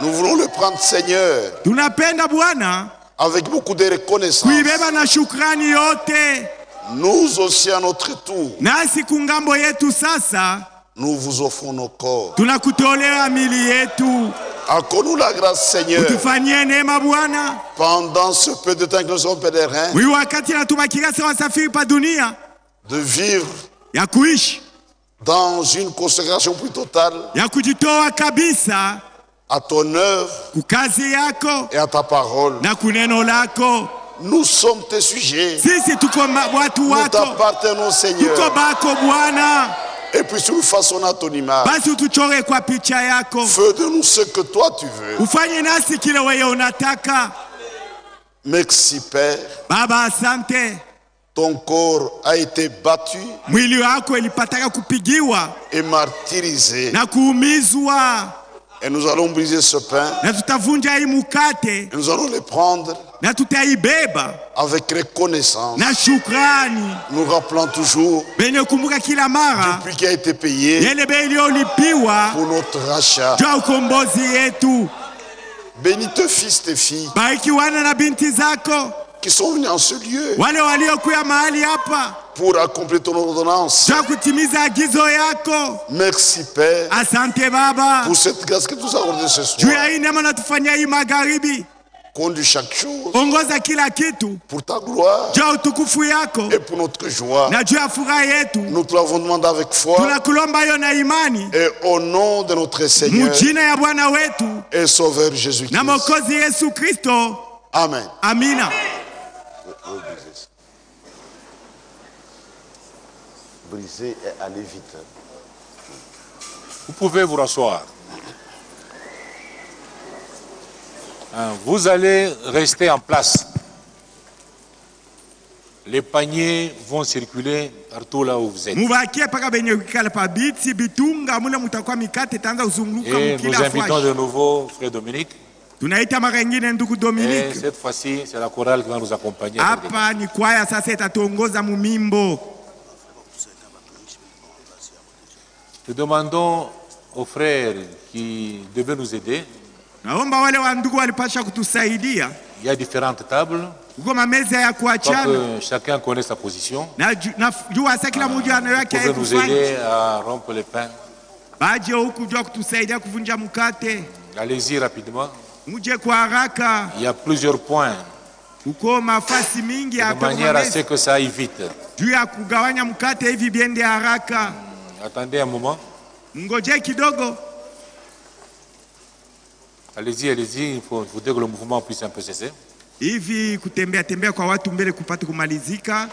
Nous voulons le prendre, Seigneur,
tunapenda bwana
avec beaucoup de reconnaissance.
kuibeba na shukrani yote
Nous aussi, à notre tour,
nasi kungambo yetu sasa
nous vous offrons nos corps.
tunakutolea mili yetu
Accorde-nous la grâce, Seigneur, pendant ce peu de temps que nous sommes pèlerins, de vivre dans une consécration plus totale à ton œuvre et à ta parole. Nous sommes tes sujets. Nous t'appartenons, Seigneur. Et puis tu nous façonnes à ton image. Fais de nous ce que toi tu veux. Merci, Père.
baba asante
Ton corps a été battu
mwili wako ilipataka kupigiwa
et martyrisé.
na kuumizwa
Et nous allons briser ce pain.
na tutavunja hii mukate
Et nous allons le prendre
na tutaibeba.
Avec reconnaissance.
na shukrani.
Nous rappelant toujours
benye kumbuka kila mara.
prix qui a été payé
yele bei iliyolipiwa
pour notre rachat.
juu ya ukombozi yetu.
Bénis tes fils, tes filles
bariki wana na binti zako.
qui sont venus en ce lieu
wale waliokuya mahali hapa.
pour accomplir ton ordonnance.
juu ya kutimiza agizo yako.
Merci, Père,
asante baba.
pour cette grâce que tu nous as accordée ce
juu
soir.
ya hii neema natufanyia hii magharibi
Conduis chaque chose
ongoza kila kitu
pour ta gloire
juu ya utukufu yako
et pour notre joie.
na juu ya furaha yetu
Nous te l'avons demandé avec foi
tunakulomba hiyo na imani
et au nom de notre Seigneur
mujina ya bwana wetu
et Sauveur
na
Jésus-Christ.
mokozi yesu kristo
Amen.
amina
Briser et aller vite.
Vous pouvez vous rasseoir. Hein, Vous allez rester en place. Les paniers vont circuler partout là où vous êtes. Et nous invitons de nouveau Frère Dominique. Et cette fois-ci, c'est la chorale qui va nous accompagner. Nous demandons aux frères qui devaient nous aider.
Naomba wale wa ndugu walipasha kutusaidia
Il y a différentes tables.
mameza ya kuachana
chacun connaisse sa position.
na ju- na- jua sa kila mmoja ana
Vous
yake
aider à rompre le pain.
baje huku jua kutusaidia kuvunja mkate
Allez-y rapidement.
muje kwa haraka
Il y a plusieurs points.
uko mafasi mingi
De manière à ce que ça aille vite.
juu ya kugawanya mkate hivi biende haraka
Attendez un moment.
ngoje kidogo
Allez-y, allez-y. Il faut- que le mouvement puisse un peu cesser.
hivi kutembea tembea kwa watu mbele kupata kumalizika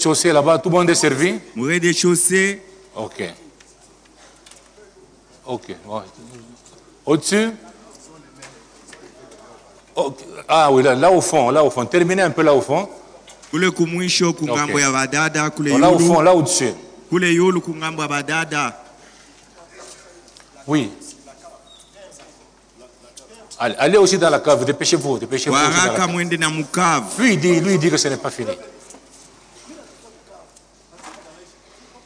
Rez-de-chaussée là-bas, tout le monde est servi?
Au rez-de-chaussée,
Ok. Ok. Au-dessus? Ah oui, là, là au fond, là au fond. Terminez un peu là au fond. là au fond, là au-dessus. Oui. Allez, allez aussi dans la cave, dépêchez-vous, dépêchez-vous. Lui, il dit, lui, il dit que ce n'est pas fini.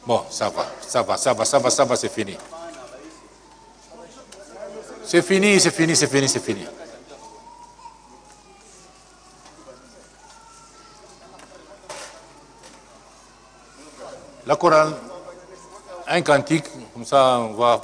Bon, ça va, ça va, ça va, ça va, ça va, c'est fini. C'est fini, c'est fini, c'est fini, c'est fini. La chorale, un cantique, comme ça on va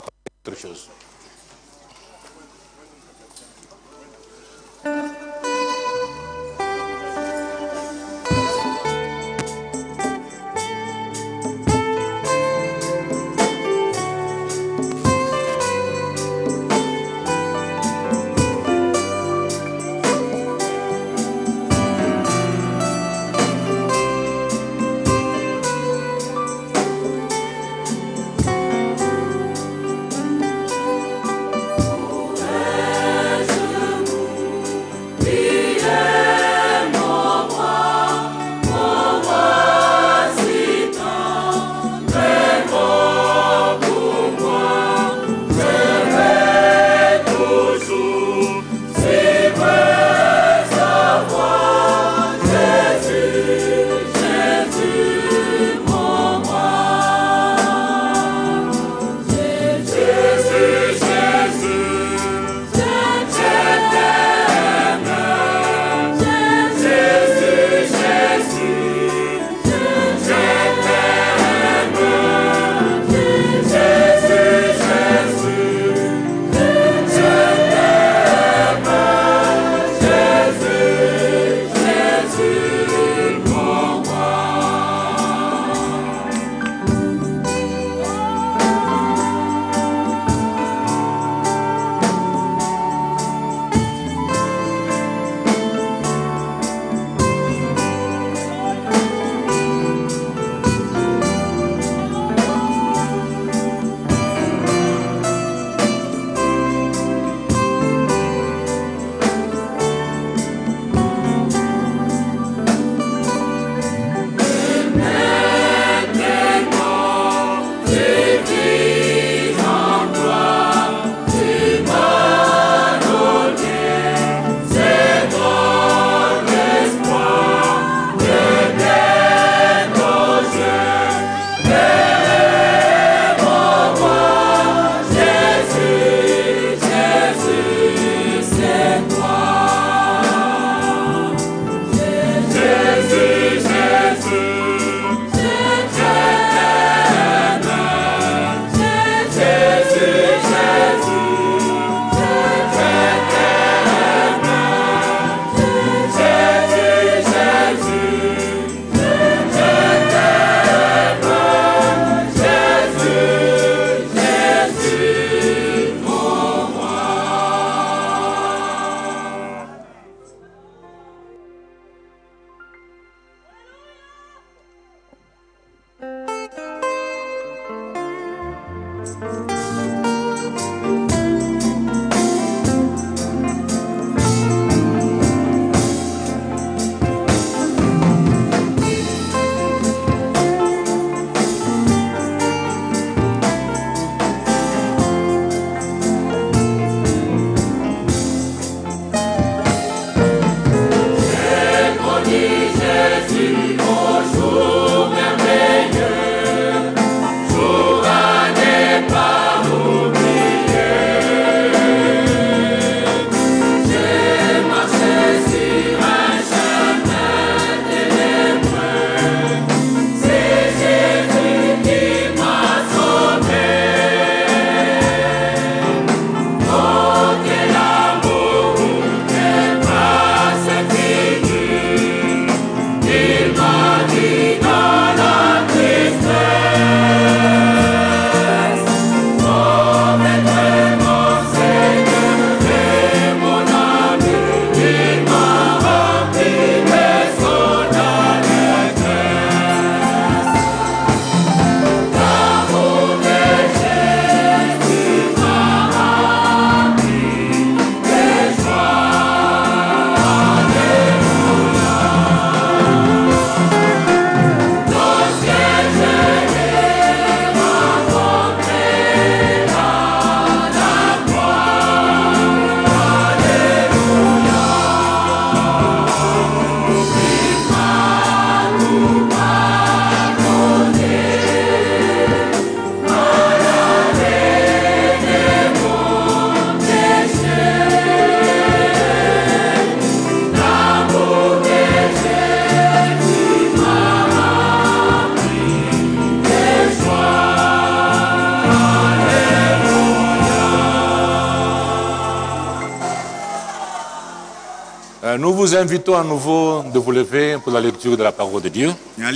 Nous invitons à nouveau de vous lever pour la lecture de la parole de Dieu. Nous allons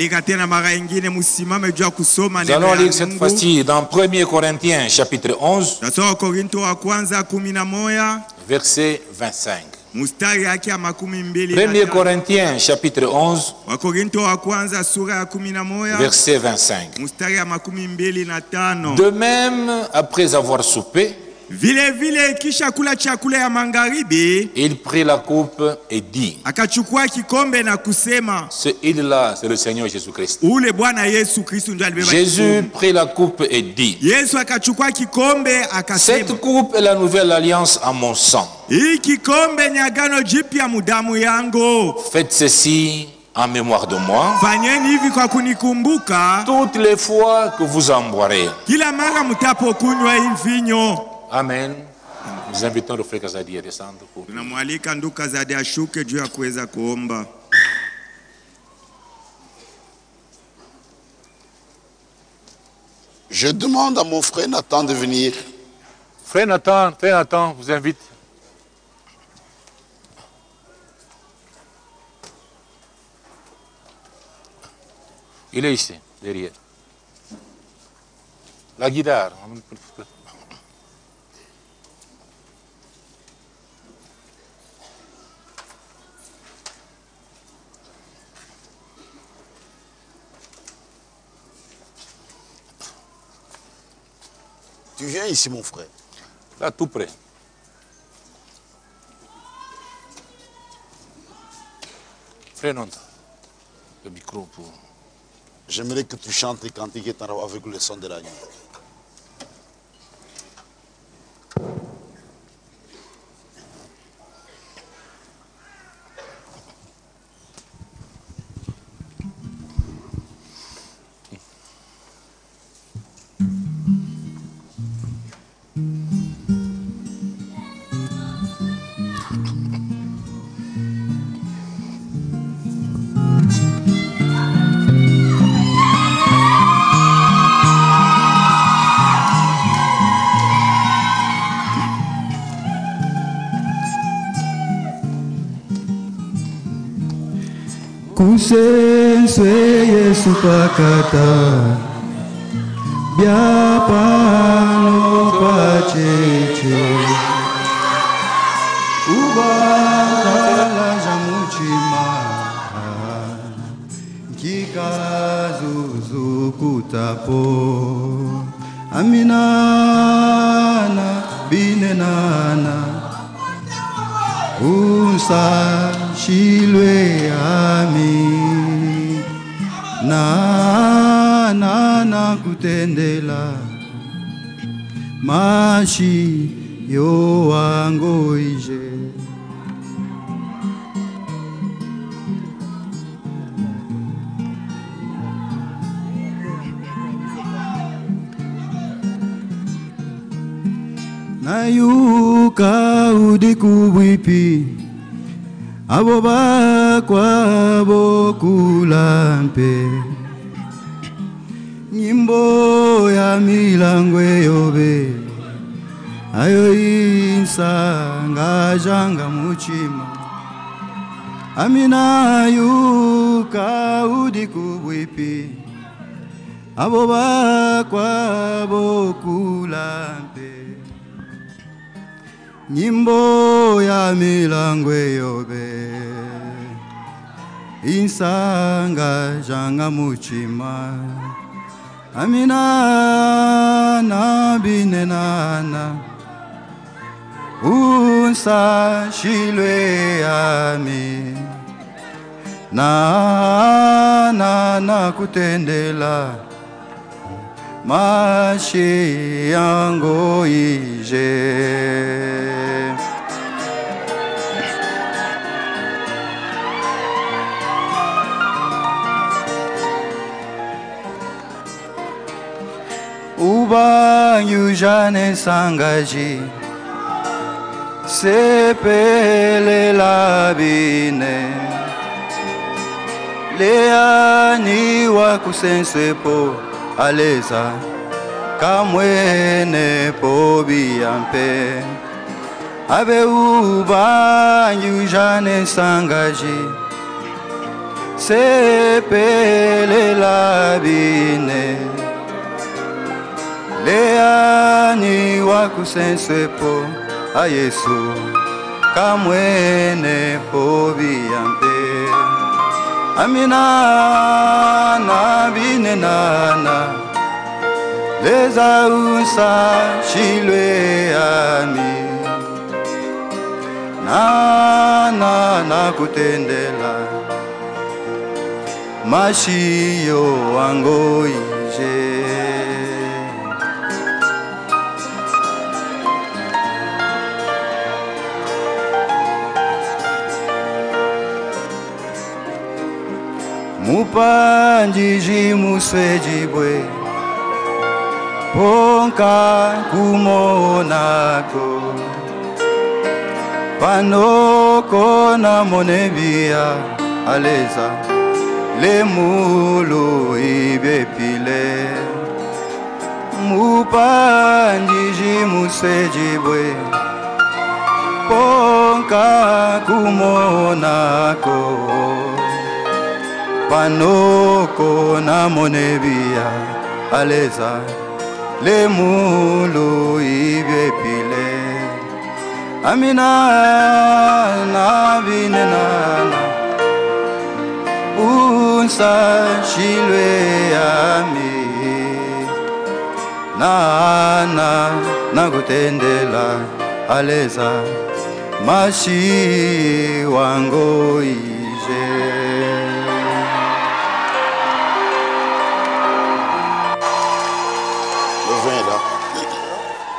lire cette fois-ci dans 1 Corinthiens chapitre 11,
Tasoma Korinto wa kwanza kumi na moya
verset 25.
mustari yake ya makumi mbili na
1
tano.
Corinthiens chapitre 11,
Wakorinto wa kwanza sura ya kumi na moya
verset 25.
mustari ya makumi mbili na tano.
De même, après avoir soupé,
Vile vile kisha kula chakula ya magharibi
il prit la coupe et dit, ce il-là, c'est le Seigneur Jésus-Christ. Jésus prit la coupe et dit, cette coupe est la nouvelle alliance à mon sang. Faites ceci en mémoire de moi. toutes les fois que vous en boirez. Amen. Nous invitons le frère Kazadi à descendre pour
Tunamwalika ndugu Kazadi ashuke juu ya kuweza kuomba.
Je demande à mon frère Nathan de venir.
Frère Nathan, frère Nathan vous invite. Il est ici, derrière. La guitare.
Tu viens ici, mon frère.
Là, tout près. Frère Nathan, le micro pour...
J'aimerais que tu chantes les cantiques avec le son de la nuit.
Sense Yesu pakata Bia pano pacheche Ubakala jamutima Kikazuzukutapo Aminana binenana Unsa usashilwe ami. Na na na kutendela. Mashi yo wango ije. Nayuka udikubwipi abobakwa bokula kulampe nyimbo ya milango eyobe. Ayoyinsa ngajanga mutima aminayuka udi kubwipi. Abobakwa bokula kulampe nyimbo ya milango eyobe. Insanga janga muchima. Amina na binenana unsa shilwe ami. Na na na kutendela O Mashiango Ije. Ubanyu jane sangaji sepele labine lea ni wakusensepo. aleza kamwene pobi ampe abe ubangi ujane sangaji sepelela bine. Leani wakusenswepo a yesu kamwene pobi ampe amina na bine nana. Leza unsa shilwe ami. Nana nakutendela mashiyo wango ije mupanjiji musejibwe ponka kumonako panoko na monebia aleza. Lemulu ibepile. Mupanjiji musejibwe ponka kumonako panoko na monebia aleza lemulu ibepile amina na binenana unsa shilwe ami. Nana nakutendela aleza mashi wango ije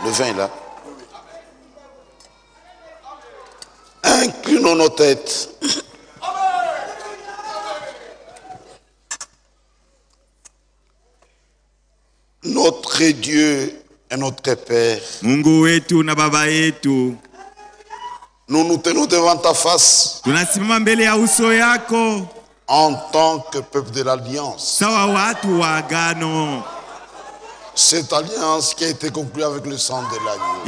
Le vin est là. Inclinons nos têtes. Notre Dieu et notre Père, nous nous tenons devant ta face en tant que peuple de l'Alliance.
sawa watu wa agano
Cette alliance qui a été conclue avec le sang de l'agneau.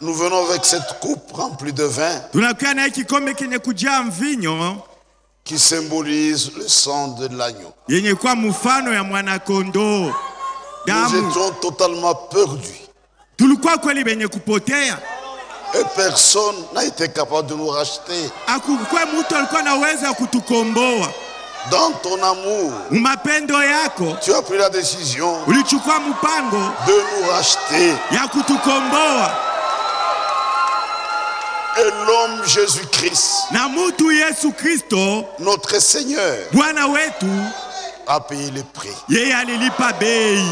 Nous venons avec cette coupe remplie de vin qui symbolise le sang de l'agneau. Nous étions totalement perdus. Et personne n'a été capable de nous racheter. Dans ton amour,
mapendo yako
tu as pris la décision
ulichukua mpango
de nous racheter.
ya kutukomboa
Et l'homme Jésus-Christ,
na mutu yesu kristo
notre Seigneur,
bwana wetu
a payé le prix.
yeye alilipa bei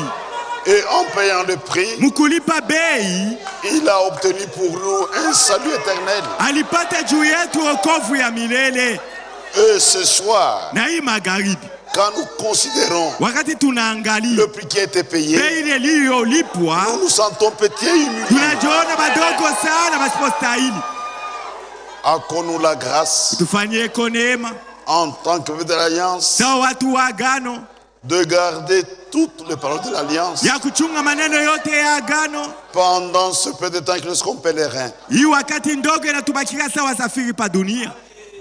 Et en payant le prix,
mkulipa bei
il a obtenu pour nous un salut éternel.
alipata juu yetu wokovu ya milele
Et ce soir, quand nous considérons le prix qui a été payé, nous nous sentons petits et humiliés. Accorde-nous la grâce en tant que de l'Alliance de garder toutes les paroles de l'Alliance pendant ce peu de temps que nous serons pèlerins.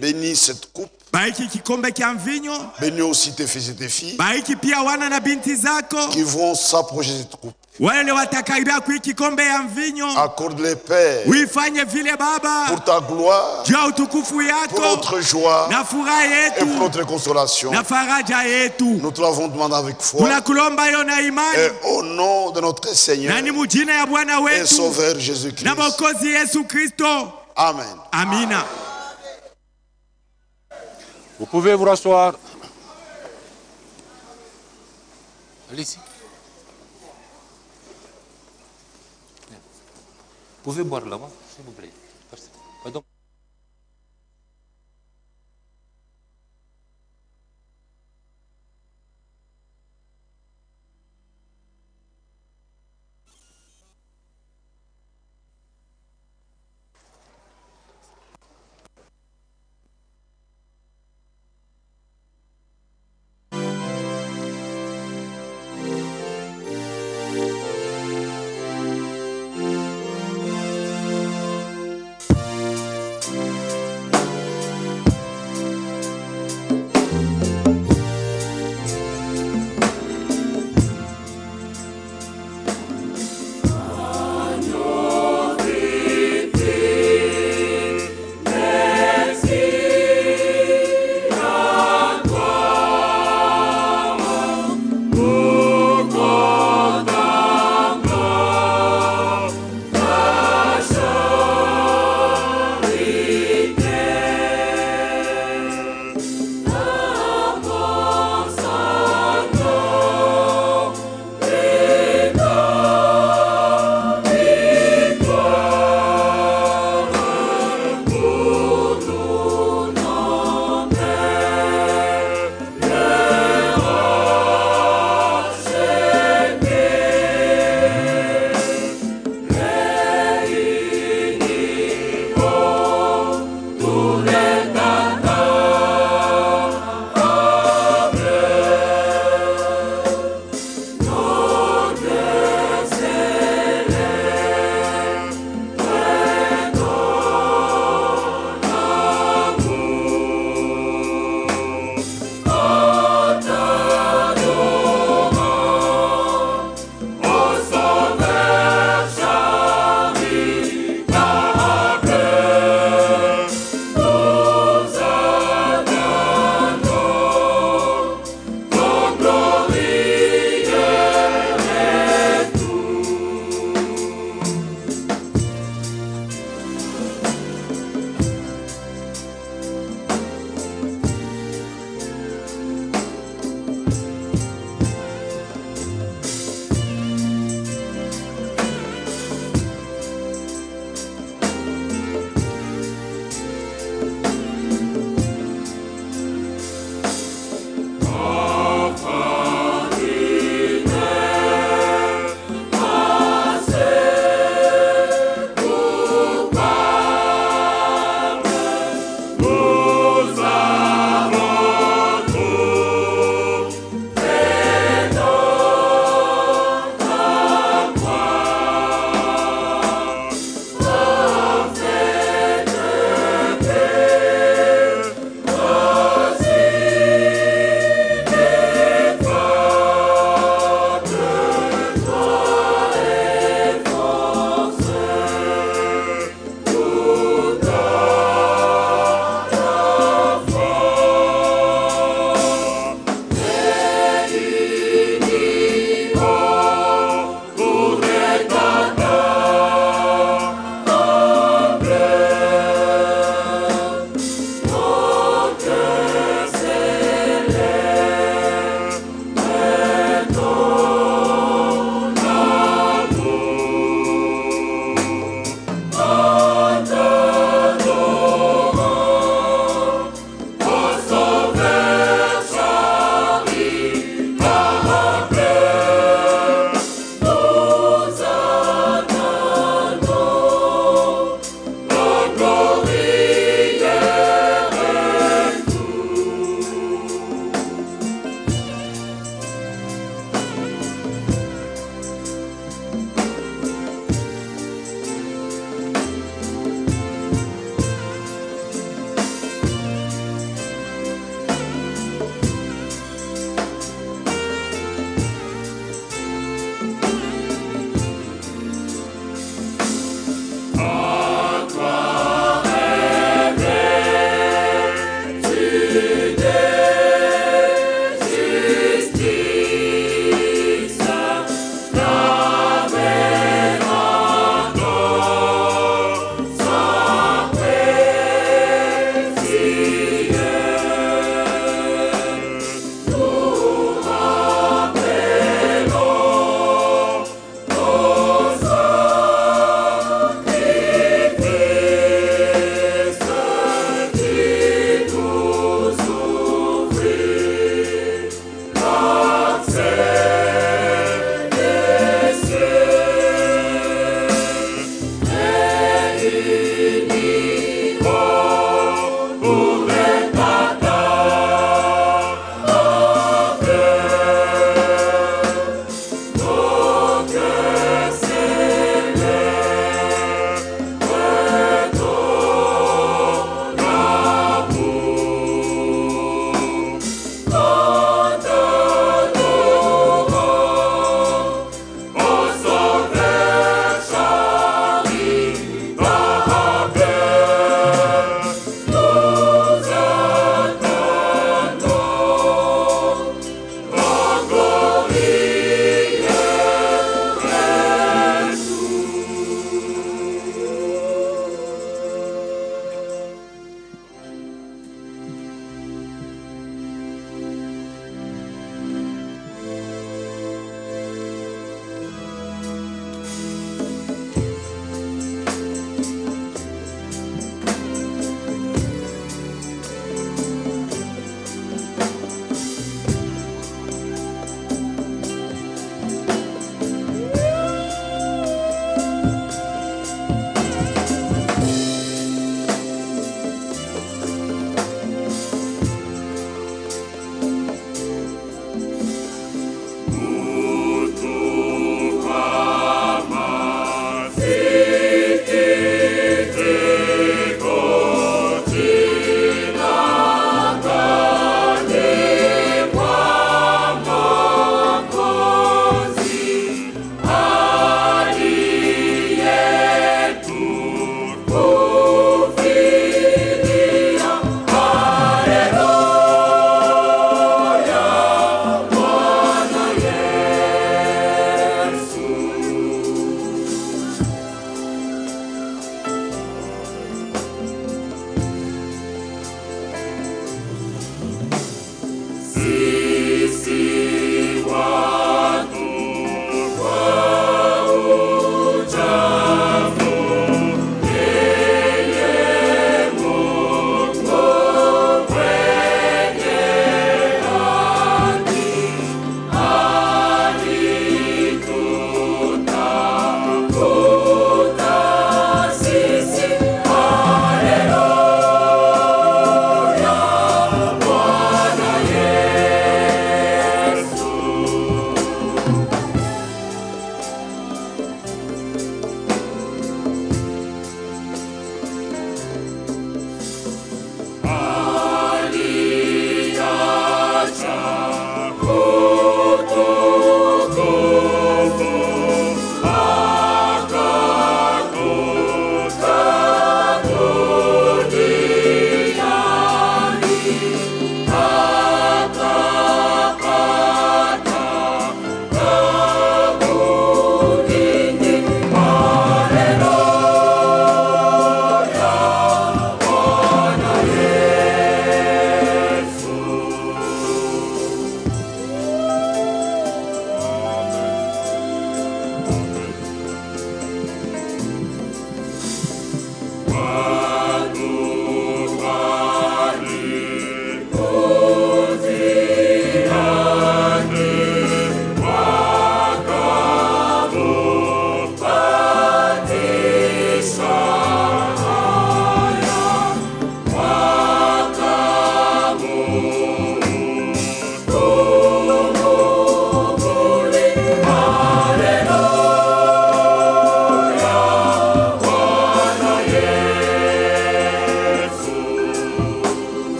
Bénis cette coupe,
bariki kikombe kya mvinyo.
Bénis aussi tes fils et tes filles.
Bariki pia wana na binti zako.
Qui vont s'approcher de cette coupe.
wale watakaribia kui kikombe ya mvinyo.
Accorde-les, Père,
uifanye vile baba.
Pour ta gloire,
juu utukufu
pour
yako
notre joie.
Na furaha
et
yetu
pour notre consolation.
na faraja yetu.
Nous te l'avons demandé avec foi.
Tunakulomba hiyo na
et
imani
au nom de notre Seigneur
na ni mujina ya bwana
et
wetu.
Sauveur
na
Jésus-Christ.
mokozi yesu kristo.
Amen.
amina
Vous pouvez vous rasseoir. Allez-y. Vous pouvez boire là-bas,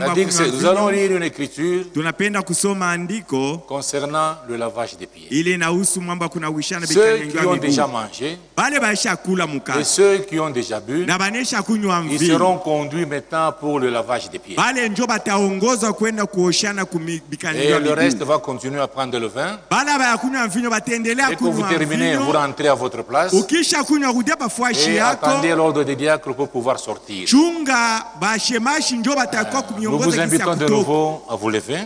ya
C'est-à-dire que nous allons lire une écriture. Concernant le lavage des pieds. Ceux qui ont déjà mangé et ceux qui ont déjà bu, ils seront conduits maintenant pour le lavage des pieds. Et le reste va continuer à prendre le vin. Dès que vous terminez, vous rentrez à votre place. Et attendez l'ordre des diacres pour pouvoir sortir.
batakuwa
Nous vous invitons de nouveau à vous lever.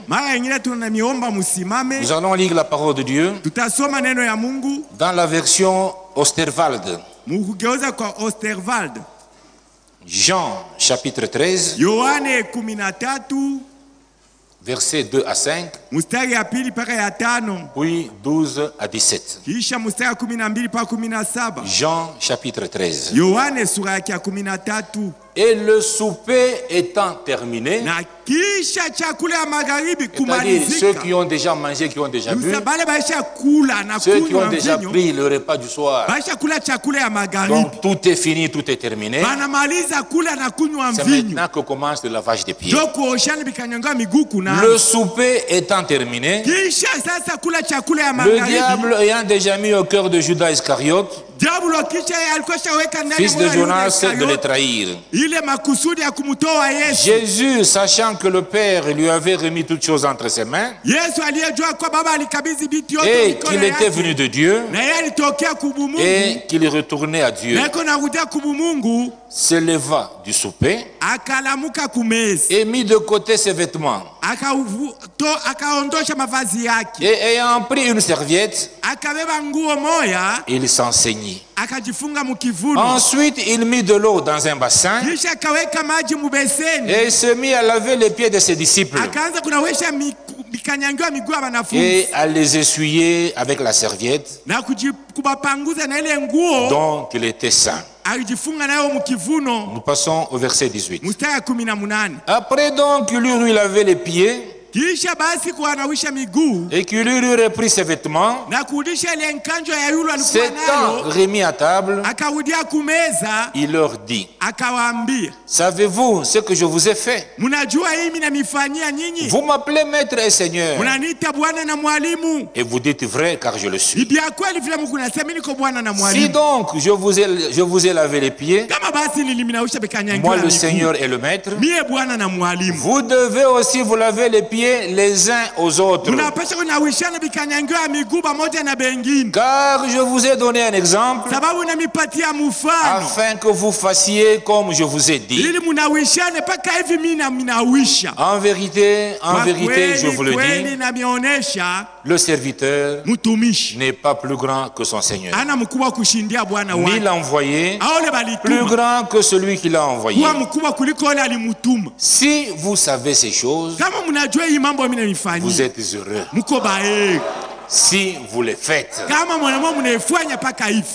Nous allons lire la parole de Dieu. Dans la version Osterwald.
mukugeuza kwa
Jean chapitre 13,
yohane kumi na tatu
versets 2 à 5,
mstari ya pili mpaka ya tano
puis 12 à 17.
kisha mstari ya kumi na mbili mpaka kumi na saba
Jean chapitre 13.
yohane sura yake ya kumi na tatu
Et le souper étant terminé, c'est-à-dire ceux qui ont déjà mangé, qui ont déjà bu, ceux qui ont déjà pris le repas du soir. Donc tout est fini, tout est terminé. C'est maintenant que commence le lavage des pieds. Le souper étant terminé, le diable ayant déjà mis au cœur de Judas Iscariote, fils de Jonas, de les trahir. Jésus, sachant que le Père lui avait remis toutes choses entre ses mains et qu'il était venu de Dieu et qu'il retournait à Dieu,
na iko narudia kubu Mungu
se leva du souper et mit de côté ses vêtements. Et ayant pris une serviette, il s'enseignit. Ensuite, il mit de l'eau dans un bassin. Et il se mit à laver les pieds de ses disciples. Et à les essuyer avec la serviette. Dont il était saint. Nous passons au verset 18.
mstari ya kumi na munane.
Après donc qu'il eut lavé les pieds et qu'il eut repris ses vêtements, s'étant remis à table, il leur dit Savez-vous ce que je vous ai fait? Vous m'appelez maître et seigneur. Et vous dites vrai car je le suis. Si donc je vous ai, je vous ai lavé les pieds, moi le Seigneur et le maître, vous devez aussi vous laver les pieds les uns aux autres. Car je vous ai donné un exemple afin que vous fassiez comme je vous ai dit. En vérité, en vérité, je vous le dis, le serviteur n'est pas plus grand que son Seigneur. Ni l'envoyé plus grand que celui qui l'a envoyé. Si vous savez ces choses, vous êtes heureux. Si vous les faites.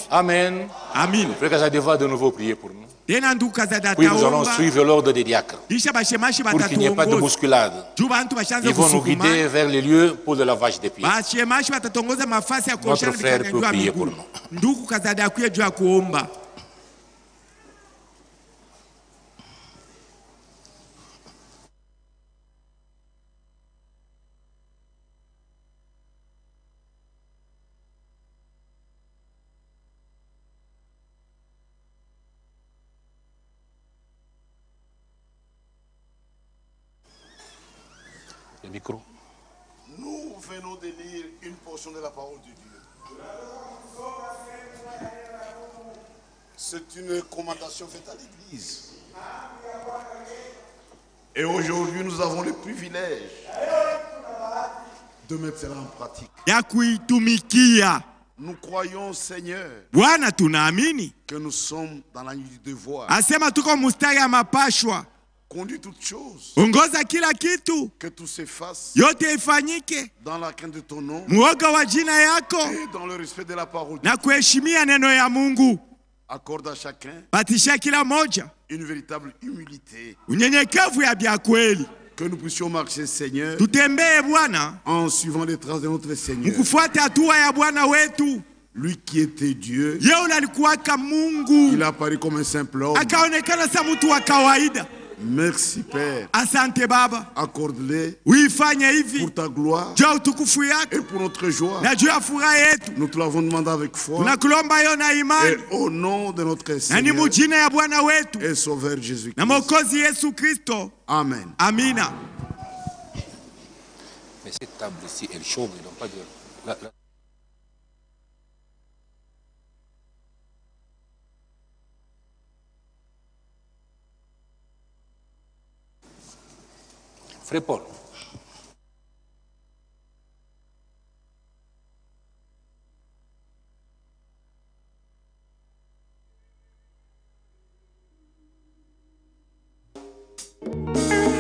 Amen.
amin
Frère Kazade va de nouveau prier pour nous. Nous allons suivre l'ordre des diacres pour qu'il n'y ait pas de bousculade. Ils vont nous guider vers les lieux pour le lavage des pieds. Notre frère peut prier pour nous.
ndugu kazada akuye juu ya kuomba
Le micro.
Nous venons de lire une portion de la parole de Dieu. C'est une recommandation faite à l'Église. Et aujourd'hui, nous avons le privilège de mettre cela en pratique. Nous croyons, Seigneur, que nous sommes dans la nuit du devoir. Conduis toutes choses,
ongoza kila kitu.
Que tout s'efface
yote ifanyike.
dans la crainte de ton nom.
Mwoga wa jina yako.
Et dans le respect de la parole. de
na kuheshimia neno ya mungu.
Accorde à chacun
patisha kila moja.
une véritable humilité.
unyenyekevu ya kweli.
Que nous puissions marcher, Seigneur, en suivant les traces de notre Seigneur. Lui qui était Dieu, il a apparu comme un simple homme. Merci Père.
asante baba
Accorde-les
uifanye hivi
pour ta gloire
juu utukufu yako
et pour notre joie.
na juu ya furaha yetu
Nous te l'avons demandé avec foi.
tunakulomba yo na
Et
imani
au nom de notre
na ni
Seigneur
mujina ya bwana wetu
et Sauveur Jésus-Christ.
na mwokozi yesu kristo
Amen.
amina
Mais cette table ici, elle chauffe, donc pas de. Là- là- Frère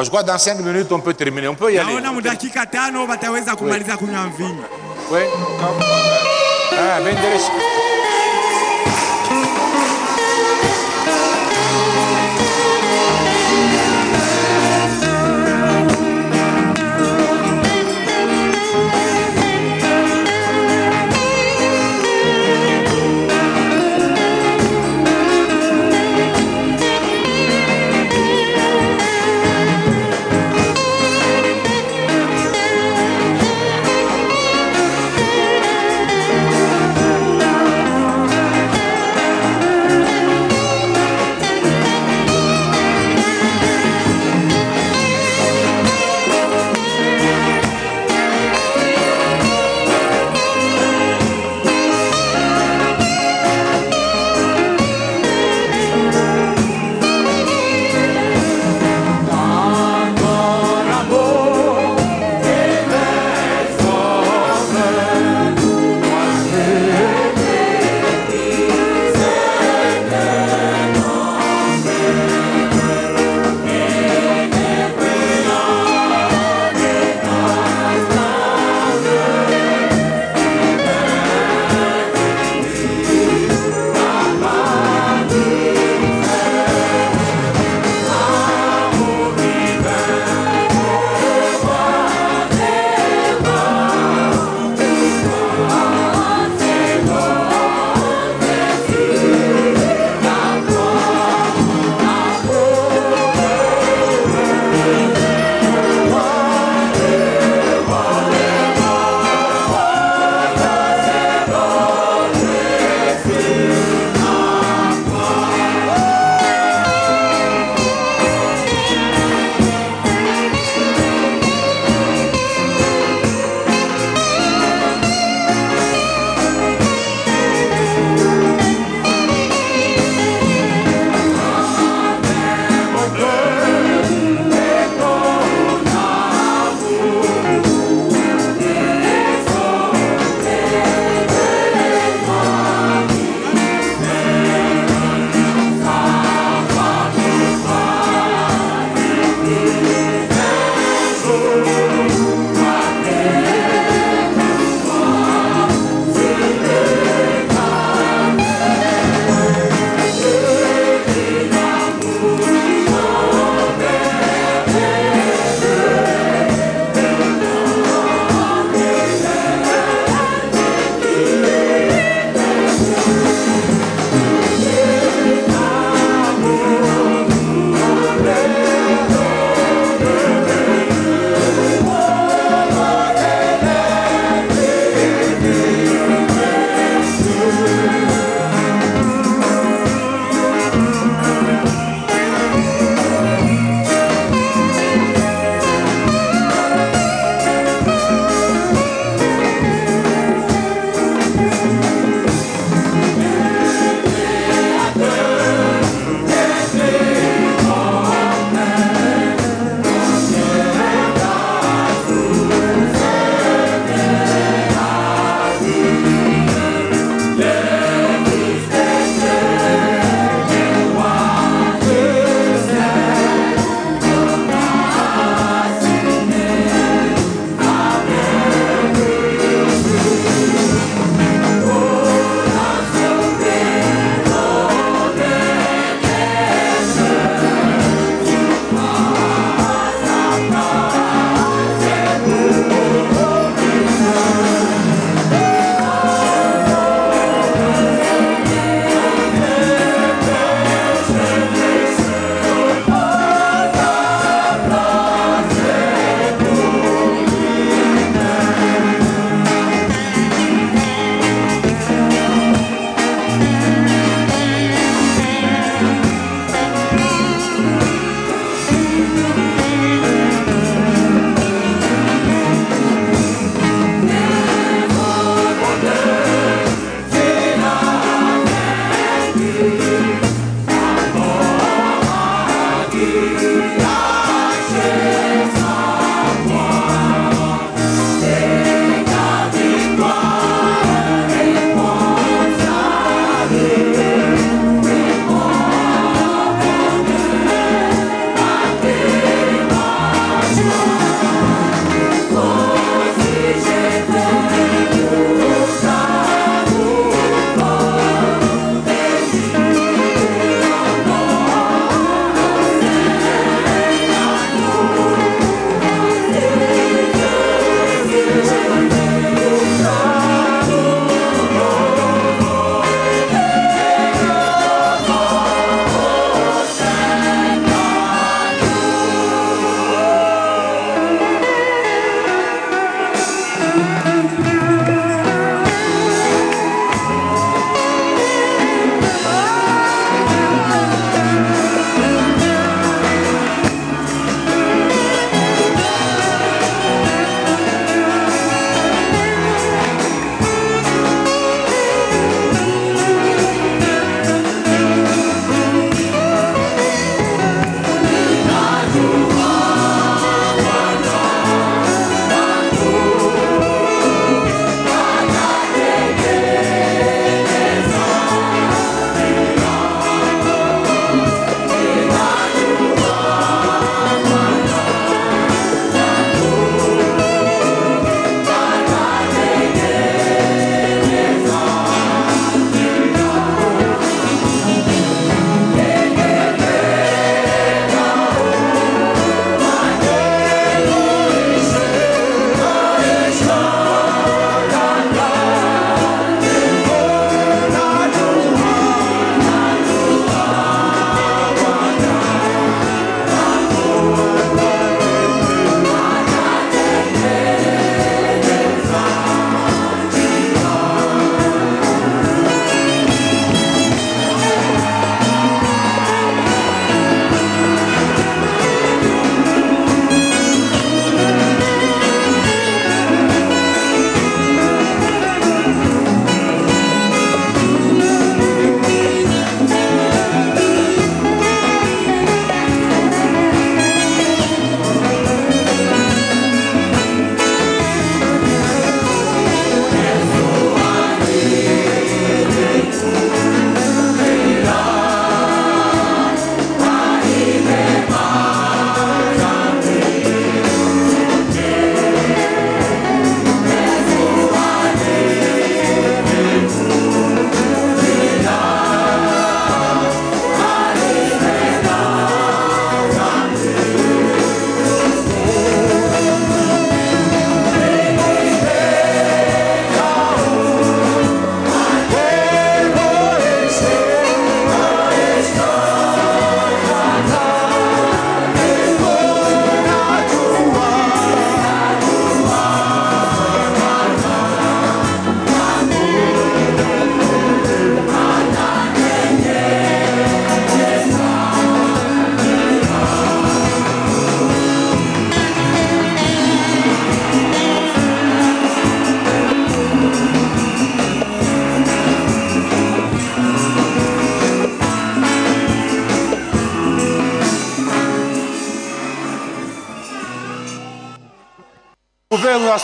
Bon, je crois que dans 5 minutes, on peut terminer. On peut y aller.
naona mudakika tano bataweza kumaliza kunywa mvinyo
Oui. Ah,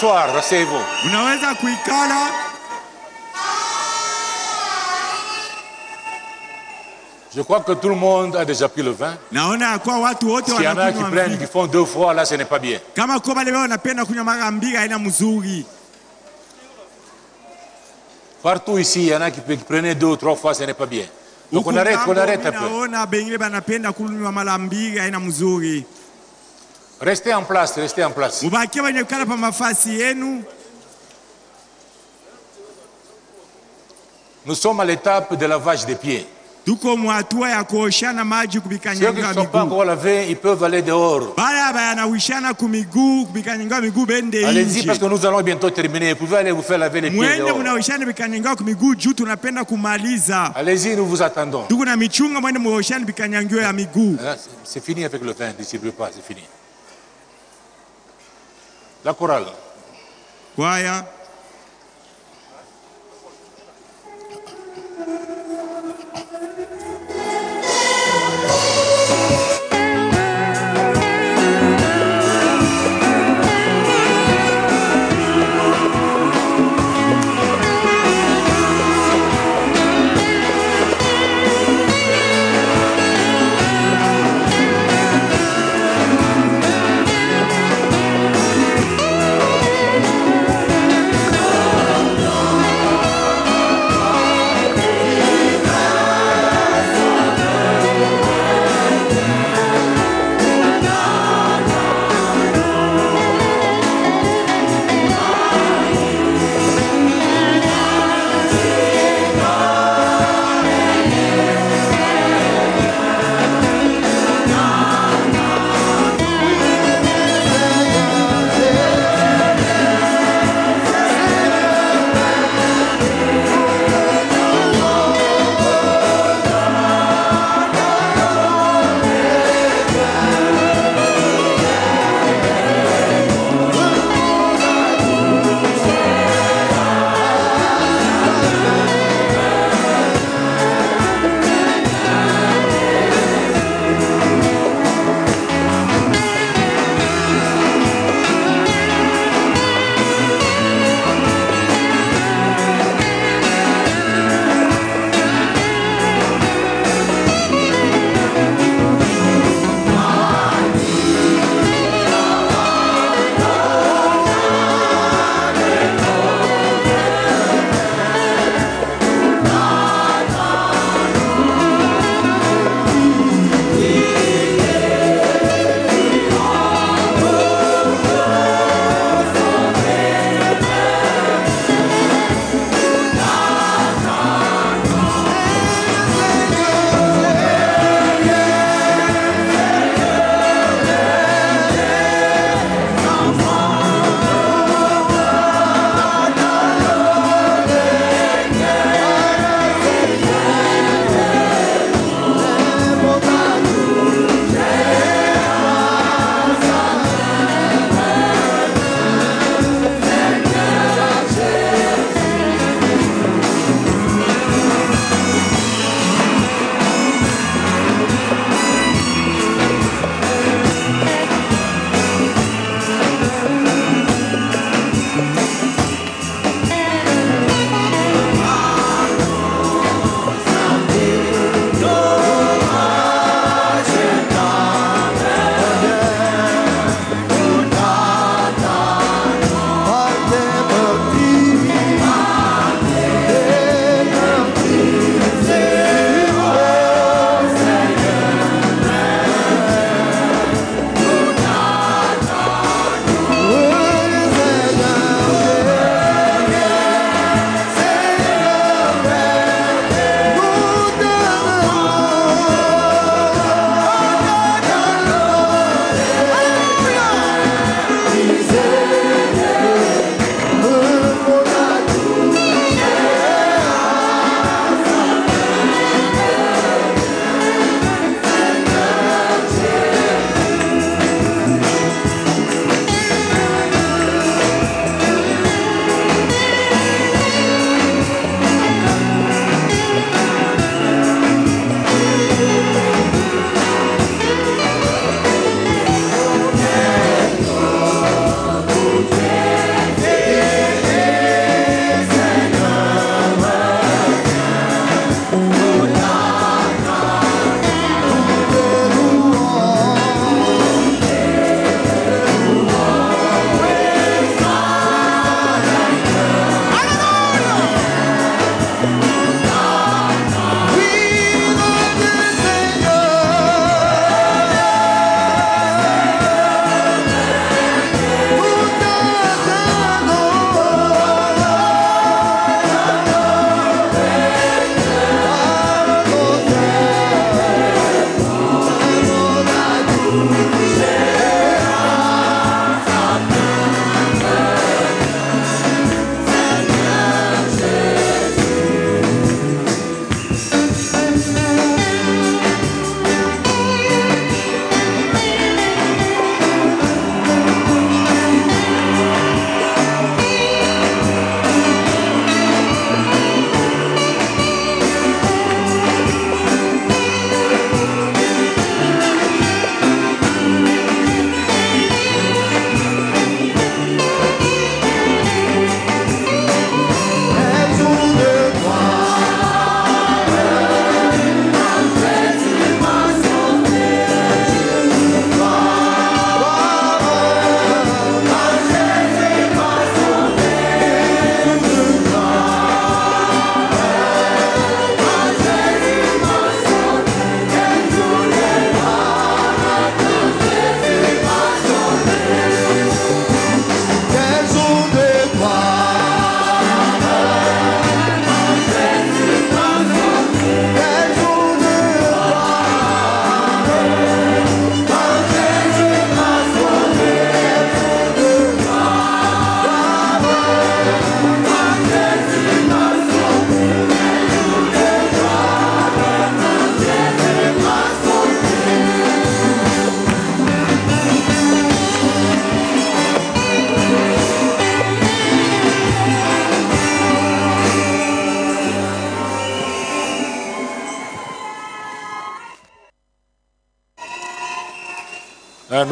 pouvez vous asseoir, asseyez-vous.
unaweza kuikala?
Je crois que tout le monde a déjà pris le vin.
naona watu wote
S'il y en a qui
wanakunywa
prennent, qui font deux fois, là, ce n'est pas bien.
kama ko bale bao wanapenda kunywa mara mbili haina mzuri
Partout ici, il y en a qui, qui prenaient deux ou trois fois, ce n'est pas bien. Donc on arrête, on arrête un peu.
naona bengine banapenda kunywa mara mbili haina mzuri
Restez en place, restez en place.
mubakie wenye kukala pa mafasi yenu
Nous sommes à l'étape de lavage des pieds.
tuko mwatua ya kuoshana maji
Ceux qui ne sont pas encore lavés, ils peuvent aller dehors.
kubikanyanga miguu bende
Allez-y parce que nous allons bientôt terminer. Vous pouvez aller vous faire laver les pieds
mwende bikanyanga juu tunapenda kumaliza
Allez-y, nous vous attendons.
tuko na michunga mwende muoshane bikanyangio ya miguu
Là, c'est- C'est fini avec le vin, ne distribuez pas, c'est fini. La chorale.
kwaya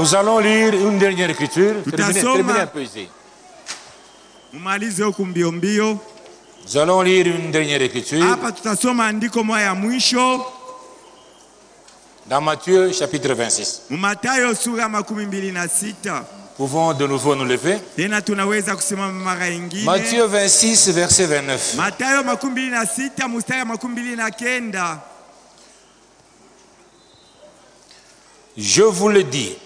nous allons lire une dernière écriture. Terminez,
mbio mbio.
Nous allons lire une dernière écriture dans Matthieu chapitre 26.
Mumatayo sura makumi mbili na sita.
Pouvons de nouveau nous lever? Matthieu 26, verset 29.
Matayo makumi mbili na sita mstari wa makumi mbili na kenda.
Je vous le dis,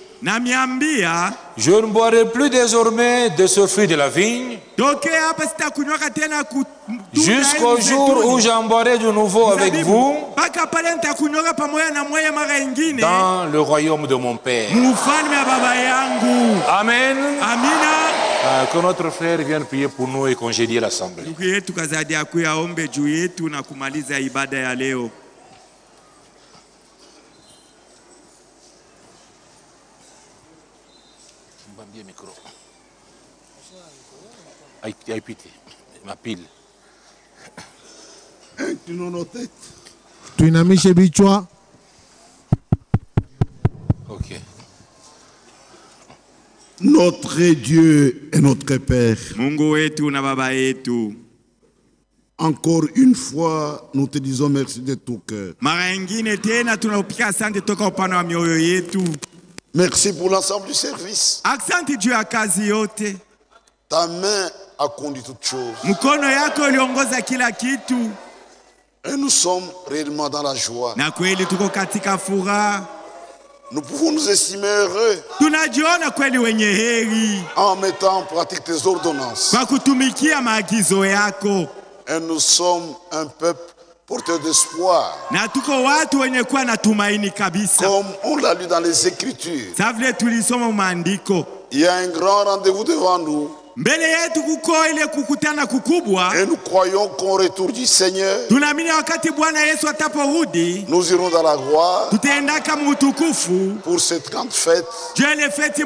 je ne boirai plus désormais de ce fruit de la vigne jusqu'au jour où j'en boirai de nouveau avec vous dans le royaume de mon Père. Amen. Euh, que notre frère vienne prier pour nous et congédier l'assemblée.
Ndugu yetu Kazadi akuya aombe juu yetu na kumaliza ibada ya leo.
Mbambie micro. Aïe, aïe, pitié. Ma pile.
Inclinons nos têtes.
tuinamishe vichwa
Ok.
Notre Dieu et notre Père.
Mungu wetu na baba yetu,
Encore une fois, nous te disons merci de tout cœur.
mara ingine tena tunakupiga asante toka upande wa mioyo yetu.
Merci pour l'ensemble du service.
Asante juu ya kazi yote,
Ta main a conduit toutes choses.
mkono yako uliongoza kila kitu,
Et nous sommes réellement dans la joie.
na kweli tuko katika furaha.
Nous pouvons nous estimer heureux
Tunajiona kweli wenye heri
en mettant en pratique tes ordonnances.
kwa kutumikia maagizo yako,
Et nous sommes un peuple porteur d'espoir.
na tuko watu wenye kuwa na tumaini kabisa,
Comme on l'a lu dans les Écritures,
sa vile tulisoma maandiko.
il y a un grand rendez-vous devant nous.
Mbele yetu kuko ile kukutana kukubwa.
Et nous croyons qu'au retour du Seigneur,
Tunaamini wakati Bwana Yesu ataporudi,
nous irons dans la gloire
tutaendaka muutukufu
pour cette grande fête
juu ile feti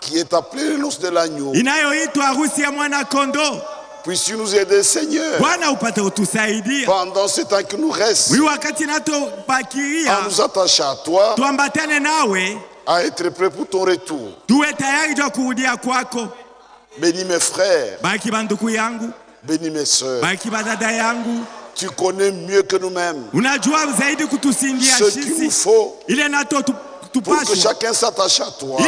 qui est appelée le noces de l'agneau.
inayoitwa harusi ya mwana kondoo.
Puisses-tu nous aider, Seigneur,
Bwana upate kutusaidia
pendant ce temps qui nous reste,
wi wakati
à
natobakiria,
nous attacher à toi,
tuambatane nawe,
à être prêt pour ton retour.
tuwe tayari juu ya kurudia kwako.
Bénis mes frères, bénis mes
yangu,
Tu connais mieux que nous-mêmes. Ce qu'il nous faut pour que chacun s'attache à toi.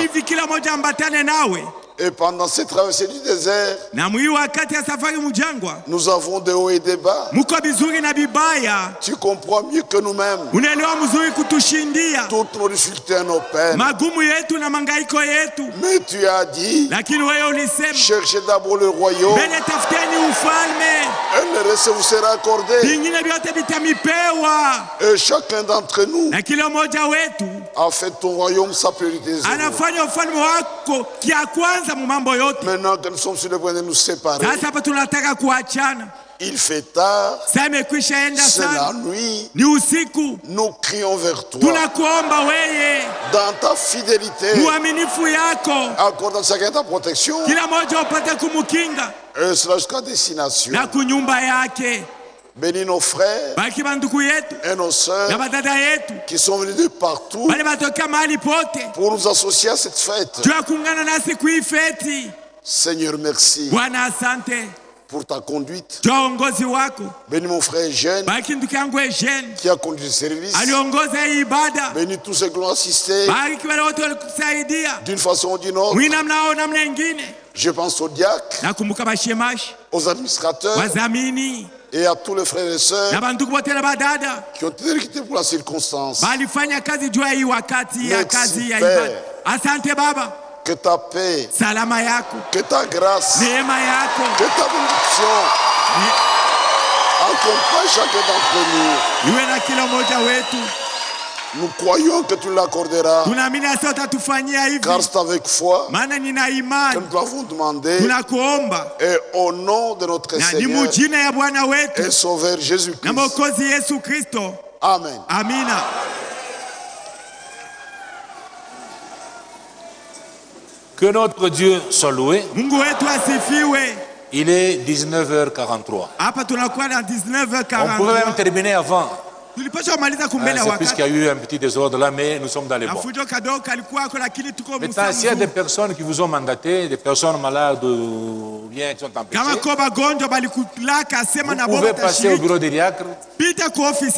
Et pendant cette traversée du désert, nous avons des hauts et des bas. Tu comprends mieux que nous-mêmes toutes nos difficultés nos peines. Mais tu as dit, cherchez d'abord le royaume et le reste vous sera accordé. Et chacun d'entre nous a fait ton royaume sa priorité.
Kwanza mu mambo yote.
Maintenant que nous sommes sur le point de nous séparer,
Sasa hapa tunataka kuachana,
il fait tard,
saa imekwisha enda
c'est la nuit,
ni usiku.
nous crions vers toi.
Tunakuomba
Dans ta fidélité,
uaminifu yako,
accorde chacun ta protection,
kila mmoja upate kumukinga
et cela jusqu'à destination.
na kunyumba yake.
Bénis nos frères
yetu
et nos sœurs qui sont venus de partout
pote
pour nous associer à cette fête. Seigneur, merci pour ta conduite. Bénis mon frère
yangu Eugene
qui a conduit le service. Bénis tous ceux qui l'ont assisté. D'une façon ou d'une autre. Je pense aux diacres, aux administrateurs et à tous les frères et sœurs qui ont été recrutés pour la circonstance.
balifanya kazi juu ya wakati ya
Merci, Père.
Asante Baba,
Que ta paix,
salama yako,
que ta grâce,
neema yako
que ta bénédiction accompagne chacun d'entre nous. Nous croyons que tu l'accorderas, car c'est avec foi que nous l'avons demandé et au nom de notre Seigneur et Sauveur Jésus-Christ. Amen.
amina.
Que notre Dieu soit loué. Il est 19h43.
Hapa tunakuwa na
On pouvait même
19h40
terminer avant.
Ya
C'est puisqu'il y a eu un petit désordre là, mais nous sommes dans les bons. Maintenant, s'il y a des personnes qui vous ont mandaté, des personnes malades ou bien qui sont empêchées, vous pouvez passer au bureau des diacres,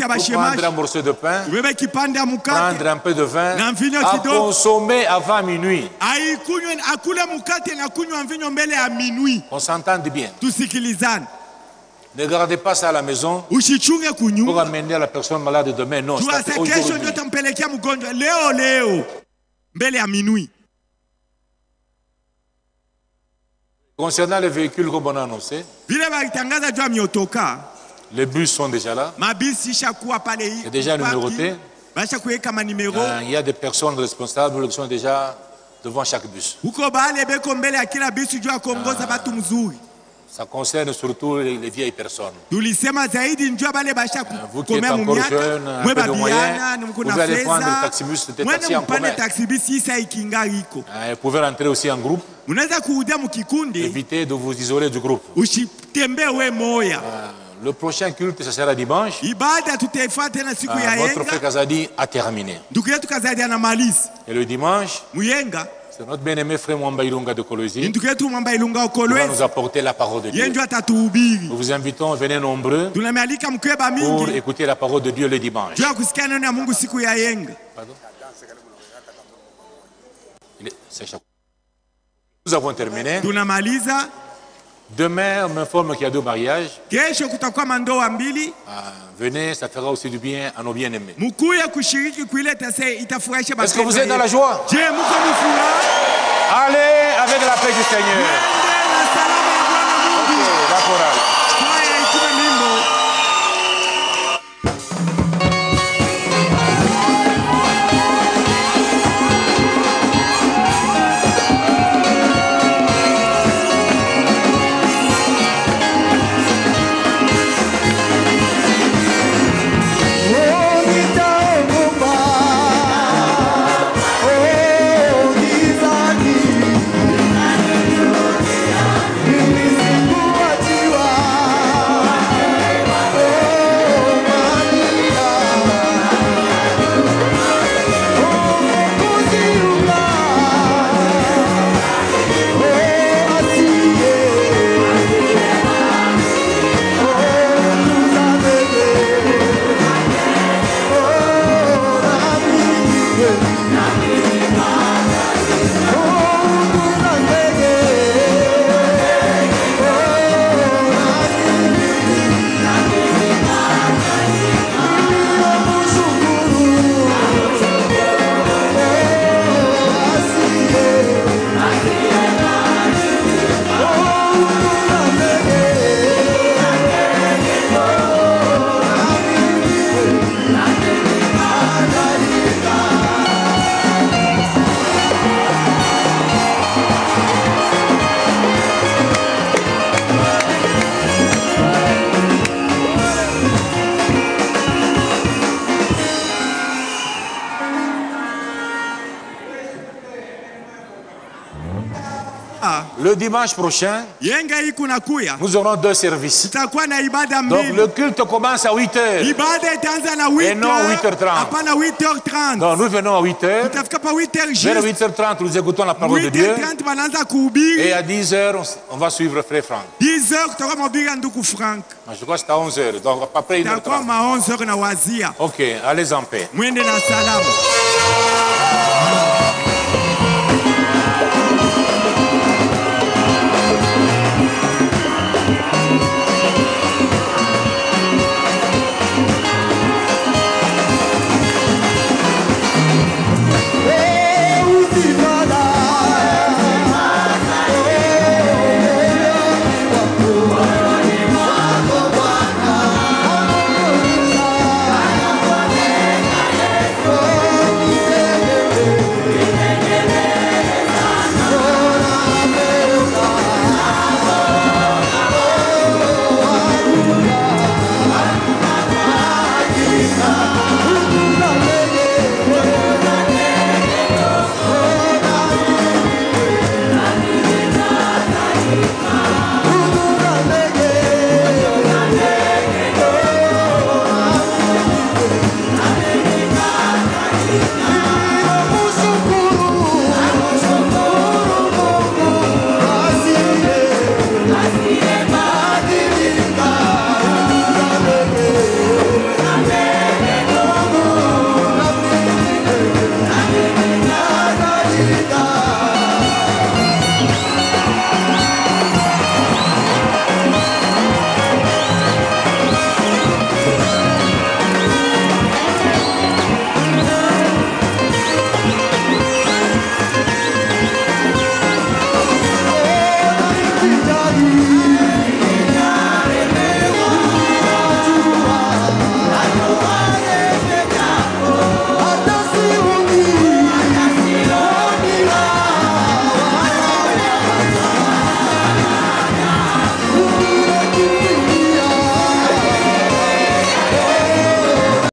pour prendre un morceau de pain, prendre un peu de vin, à consommer avant minuit. On s'entende bien. Ne gardez pas ça à la maison pour amener la personne malade demain. Non, c'est aujourd'hui. Concernant les véhicules, comme on a annoncé, les bus sont déjà là. C'est déjà numéroté. Euh, Il y a des personnes responsables qui sont déjà devant chaque bus. Ça concerne surtout les, les vieilles personnes.
basha
Vous qui êtes encore jeune, un peu de moyens, vous aller prendre le
fedha
taxibus, des taxis en commun. Euh, Vous pouvez rentrer aussi en groupe. Évitez de vous isoler du groupe.
moya
Le prochain culte, ce sera dimanche. Euh,
ya
Votre frère Kazadi a terminé. Et le dimanche, c'est notre bien-aimé frère Mwamba Ilunga de
ilunga
qui va nous apporter la parole de Dieu. Nous vous invitons, venez nombreux pour écouter la parole de Dieu le dimanche. Il chaque- Nous avons terminé.
Tunamaliza
Demain, on m'informe qu'il y a deux mariages. Ah, venez, ça fera aussi du bien à nos bien-aimés. Est-ce que vous êtes dans la joie? Allez avec la paix du Seigneur. Ok, la chorale. Le dimanche prochain, nous aurons deux services. Donc le culte commence à 8 heures.
ibada itaanza na
Et non 8h30.
hapana 8h30
Donc nous venons à 8 heures.
tutafika pa 8h
Vers
juste
8h30, nous écoutons la parole de Dieu.
8h30 banaanza kuhubiri
Et à 10 heures, on- on va suivre Frère Franck.
10h kutakuwa mahubiri ya ndugu Frank
Je crois que c'est à 11 heures. Donc à peu près 1
itakuwa ma 11h na wazia
Ok, allez en paix.